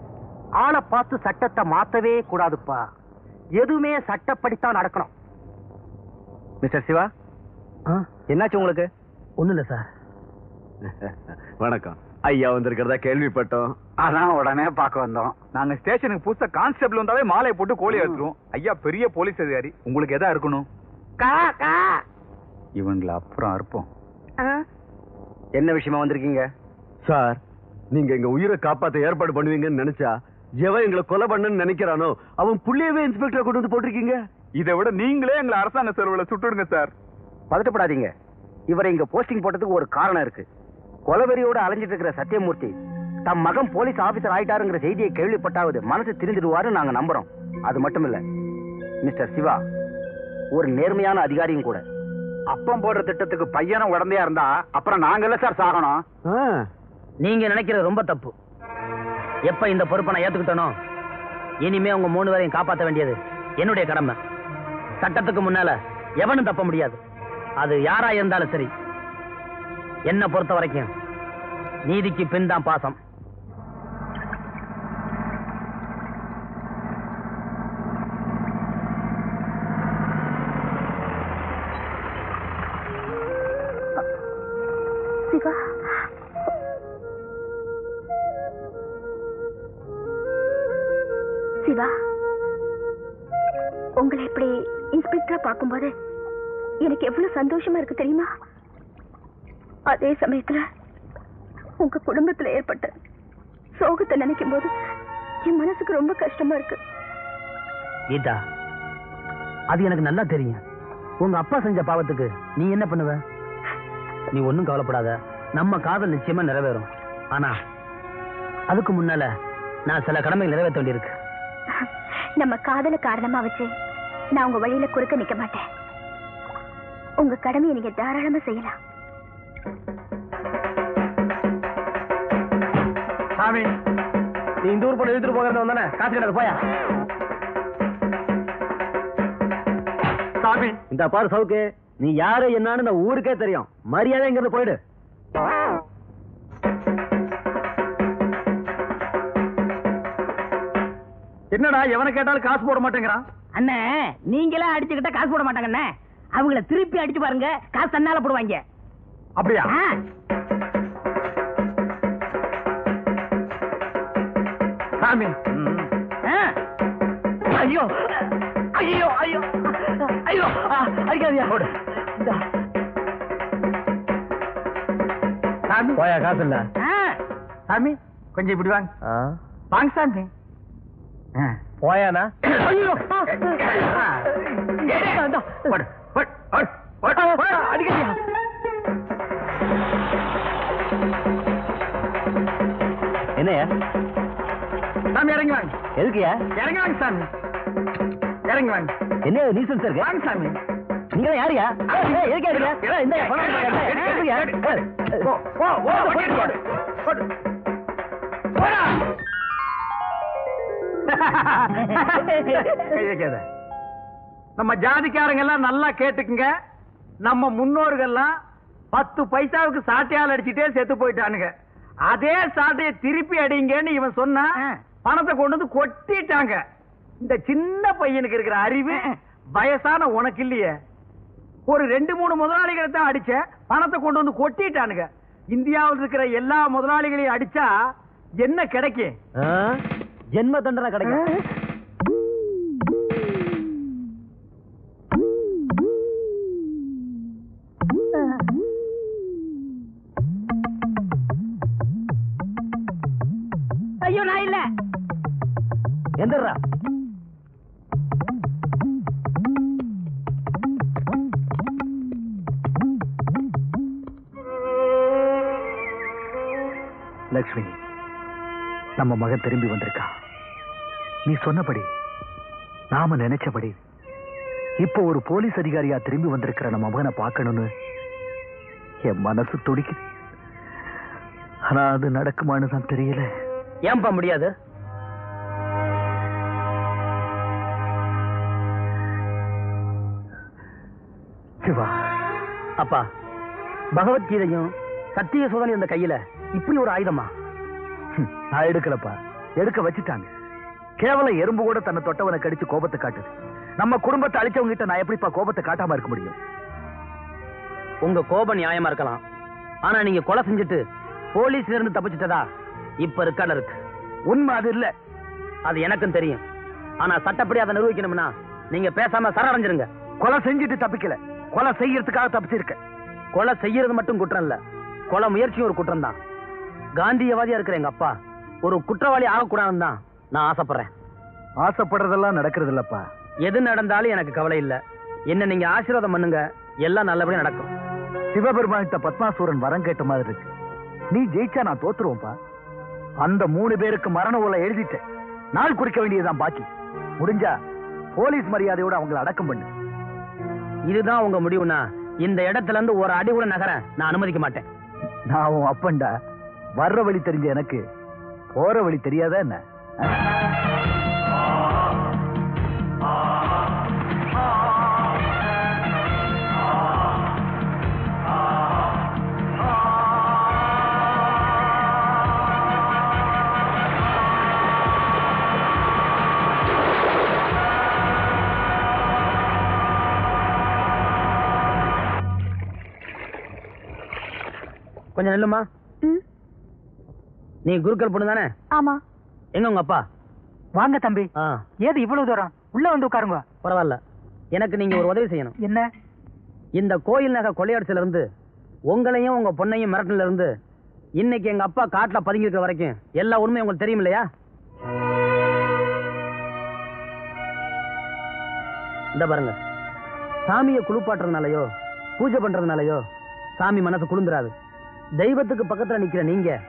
ஆளை பார்த்து சட்டத்தை மாத்தவே கூடாதுப்பா. எதுவுமே சட்டப்படித்தான் நடக்கணும். மிஸ்டர் சிவா என்னாச்சு உங்களுக்கு? இல்ல சார். வணக்கம். ஐயா வந்திருக்கிறதா கேள்விப்பட்டோம். அதான் உடனே பார்க்க வந்தோம். நாங்க ஸ்டேஷனுக்கு புதுசா கான்ஸ்டபிள் வந்தாலே மாலையை போட்டு கோழி எடுத்துருவோம் ஐயா பெரிய போலீஸ் அதிகாரி. உங்களுக்கு எதா இருக்கணும்? இவங்கள அப்புறம் அறுப்போம். என்ன விஷயமா வந்திருக்கீங்க? சார் நீங்க எங்க உயிரை காப்பாத்த ஏற்பாடு பண்ணுவீங்கன்னு நினைச்சா எவன் எங்களை கொலை பண்ணன்னு நினைக்கிறானோ அவன் புள்ளியவே இன்ஸ்பெக்டரை கொண்டு வந்து போட்டிருக்கீங்க. இதை விட நீங்களே எங்களை அரசாங்க செலவுல சுட்டுடுங்க சார். பதட்டப்படாதீங்க. இவரை இங்க போஸ்டிங் போட்டதுக்கு ஒரு காரணம் இருக்கு. கொலவெறியோட அலைஞ்சிட்டு இருக்கிற சத்தியமூர்த்தி தம் மகன் போலீஸ் ஆபீசர் ஆயிட்டாருங்கிற செய்தியை கேள்விப்பட்டாவது மனசு திருந்திடுவாருன்னு நாங்க நம்புறோம். அது மட்டும் இல்ல மிஸ்டர் சிவா ஒரு நேர்மையான அதிகாரியும் கூட. அப்பம் போடுற திட்டத்துக்கு பையனும் உடந்தையா இருந்தா அப்புறம் நாங்கல்ல சார் சாகணும்? நீங்க நினைக்கிறது ரொம்ப தப்பு. எப்ப இந்த பொறுப்பை நான் ஏத்துக்கிட்டனோ இனிமே உங்க மூணு பேரையும் காப்பாத்த வேண்டியது என்னுடைய கடமை. சட்டத்துக்கு முன்னால எவனும் தப்ப முடியாது. அது யாரா இருந்தாலும் சரி. என்ன பொறுத்த வரைக்கும் நீதிக்கு பின் தான் பாசம். சிவா. சிவா. உங்களை இப்படி இன்ஸ்பெக்டரா பார்க்கும்போது எனக்கு எவ்வளவு சந்தோஷமா இருக்கு தெரியுமா? அதே சமயத்துல உங்க குடும்பத்துல ஏற்பட்ட சோகத்தை நினைக்கும் போது என் மனசுக்கு ரொம்ப கஷ்டமா இருக்கு. கீதா அது எனக்கு நல்லா தெரியும். உங்க அப்பா செஞ்ச பாவத்துக்கு நீ என்ன பண்ணுவ? நீ ஒண்ணும் கவலைப்படாத. நம்ம காதல் நிச்சயமா நிறைவேறும். ஆனா அதுக்கு முன்னால நான் சில கடமைகள் நிறைவேற்ற வேண்டியிருக்கு. நம்ம காதல காரணமா வச்சு நான் உங்க வழியில குறுக்க நிக்க மாட்டேன். உங்க கடமையை நீங்க தாராளமா செய்யலாம். சாமி நீ இந்த ஊர் பொண்ணு இழுத்துட்டு போகிறது வந்தானே காசு கிடையாது போயா. சாமி. இந்த பாரு சவுக்கு நீ யாரு என்னன்னு இந்த ஊருக்கே தெரியும். மரியாதை இங்க இருந்து போயிடு. என்னடா எவனை கேட்டாலும் காசு போட மாட்டேங்கிறான்? அண்ணே நீங்களே அடிச்சுக்கிட்டா காசு போட மாட்டாங்க அண்ணே அவங்கள திருப்பி அடிச்சு பாருங்க காசு தன்னால போடுவாங்க. அப்படியா? சாமி. ஐயோ. ஐயோ ஐயோ. ஐயோ. அடிக்காதீயா போடு. சாமி. போயா காசு இல்ல சாமி கொஞ்சம் இப்படி வாங்க. வாங்க சாமி. போயானா ஐயோ. போடு, போடு, போடு, போடு, போடு. என்னையா சாமி இறங்கி வாங்க. எதுக்குயா இறங்கி வாங்க சாமி. இறங்கி வாங்க. என்ன நீசன்ஸ் இருக்கு? வாங்க சாமி. நீங்க யாரியா எதுக்கு யாருங்க இந்த. நம்ம ஜாதிக்காரங்க எல்லாம் நல்லா கேட்டுக்குங்க. நம்ம முன்னோர்கள்லாம் பத்து பைசாவுக்கு சாட்டையால் அடிச்சுட்டே செத்து போயிட்டானுங்க. அதே சாட்டையை திருப்பி அடிங்கன்னு இவன் சொன்னா பணத்தை கொண்டு வந்து கொட்டிட்டாங்க. இந்த சின்ன பையனுக்கு இருக்கிற அறிவு வயசான உனக்கு இல்லையே. ஒரு ரெண்டு மூணு முதலாளிகளை தான் அடிச்ச பணத்தை கொண்டு வந்து கொட்டிட்டானுங்க. இந்தியாவில் இருக்கிற எல்லா முதலாளிகளையும் அடிச்சா என்ன கிடைக்கும்? ஜென்ம தண்டனை கிடைக்கும். ஐயோ நான் இல்ல. எந்திரா லக்ஷ்மி நம்ம மகன் திரும்பி வந்திருக்கா. நீ சொன்னபடி நாம நினைச்சபடி இப்போ ஒரு போலீஸ் அதிகாரியா திரும்பி வந்திருக்கிற நம்ம மகனை பார்க்கணும்னு என் மனசு துடிக்குது. ஆனா அது நடக்குமான்னு தான் தெரியல. ஏன்பா முடியாது? சிவா அப்பா பகவத்கீதையும் சத்திய சோதனை அந்த கையில இப்படி ஒரு ஆயுதமா? நான் எடுக்கலப்பா. எடுக்க வச்சுட்டாங்க. கேவல எறும்பு கூட தன்னை தொட்டவனை கடிச்சு கோபத்தை காட்டுது. நம்ம குடும்பத்தை அழிச்சவங்க கிட்ட நான் எப்படிப்பா கோபத்தை காட்டாம இருக்க முடியும்? உங்க கோபம் நியாயமா இருக்கலாம். ஆனா நீங்க கொலை செஞ்சுட்டு போலீஸ்ல இருந்து தப்பிச்சிட்டதா? இப்ப ரெக்கார்ட்ல இருக்கு. உண்மை அது இல்ல. அது எனக்கும் தெரியும். ஆனா சட்டப்படி அதை நிரூபிக்கணும்னா நீங்க பேசாம சரணடைஞ்சிருங்க. கொலை செஞ்சுட்டு தப்பிக்கல. கொலை செய்யறதுக்காக தப்பிச்சிருக்க. கொலை செய்யறது மட்டும் குற்றம் இல்ல. கொலை முயற்சியும் ஒரு குற்றம் தான். காந்தியவாதியா இருக்கிற எங்க அப்பா ஒரு குற்றவாளி ஆகக்கூடாதுன்னு தான் நான் ஆசைப்படுறேன். ஆசைப்படுறதெல்லாம் நடக்கிறது இல்லப்பா. எது நடந்தாலும் எனக்கு கவலை இல்ல. என்ன நீங்க ஆசீர்வாதம் பண்ணுங்க. எல்லாம் நல்லபடியா நடக்கும். சிவபெருமானிட்ட பத்மாசூரன் வரம் கேட்ட மாதிரி இருக்கு. நீ ஜெயிச்சா நான் தோத்துருவோம்ப்பா. அந்த மூணு பேருக்கு மரண ஓலை எழுதிட்டேன். நாள் குறிக்க வேண்டியதுதான் பாக்கி. முடிஞ்சா போலீஸ் மரியாதையோட அவங்களை அடக்கம் பண்ணு. இதுதான் உங்க முடிவுனா இந்த இடத்துல இருந்து ஒரு அடி கூட நகர நான் அனுமதிக்க மாட்டேன். நான் உன் அப்பன்டா. வர்ற வழி தெரிஞ்ச எனக்கு போற வழி தெரியாதா என்ன? கொஞ்சம் நில்லுமா? நீ குருக்கள் பொண்ணு தானே? ஆமா. எங்க உங்க அப்பா? வாங்க தம்பி. ஏது இவ்வளவு தூரம்? உள்ள வந்து உட்காருங்க. பரவாயில்ல. எனக்கு நீங்க ஒரு உதவி செய்யணும். என்ன? இந்த கோயில் நகை கொள்ளையடிச்சல இருந்து உங்களையும் உங்க பொண்ணையும் மிரட்டல இருந்து இன்னைக்கு எங்க அப்பா காட்டுல பதுங்கி இருக்கிற வரைக்கும் எல்லா உண்மையும் உங்களுக்கு தெரியும் இல்லையா? இந்த பாருங்க. சாமியை குளிப்பாட்டுறதுனாலயோ பூஜை பண்றதுனாலயோ சாமி மனசு குளிந்துராது தெய்வத்துக்கு பக்கத்துல நிக்கிற நீங்க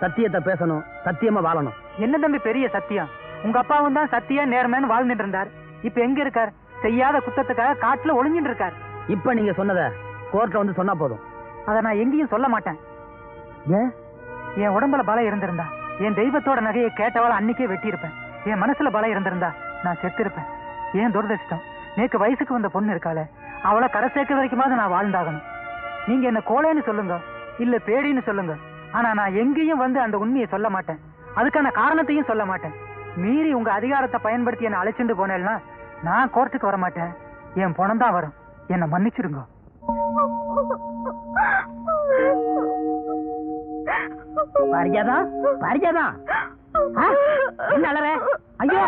சத்தியத்தை பேசணும் சத்தியமா வாழணும். என்ன தம்பி பெரிய சத்தியம்? உங்க அப்பாவும் தான் சத்தியா நேர்மைன்னு வாழ்ந்துட்டு இருந்தார். இப்ப எங்க இருக்கார்? செய்யாத குத்தத்துக்காக காட்டுல ஒளிஞ்சிட்டு இருக்கார். இப்ப நீங்க சொன்னத கோர்ட்ல வந்து சொன்னா போதும். அத நான் எங்கேயும் சொல்ல மாட்டேன். ஏன்? என் உடம்புல பலம் இருந்திருந்தா என் தெய்வத்தோட நகையை கேட்டவாள் அன்னைக்கே வெட்டியிருப்பேன். என் மனசுல பலம் இருந்திருந்தா நான் செத்திருப்பேன். ஏன் துரதிர்ஷ்டம்? நேக்கு வயசுக்கு வந்த பொண்ணு இருக்காளே அவளை கரை சேர்க்க வரைக்குமாவது நான் வாழ்ந்தாகணும். நீங்க என்ன கோழைன்னு சொல்லுங்க. இல்ல பேடின்னு சொல்லுங்க. ஆனா நான் எங்கேயும் வந்து அந்த உண்மையை சொல்ல மாட்டேன். அதுக்கான காரணத்தையும் சொல்ல மாட்டேன். மீறி உங்க அதிகாரத்தை பயன்படுத்தி என்ன அழைச்சிட்டு போனேன்னா நான் கோர்ட்டுக்கு வர மாட்டேன். என் பணம் தான் வரும். என்னை மன்னிச்சிருங்க பரிஜாதா பரிஜாதா என்ன ஐயோ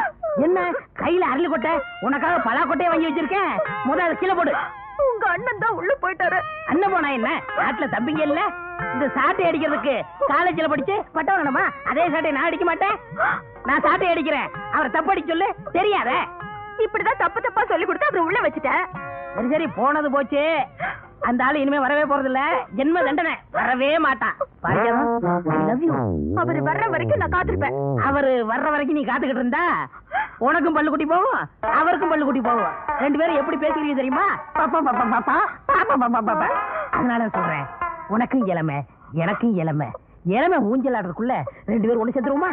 என்ன? கையில அரளி கொட்டை? உனக்காக பலா கொட்டையை வாங்கி வச்சிருக்கேன். முதல்ல கீழே போடு. உங்க அண்ணன் தான் உள்ள போயிட்டாரு. அண்ணன் போனா என்ன? நாட்டுல தம்பிங்க இல்ல? இந்த சாட்டை அடிக்கிறதுக்கு காலேஜ்ல படிச்சு பட்டம் வேணுமா? அதே சாட்டை நான் அடிக்க மாட்டேன். நான் சாட்டை அடிக்கிறேன். அவரை தப்பு அடிக்க சொல்லு. தெரியாத? இப்படிதான் தப்பு தப்பா சொல்லி கொடுத்து அப்புறம் உள்ள வச்சுட்டேன். சரி சரி போனது போச்சு. அந்த ஆளு இனிமே வரவே போறது இல்ல ஜென்ம தண்டனை. வரவே மாட்டான். அவர் வர்ற வரைக்கும் நான் காத்திருப்பேன். அவரு வர்ற வரைக்கும் நீ காத்துக்கிட்டு இருந்தா உனக்கும் பல்லு குட்டி போகும் அவருக்கும் பல்லு குட்டி போகும் ரெண்டு பேரும் எப்படி பேசிக்கிறீங்க தெரியுமா? பாப்பா பாப்பா பாப்பா பாப்பா பாப்பா பாப்பா அதனால சொல்றேன் உனக்கும் இளமை எனக்கும் இளமை. இளமை ஊஞ்சல் ஆடுறதுக்குள்ள ரெண்டு பேரும் ஒண்ணு சேர்த்துருவோமா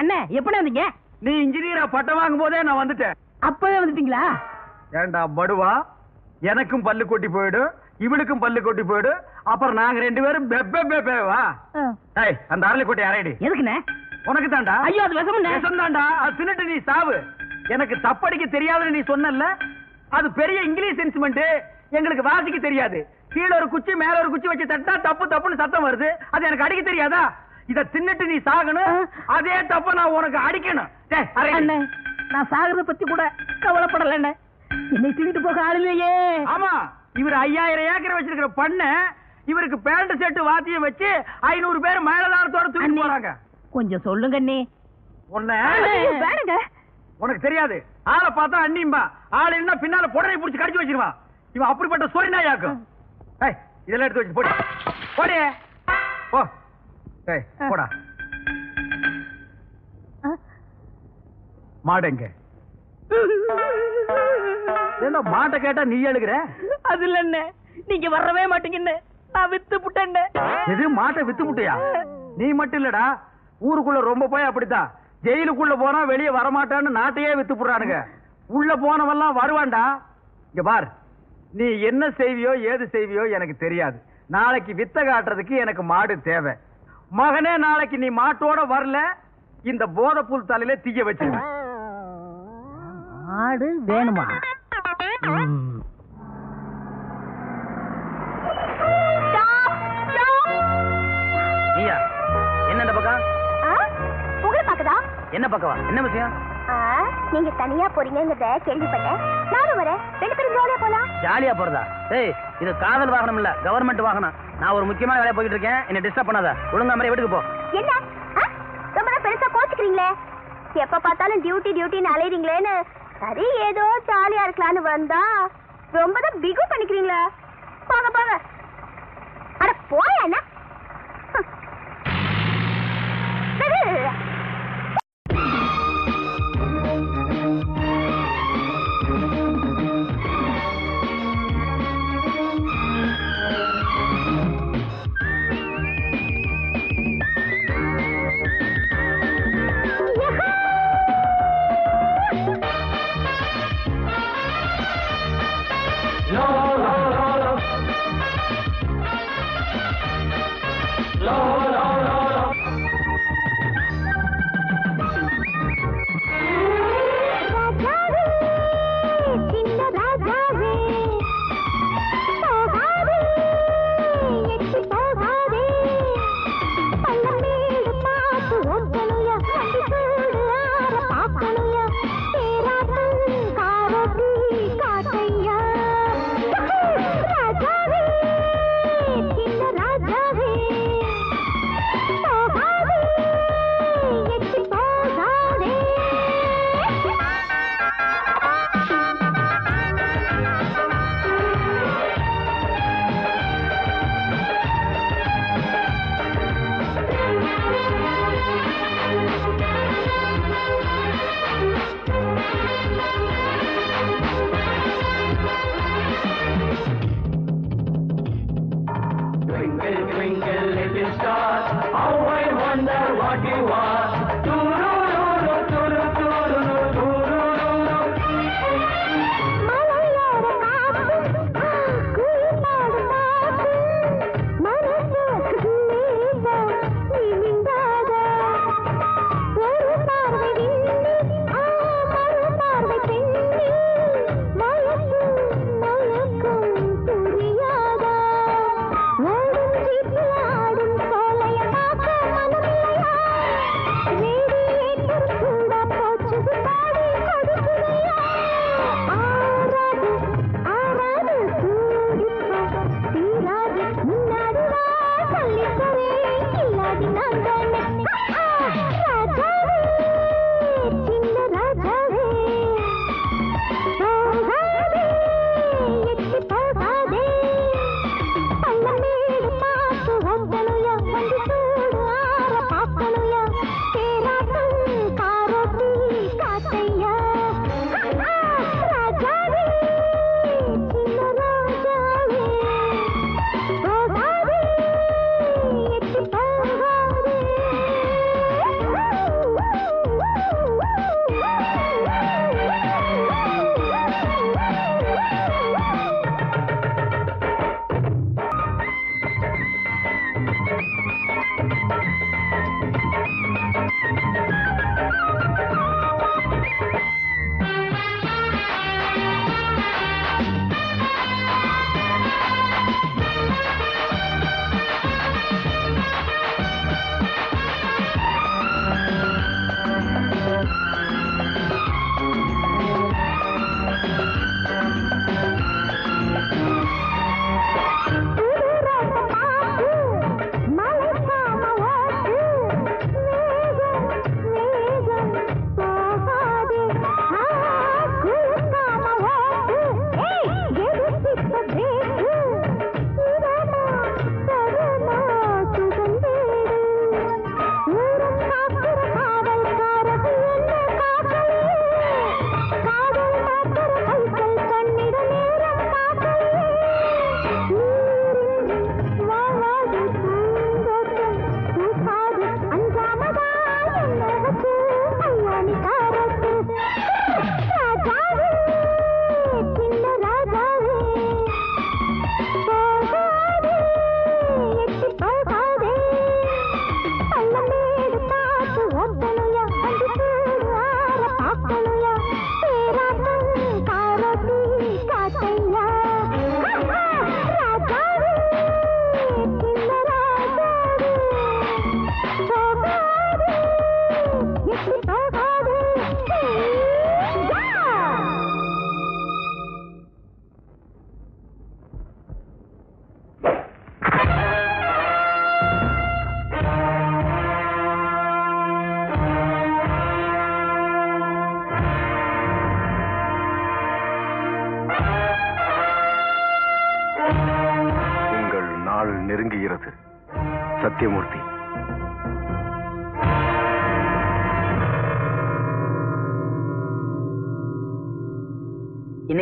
என்ன எப்படி வந்தீங்க நீ இன்ஜினியரா பட்டம் வாங்கும் போதே நான் வந்துட்டேன் அப்பவே வந்துட்டீங்களா ஏண்டா படுவா எனக்கும் பல்லு கொட்டி போயிடும் இவனுக்கும் பல்லு கொட்டி போயிடும் அப்புறம் நாங்க ரெண்டு பேரும் பெப்பே பெப்பேவா ஏய் அந்த அரளி கொட்டி அரைடி எதுக்குண்ணே உனக்கு தாண்டா ஐயோ அது விஷம் தாண்டா அது தின்னுட்டு நீ சாவு எனக்கு தப்படிக்க தெரியாதுன்னு நீ சொன்னல அது பெரிய இங்கிலீஷ் இன்ஸ்ட்ருமெண்ட் எங்களுக்கு வாசிக்க தெரியாது. கீழ ஒரு குச்சி மேல ஒரு குச்சி வச்சு தட்டா தப்பு தப்புன்னு சத்தம் வருது. அது எனக்கு அடிக்க தெரியாதா? இத தின்னுட்டு நீ சாகணும். அதே தப்ப நான் உனக்கு அடிக்கணும். நான் சாகுறத பத்தி கூட கவலைப்படல அண்ணே. என்னை தூக்கிட்டு போக ஆள் இல்லையே. ஆமா இவர் ஐயாயிரம் ஏக்கர் வச்சிருக்கிற பண்ண இவருக்கு பேண்ட் செட்டு வாத்தியம் வச்சு ஐநூறு பேர் மேலதாரத்தோட தூக்கி போறாங்க. கொஞ்சம் சொல்லுங்க அண்ணே. உன்ன உனக்கு தெரியாது. ஆளை பார்த்தா அண்ணிம்பா ஆள் என்ன பின்னால புடனை புடிச்சு கடிச்சு வச்சிருவான் இவன் அப்படிப்பட்ட சொரி நாயாக்கும் ஏய் இதெல்லாம் எடுத்து வச்சு போடி. போடி. போ. ஏய் போடா. மாடுங்க ஏண்டா மாட்டை கேட்டா நீ எழுகிற? அது இல்ல நீங்க வரவே மாட்டீங்கன்னு நான் வித்து புட்டேன் எது மாட்டை வித்து முட்டையா நீ மட்டும் இல்லடா. ஊருக்குள்ள ரொம்ப போய் அப்படித்தான். ஜெயிலுக்குள்ள போனா வெளியே வரமாட்டான்னு நாட்டையே வித்து புடுறானுங்க. உள்ள போனவெல்லாம் வருவான்டா. இங்க பார் நீ என்ன செய்வியோ ஏது செய்வியோ எனக்கு தெரியாது. நாளைக்கு வித்த காட்டுறதுக்கு எனக்கு மாடு தேவை. மகனே நாளைக்கு நீ மாட்டோட வரல இந்த போதைப்புல் தலையில தீய வச்சிருவேன் ஆடு வேணுமா? என்ன பக்கவா என்ன விஷயம்? நீங்க தனியா போறீங்கங்கறத கேள்விப்பட்டேன். நானும் வரேன். ரெண்டு பேரும் ஜாலியா போலாம். ஜாலியா போறதா? ஏய் இது காதல் வாகனம் இல்ல கவர்மெண்ட் வாகனம். நான் ஒரு முக்கியமான வேலையை போயிட்டு இருக்கேன். என்ன டிஸ்டர்ப் பண்ணாத. ஒழுங்கா மாதிரி வீட்டுக்கு போ. என்ன? ரொம்ப பெருசா கோச்சுக்கிறீங்களே. எப்ப பார்த்தாலும் டியூட்டி டியூட்டின்னு அலையறீங்களேன்னு. சரி ஏதோ ஜாலியா இருக்கலாம்னு வந்தா ரொம்ப தான் பிகு பண்ணிக்கிறீங்களே. போங்க போங்க. அட போயா என்ன?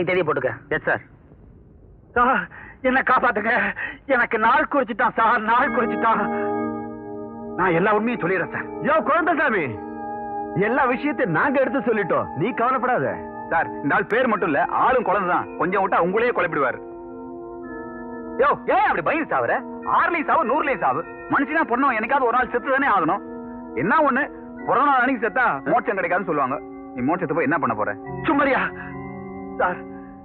இன்னைக்கு தேதி போட்டுக்க. எஸ் சார் சார் என்ன காப்பாத்துங்க. எனக்கு நாள் குறிச்சிட்டான் சார் நாள் குறிச்சிட்டான். நான் எல்லா உண்மையும் சொல்லிடுறேன் சார் யோ குழந்தைசாமி. எல்லா விஷயத்தையும் நாங்க எடுத்து சொல்லிட்டோம். நீ கவலைப்படாத. சார் இந்த ஆள் பேர் மட்டும் இல்ல ஆளும் குழந்தை தான் கொஞ்சம் விட்டா உங்களையே குழப்பிடுவாரு யோ ஏன் அப்படி பயந்து சாவுற? ஆறுலயும் சாவு நூறுலயும் சாவு. மனுஷனா பொண்ணும் என்னைக்காவது ஒரு நாள் செத்து தானே ஆகணும். என்ன ஒண்ணு? பிறந்த நாள் அன்னைக்கு செத்தா மோட்சம் கிடைக்காதுன்னு சொல்லுவாங்க. நீ மோட்சத்தை போய் என்ன பண்ண போற? சும்மரியா. சார்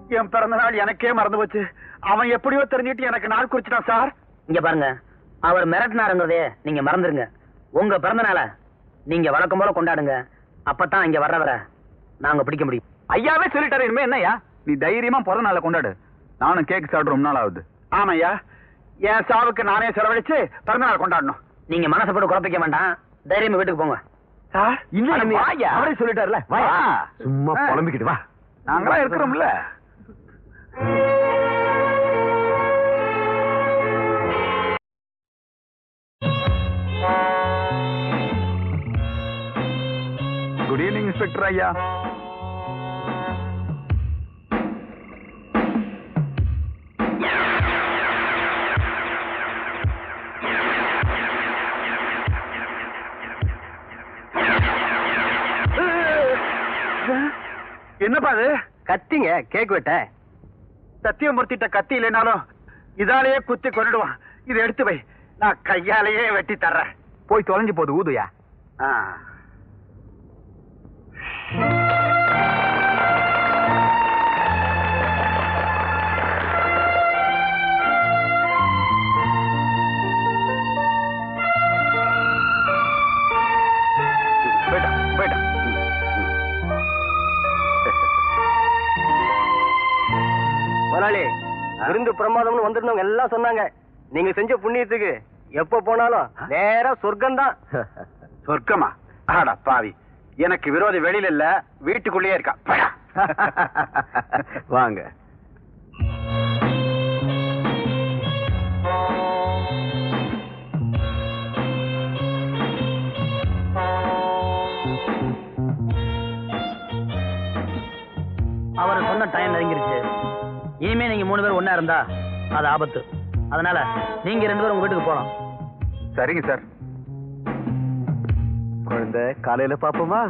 என் பிறந்த நாள் எனக்கே மறந்து போச்சு அவன் எப்படியோ தெரிஞ்சிட்டு எனக்கு நாள் குறிச்சிட்டான் சார். இங்க பாருங்க. அவர் மிரட்டினாருங்கிறதே நீங்க மறந்துருங்க. உங்க பிறந்த நாள நீங்க வழக்கம் போல கொண்டாடுங்க. அப்பதான் இங்க வர்றவரை நாங்க பிடிக்க முடியும். ஐயாவே சொல்லிட்டாரு இனிமே என்னய்யா? நீ தைரியமா பிறந்த நாளை கொண்டாடு. நானும் கேக் சாப்பிட்டு ரொம்ப நாள் ஆகுது. ஆமாய்யா. என் சாவுக்கு நானே செலவழிச்சு பிறந்த நாள் கொண்டாடணும். நீங்க மனசை போட்டு குழப்பிக்க வேண்டாம். தைரியமா வீட்டுக்கு போங்க. இல்ல. அவரே சொல்லிட்டாருல. சும்மா. புலம்பிக்கிட்டு வா. நாங்களாம் இருக்கிறோம்ல. குட் ஈவினிங் இன்ஸ்பெக்டர் ஐயா என்னப்பா அது? கத்திங்க கேக் வெட்ட. சத்தியமூர்த்திட்ட கத்தி இல்லைனாலும் இதாலேயே குத்தி கொண்டுடுவான் இதை எடுத்து வை. நான் கையாலேயே வெட்டி தர்றேன். போய் தொலைஞ்சு போகுது ஊதுயா? ஆ. எல்லாம் சொன்னாங்க. நீங்க செஞ்ச புண்ணியத்துக்கு எப்ப போனாலும் நேரா சொர்க்கம் தான் சொர்க்கமா? ஆடா பாவி. எனக்கு விரோதி வெளியில இல்ல வீட்டுக்குள்ளேயே இருக்கா. வாங்க. அவர் சொன்ன டைம் நெருங்கிருச்சு. இனிமே நீங்க மூணு பேர் ஒண்ணா இருந்தா அது ஆபத்து. அதனால நீங்க ரெண்டு பேரும் உங்க வீட்டுக்கு போலாம். சரிங்க சார். குழந்தை காலையில பாப்போமா?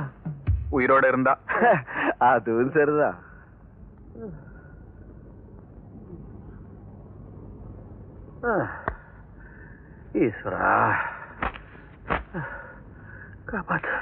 உயிரோட இருந்தா. அதுவும் சரிதான். ஈஸ்வரா. காப்பாத்து.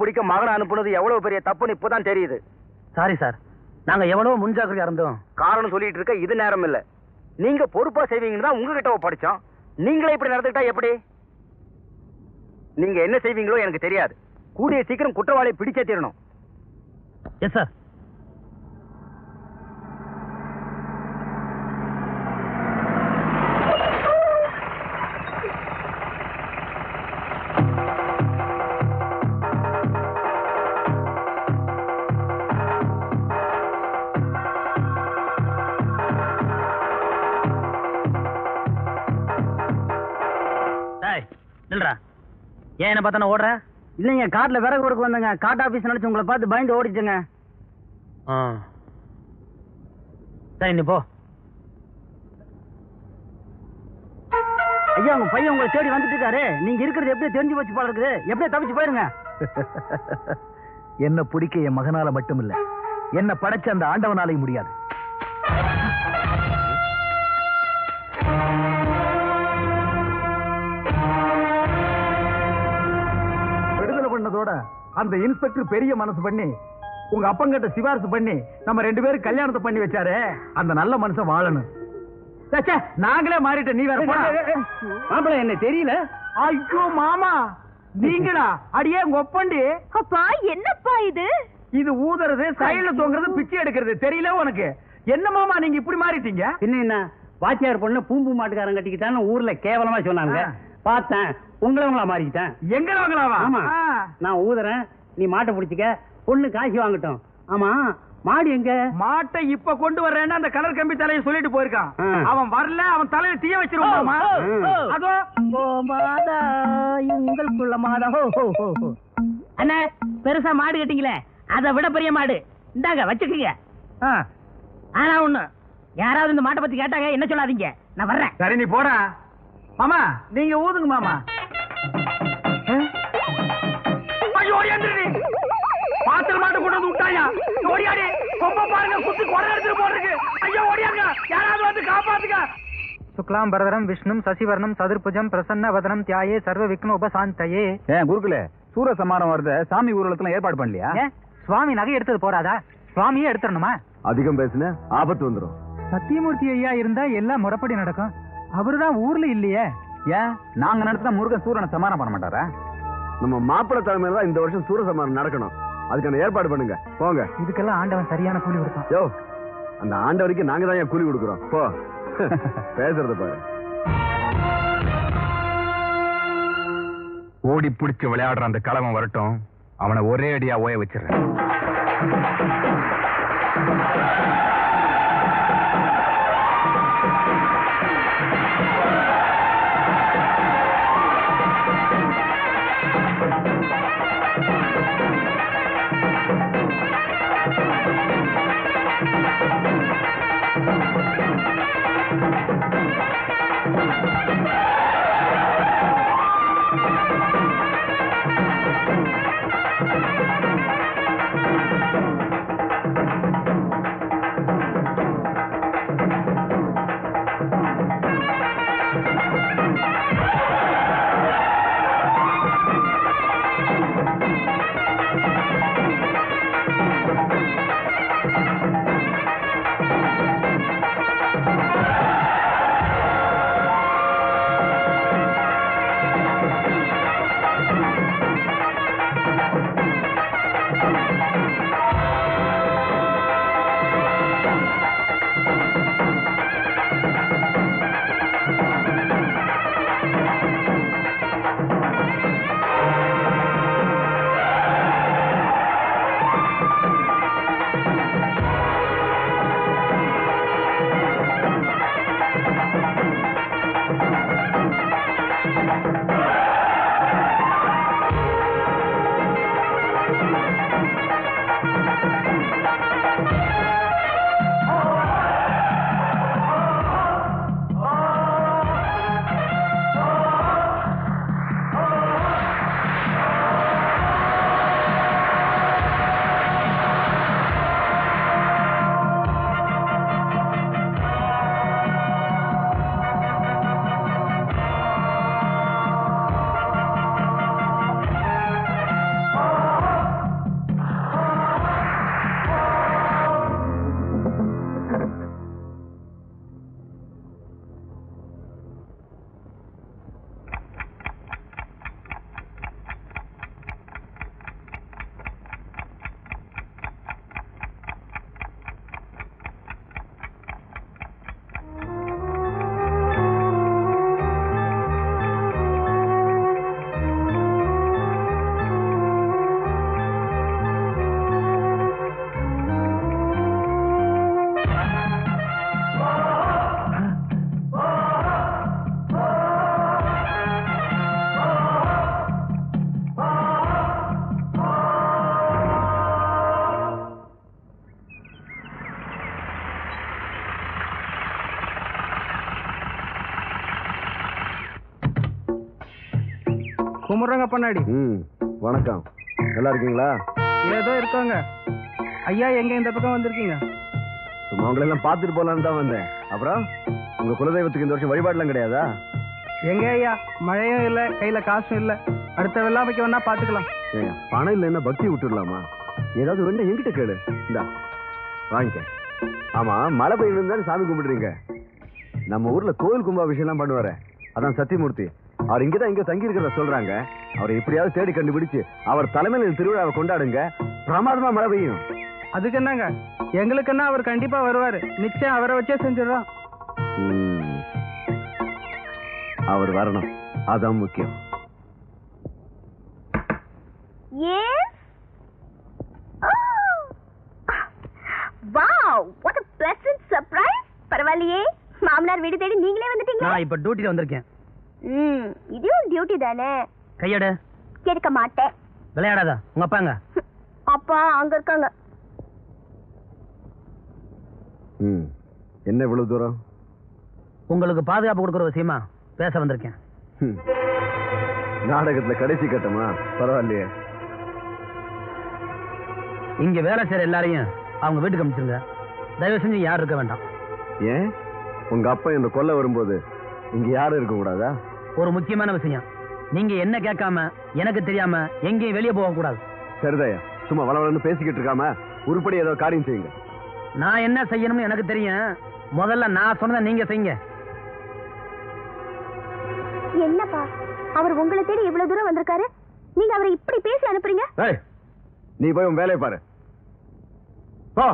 பிடிக்க மகனை அனுப்புனது எவ்வளவு பெரிய தப்புன்னு இப்பதான் தெரியுது. சாரி சார் நாங்க எவ்வளவு முன்ஜாக்கிரதையா இருந்தோம். காரணம் சொல்லிட்டு இருக்க இது நேரம் இல்ல. நீங்க பொறுப்பா செய்வீங்கன்னு தான் உங்ககிட்ட படிச்சோம் நீங்களே இப்படி நடந்துக்கிட்டா எப்படி? நீங்க என்ன செய்வீங்களோ எனக்கு தெரியாது. கூடிய சீக்கிரம் குற்றவாளியை பிடிச்சே தீரணும். எஸ் சார் என்ன பார்த்தா ஓடுற இல்லைங்க காட்டுல விறகு கொடுக்க வந்தங்க. காட்டு ஆபீஸ் நினைச்சு உங்களை பார்த்து பயந்து ஓடிச்சுங்க. ஆ. சரி நீ போ. ஐயா உங்க பையன் உங்களை தேடி வந்துட்டு இருக்காரு. நீங்க இருக்கிறது எப்படி தெரிஞ்சு போச்சு போல இருக்குது. எப்படியே தப்பிச்சு போயிருங்க. என்ன பிடிக்க என் மகனால மட்டும் இல்ல என்ன படைச்ச அந்த ஆண்டவனாலையும் முடியாது. அந்த இன்ஸ்பெக்டர் பெரிய மனசு பண்ணி உங்க அப்பங்கிட்ட சிபாரிசு பண்ணி நம்ம ரெண்டு பேரும் கல்யாணத்தை பண்ணி வச்சாரே அந்த நல்ல மனுஷன் வாழணும். நாங்களே மாறிட்ட நீ வேற போடா. மாப்பிள்ள என்ன தெரியல. ஐயோ மாமா நீங்களா? அடியே உங்க ஒப்பண்டி அப்பா என்னப்பா இது? இது ஊதுறது சைடுல தொங்குறது பிச்சை எடுக்கிறது தெரியல உனக்கு. என்ன மாமா நீங்க இப்படி மாறிட்டீங்க? பின்ன என்ன? வாத்தியார் பொண்ணு பூம்பு மாட்டுக்காரன் கட்டிக்கிட்டான்னு ஊர்ல கேவலமா சொன்னாங்க. பார்த்தேன். உங்களை உங்களா மாறிக்கிட்டேன். எங்க வாங்கலாவா ஆமா. நான் ஊதுறேன். நீ மாட்டை பிடிச்சிக்க. பொண்ணு காசு வாங்கட்டும். ஆமா. மாடு எங்க? மாட்டை இப்ப கொண்டு வர்றேன்னு அந்த கலர் கம்பி தலையை சொல்லிட்டு போயிருக்கான். அவன் வரல அவன் தலையில தீய வச்சிருவான் மாமா. அதோ. மாதா எங்கள் குள்ள மாதா. ஹோ ஹோ ஹோ ஹோ. அண்ணே பெருசா மாடு கட்டிங்களே அதை விட பெரிய மாடு. இந்தாங்க வச்சுக்கீங்க. ஆனா ஒண்ணு யாராவது இந்த மாட்டை பத்தி கேட்டாங்க என்ன சொல்லாதீங்க. நான் வர்றேன். சரி நீ போடா. மாமா நீங்க ஊதுங்க மாமா. ஐயோ ஓடியாந்துரு பாத்திர மாட்டு கொண்டு வந்து விட்டாயா? ஓடியாடி. கொம்ப பாருங்க குத்து கொடை எடுத்துட்டு போறதுக்கு. ஐயோ ஓடியாங்க யாராவது வந்து காப்பாத்துங்க. சுக்லாம் பரதரம் விஷ்ணும் சசிவர்ணம் சதுர்புஜம் பிரசன்ன வதனம் தியாயே சர்வ விக்ன உபசாந்தயே. ஏன் குருக்குல சூர சமாரம் வருது. சாமி ஊர்வலத்துல ஏற்பாடு பண்ணலையா? சுவாமி நகை எடுத்தது போறாதா? சுவாமியே எடுத்துடணுமா? அதிகம் பேசுன ஆபத்து வந்துரும். சத்தியமூர்த்தி ஐயா இருந்தா எல்லாம் முறைப்படி நடக்கும். அவருதான் ஊர்ல இல்லையே. ஏன் நாங்க நடத்தினா முருகன் சூரனை சமாரம் பண்ண மாட்டாரா? நம்ம மாப்பிள்ளை தலைமையில தான் இந்த வருஷம் சூரசமாரம் நடக்கணும். அதுக்கான ஏற்பாடு பண்ணுங்க. போங்க. இதுக்கெல்லாம் ஆண்டவன் சரியான கூலி கொடுப்பான். யோ அந்த ஆண்டவருக்கு நாங்க தான் ஏன் கூலி கொடுக்குறோம்? போ. பேசுறத பாரு. ஓடி பிடிச்சு விளையாடுற அந்த கிழவன் வரட்டும். அவனை ஒரே அடியா ஓய வச்சிடுறேன். கும்பிட்றோங்க பண்ணாடி ம் வணக்கம். நல்லா இருக்கீங்களா? ஏதோ இருக்காங்க. ஐயா எங்க இந்த பக்கம் வந்திருக்கீங்க? சும்மா உங்களை எல்லாம் பார்த்துட்டு போலான்னு தான் வந்தேன். அப்புறம் உங்க குலதெய்வத்துக்கு இந்த வருஷம் வழிபாடுலாம் கிடையாதா? எங்க ஐயா? மழையும் இல்ல கையில காசும் இல்ல. அடுத்த வெள்ளாமைக்கு வேணா பாத்துக்கலாம். ஏங்க பணம் இல்லைன்னா பக்தி விட்டுடலாமா ஏதாவது வேண்டாம் என்கிட்ட கேளு. இந்தா வாங்கிக்க. ஆமா மழை பெய்யணும் தானே சாமி கும்பிடுறீங்க. நம்ம ஊர்ல கோவில் கும்பாபிஷேகம் பண்ணுவாரு. அதான் சத்தியமூர்த்தி. அவர் இங்கதான் இங்க தங்கி இருக்கிறத சொல்றாங்க. அவரை எப்படியாவது தேடி கண்டுபிடிச்சு அவர் தலைமையில் திருவிழாவை கொண்டாடுங்க. பிரமாதமா மழை பெய்யும். அதுக்கு என்னங்க? எங்களுக்கு என்ன அவர் கண்டிப்பா வருவாரு. நிச்சயம் அவரை வச்சே செஞ்சிடறோம். அவர் வரணும். அதான் முக்கியம். Yes. Wow, what a pleasant surprise. பரவாயில்லையே. மாமனார் வீடு தேடி நீங்களே வந்துட்டீங்க நான் இப்ப டியூட்டில வந்திருக்கேன். ம் இதுவும் டியூட்டி தானே? கையடு. கேட்க மாட்டேன். விளையாடாத உங்க அப்பாங்க. அப்பா அங்க இருக்காங்க. ம் என்ன இவ்வளவு தூரம்? உங்களுக்கு பாதுகாப்பு கொடுக்குற விஷயமா பேச வந்திருக்கேன். நாடகத்துல கடைசி கட்டமா? பரவாயில்லையே. இங்க வேலை செய்யற எல்லாரையும் அவங்க வீட்டுக்கு அனுப்பிச்சிருங்க தயவு செஞ்சு யாரும் இருக்க வேண்டாம். ஏன்? உங்க அப்பா என்ன கொல்ல வரும்போது இங்க யாரும் இருக்க கூடாதா? ஒரு முக்கியமான விஷயம். நீங்க என்ன கேட்காம எனக்கு தெரியாம எங்கேயும் வெளியே போக கூடாது சரிதாயா சும்மா வளவளன்னு பேசிக்கிட்டு இருக்காம உருப்படி ஏதோ காரியம் செய்யுங்க. நான் என்ன செய்யணும்னு எனக்கு தெரியும். முதல்ல நான் சொன்னதை நீங்க செய்யுங்க. என்னப்பா அவர் உங்களை தேடி இவ்வளவு தூரம் வந்திருக்காரு? நீங்க அவரை இப்படி பேசி அனுப்புறீங்க? ஏய் நீ போய் உன் வேலையை பாரு. போ.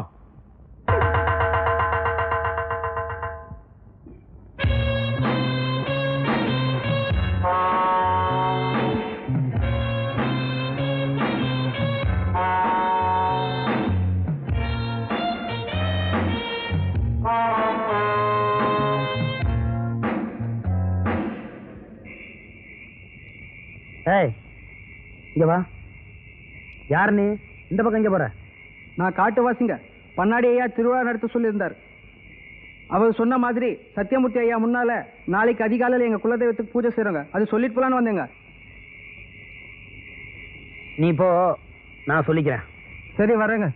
இங்க வா. யார் நீ? இந்த பக்கம் இங்க போற? நான் காட்டுவாசிங்க. பண்ணாடி ஐயா திருவிழா நடத்த சொல்லியிருந்தார். அவர் சொன்ன மாதிரி சத்தியமூர்த்தி ஐயா முன்னால நாளைக்கு அதிகாலையில் எங்க குலதெய்வத்துக்கு பூஜை செய்றோங்க அது சொல்லிட்டு போலான்னு வந்தேங்க. நீ போ. நான் சொல்லிக்கிறேன். சரி வரேங்க.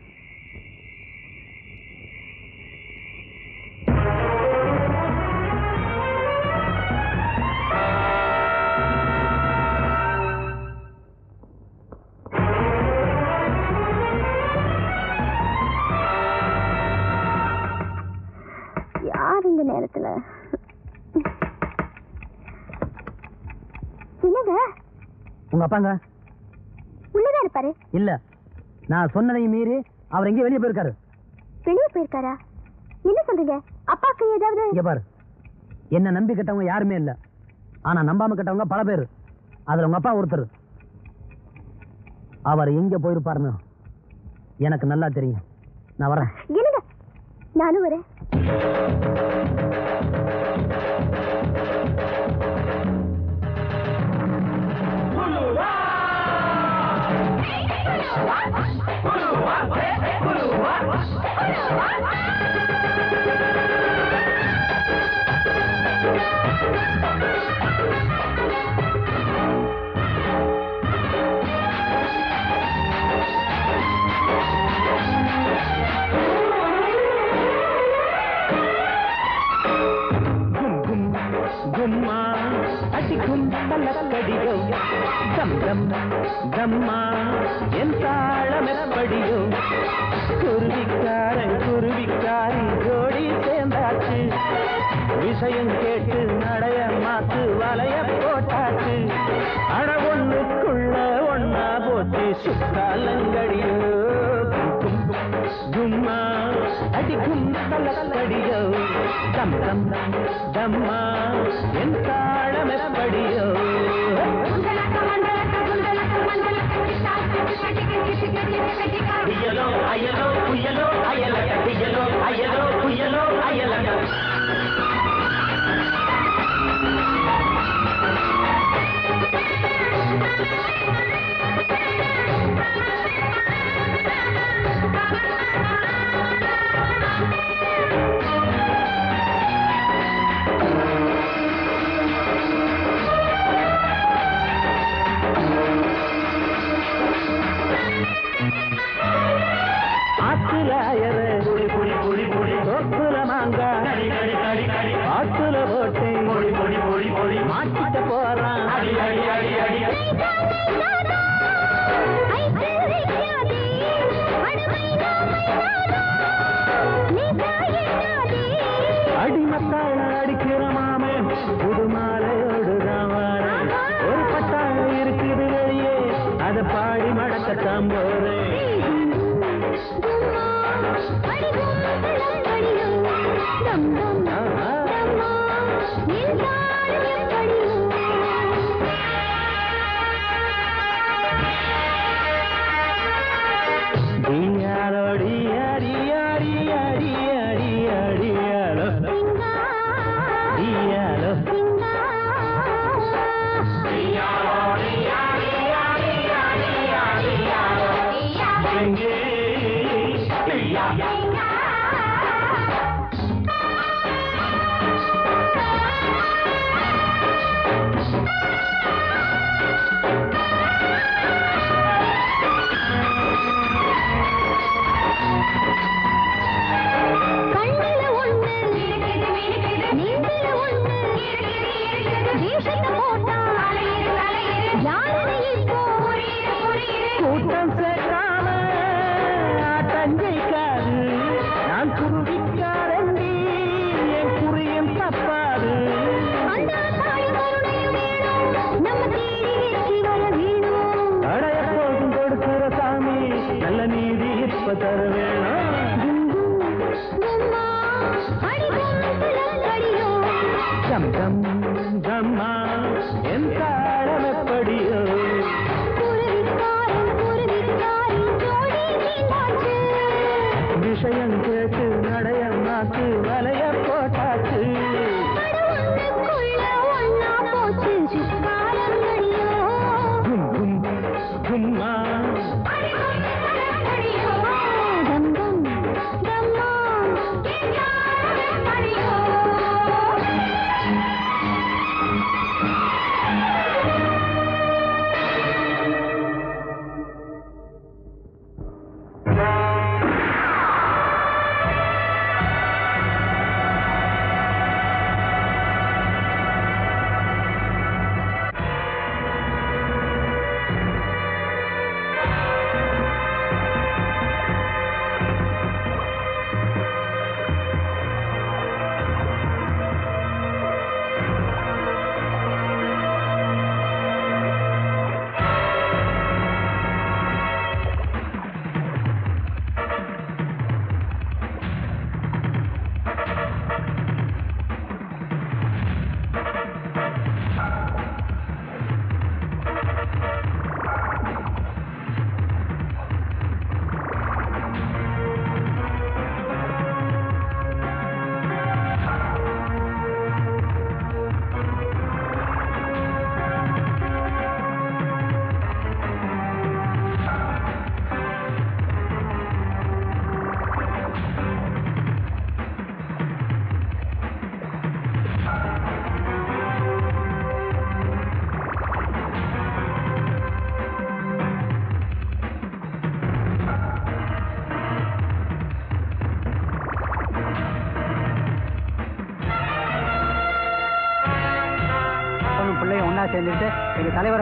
உங்க அப்பாங்க உள்ளதான் இருப்பாரு? இல்ல. நான் சொன்னதையும் மீறி அவர் எங்கேயும் வெளியே போயிருக்காரு. வெளியே போயிருக்காரா? என்ன சொல்றீங்க? அப்பாக்கு ஏதாவது இங்க பாரு. என்ன நம்பி கட்டவங்க யாருமே இல்ல. ஆனா நம்பாம கட்டவங்க பல பேர். அதுல உங்க அப்பா ஒருத்தர். அவர் எங்க போயிருப்பாருன்னு எனக்கு நல்லா தெரியும். நான் வரேன். நானும் வரேன். கும்மா அடிக்கும் பல்லக்கடியோ தம் தம் தம்மா என் ஜோடியோ குருவிக்காரன் குருவிக்காரி ஜோடி சேர்ந்தாச்சு. விஷயம் கேட்டு நடைய மாத்து வலைய போட்டாச்சு. அட ஒண்ணுக்குள்ள ஒன்னா போச்சு சுத்தாலங்கடியோ கும்மா அடிக்கும் பல்லக்கடியோ தம் தம் தம்மா என் தாளம் எப்படியோ புயலோ அயலோ புயலோ அயலக புயலோ அயலோ புயலோ அயலக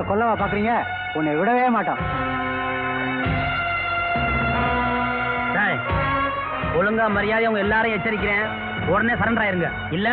எங்களை கொல்லவா பாக்குறீங்க? உன்னை விடவே மாட்டான் ஒழுங்கா மரியாதை உங்க எல்லாரையும் எச்சரிக்கிறேன். உடனே சரண்டர் ஆயிருங்க. இல்ல?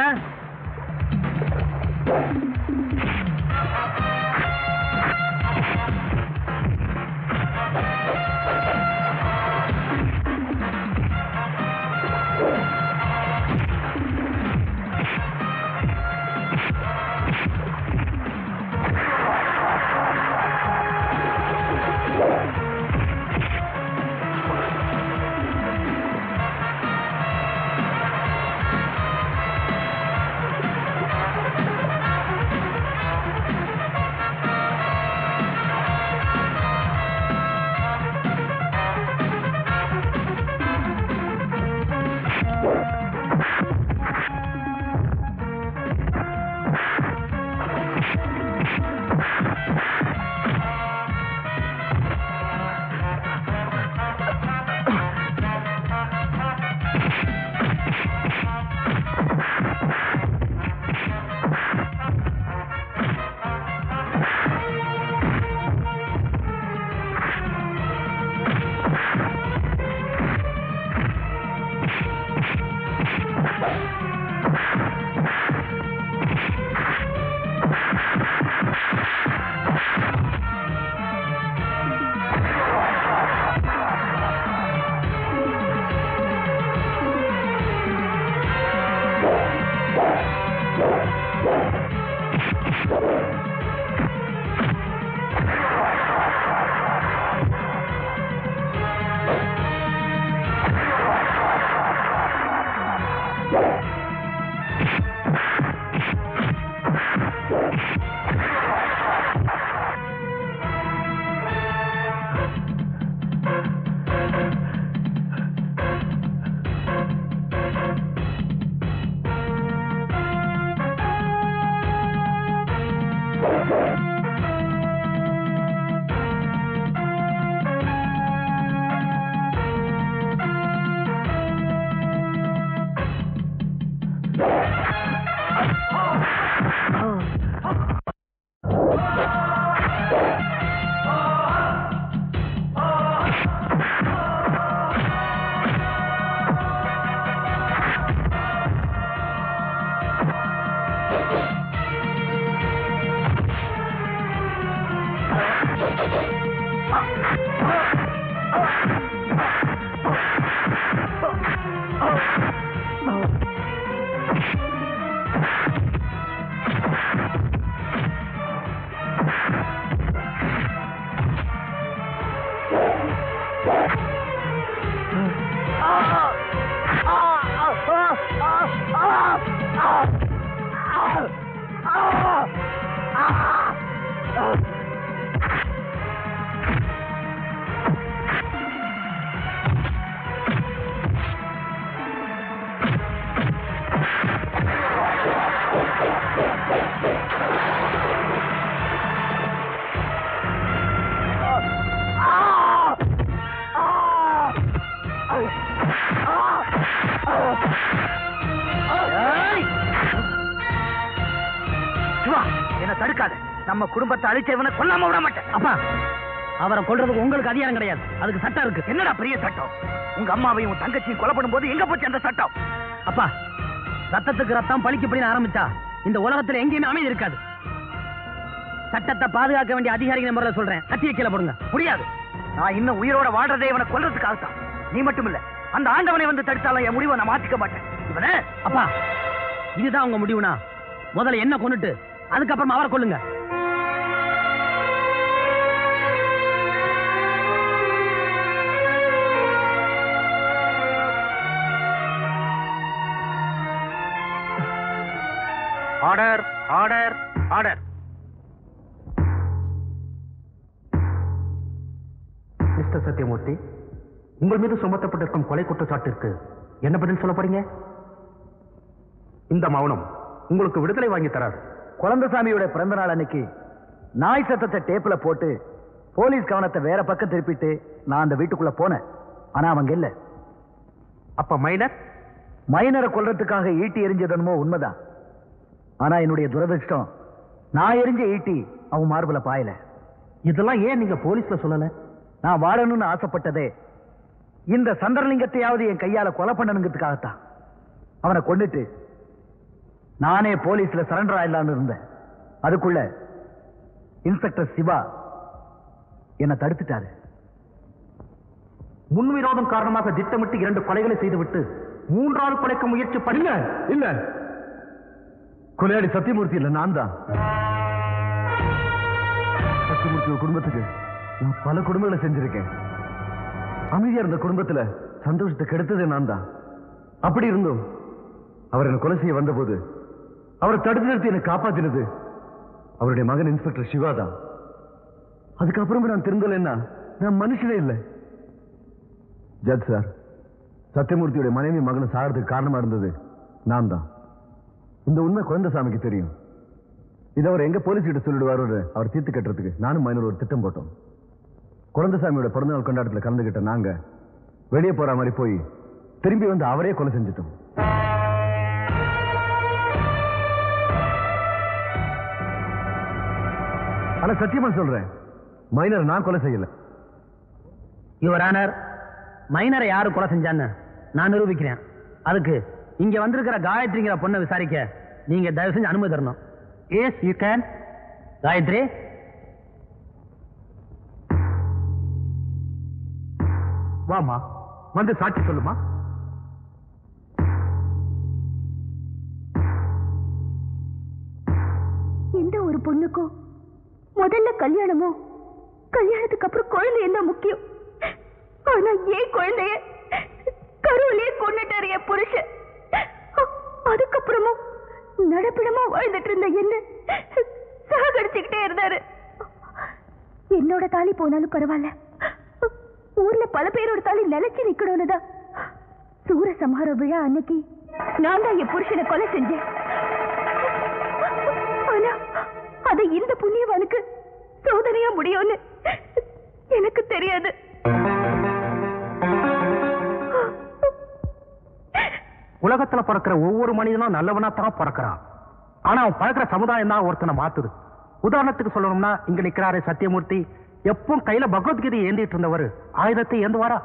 குடும்பத்தை அழிச்சவனை கொல்லாம விட மாட்டேன். அப்பா அவரை கொல்றதுக்கு உங்களுக்கு அதிகாரம் கிடையாது. அதுக்கு சட்டம் இருக்கு. என்னடா பெரிய சட்டம்? உங்க அம்மாவையும் உன் தங்கச்சியும் கொலை பண்ணும்போது எங்க போச்சு அந்த சட்டம்? அப்பா ரத்தத்துக்கு ரத்தம் பழிக்கப்படின்னு ஆரம்பிச்சா இந்த உலகத்துல எங்கேயுமே அமைதி இருக்காது. சட்டத்தை பாதுகாக்க வேண்டிய அதிகாரிகள் முறையில் சொல்றேன். கத்திய கீழே போடுங்க. முடியாது. நான் இன்னும் உயிரோட வாழ்றதே இவனை கொல்றதுக்காகத்தான். நீ மட்டும் இல்ல அந்த ஆண்டவனை வந்து தடுத்தாலும் என் முடிவை நான் மாத்திக்க மாட்டேன். இவனே? அப்பா இதுதான் உங்க முடிவுனா? முதல்ல என்ன கொண்டுட்டு அதுக்கப்புறம் அவரை கொல்லுங்க. Order order order mister Sathyamurthy உங்கள் மீது சுமத்தப்பட்டிருக்கும் கொலை குற்றச்சாட்டிற்கு என்ன பதில் சொல்ல போறீங்க? இந்த மௌனம் உங்களுக்கு விடுதலை வாங்கி தராது. குழந்தசாமியோட பிறந்த நாள் அன்னைக்கு நாய் சத்தத்தை டேப்ல போட்டு போலீஸ் கவனத்தை வேற பக்கம் திருப்பிட்டு நான் அந்த வீட்டுக்குள்ள போனேன். ஆனா அவங்க இல்ல. அப்ப மைனர் மைனரை கொல்றதுக்காக ஈட்டி எரிஞ்சதனுமோ உண்மைதான். ஆனா என்னுடைய துரதிருஷ்டம் நான் எரிஞ்ச ஈட்டி அவன் மார்புல பாயல. இதெல்லாம் ஏன் நீங்க போலீஸ்ல சொல்லல? நான் வாழணும்னு ஆசைப்பட்டதே. இந்த சந்திரலிங்கத்தையாவது என் கையால கொலை பண்ணணுங்கிறதுக்காகத்தான். அவனை கொண்டுட்டு நானே போலீஸ்ல சரண்டர் ஆயிடலான்னு இருந்தேன். அதுக்குள்ள இன்ஸ்பெக்டர் சிவா என்னை தடுத்துட்டாரு. முன்விரோதம் காரணமாக திட்டமிட்டு இரண்டு கொலைகளை செய்துவிட்டு மூன்றாவது கொலைக்கு முயற்சி பண்ணுங்க இல்ல. கொலையாடி சத்தியமூர்த்தி இல்ல நான் தான். சத்தியமூர்த்தி குடும்பத்துக்கு நான் பல குடும்பங்களை செஞ்சிருக்கேன். அமைதியா இருந்த குடும்பத்துல சந்தோஷத்தை கெடுத்ததே நான் தான். அப்படி இருந்தும் அவர் என்ன கொலை செய்ய வந்தபோது அவரை தடுத்து நிறுத்தி என்னை காப்பாத்தினது அவருடைய மகன் இன்ஸ்பெக்டர் சிவா தான். அதுக்கப்புறமே நான் திருந்தலைன்னா நான் மனுஷனே இல்லை. ஜட் சார் சத்தியமூர்த்தியுடைய மனைவி மகனும் சாகிறதுக்கு காரணமா இருந்தது நான் தான். இந்த உண்மை குழந்தைசாமிக்கு தெரியும். இதை அவர் எங்க போலீஸ் கிட்ட சொல்லிடுவாரு அவர் தீர்த்து கட்டுறதுக்கு நானும் மைனர் ஒரு திட்டம் போட்டோம். குழந்தைசாமியோட பிறந்தநாள் கொண்டாட்டத்தில் கலந்துகிட்ட நாங்க வெளியே போற மாதிரி போய் திரும்பி வந்து அவரே கொலை செஞ்சுட்டோம். ஆனா சத்தியமா சொல்றேன். மைனர் நான் கொலை செய்யல. யுவர் ஆனர் மைனரை யாரு கொலை செஞ்சான்னு நான் நிரூபிக்கிறேன். அதுக்கு இங்க வந்திருக்கிற காயத்ரிங்கிற பொண்ணை விசாரிக்க நீங்க தயவு செஞ்சு அனுமதி தரணும். Yes you can Gayathri. வாமா வந்து சாட்சி சொல்லுமா? எந்த ஒரு பொண்ணுக்கும் முதல்ல கல்யாணமோ கல்யாணத்துக்கு அப்புறம் குழந்தை என்ன முக்கியம்? ஆனா ஏன் குழந்தைய கருவிலேயே கொண்டுட்டாரு என் புருஷன்? அதுக்கப்புறமும் நடப்பிடமா வாழ்ந்துட்டு இருந்த என்ன? சாகடிச்சுக்கிட்டே இருந்தாரு. என்னோட தாலி போனாலும் பரவாயில்ல. ஊர்ல பல பேரோட தாலி நிலைச்சு நிக்கணும்னு தான் சூர சம்ஹார விழா அன்னைக்கு நான் தான் என் புருஷனை கொலை செஞ்சேன். ஆனா அதை இந்த புண்ணியவானுக்கு சோதனையா முடியும்னு எனக்கு தெரியாது. உலகத்துல பிறக்கிற ஒவ்வொரு மனிதனும் நல்லவனா தான் பிறக்கிறான். ஆனா அவன் பழக்கிற சமுதாயம் தான் ஒருத்தனை மாத்துது. உதாரணத்துக்கு சொல்லணும்னா இங்க நிக்கிறாரு சத்தியமூர்த்தி. எப்பவும் கையில பகவத்கீதை ஏந்திட்டு இருந்தவர். ஆயுதத்தை ஏந்துவாரா?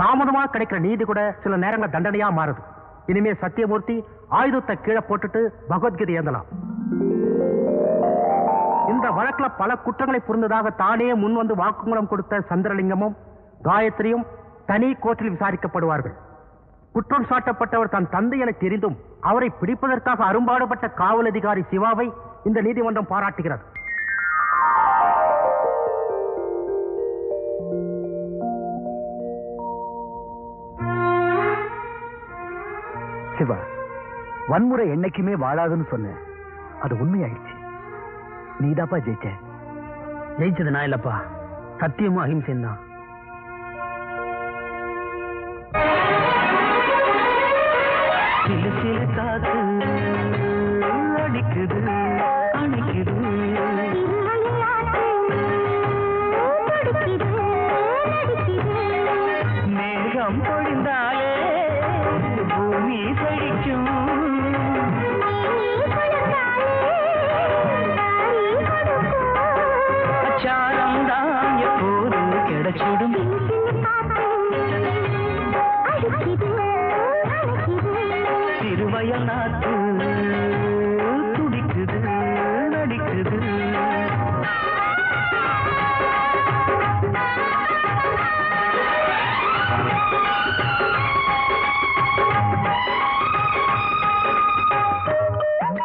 தாமதமா கிடைக்கிற நீதி கூட சில நேரங்கள் தண்டனையா மாறுது. இனிமே சத்தியமூர்த்தி ஆயுதத்தை கீழே போட்டுட்டு பகவத்கீதை ஏந்தலாம். இந்த வழக்குல பல குற்றங்களை புரிந்ததாக தானே முன் வந்து வாக்குமூலம் கொடுத்த சந்திரலிங்கமும் காயத்ரியும் தனி கோர்ட்டில் விசாரிக்கப்படுவார்கள். குற்றம் சாட்டப்பட்டவர் தன் தந்தை என தெரிந்தும் அவரை பிடிப்பதற்காக அரும்பாடுபட்ட காவல் அதிகாரி சிவாவை இந்த நீதிமன்றம் பாராட்டுகிறது. சிவா வன்முறை என்னைக்குமே வாழாதுன்னு சொன்னேன். அது உண்மையாயிடுச்சு. நீதாப்பா ஜெயிச்ச? ஜெயிச்சது நான் இல்லப்பா. சத்தியமும் அகிம்சையும் தான்.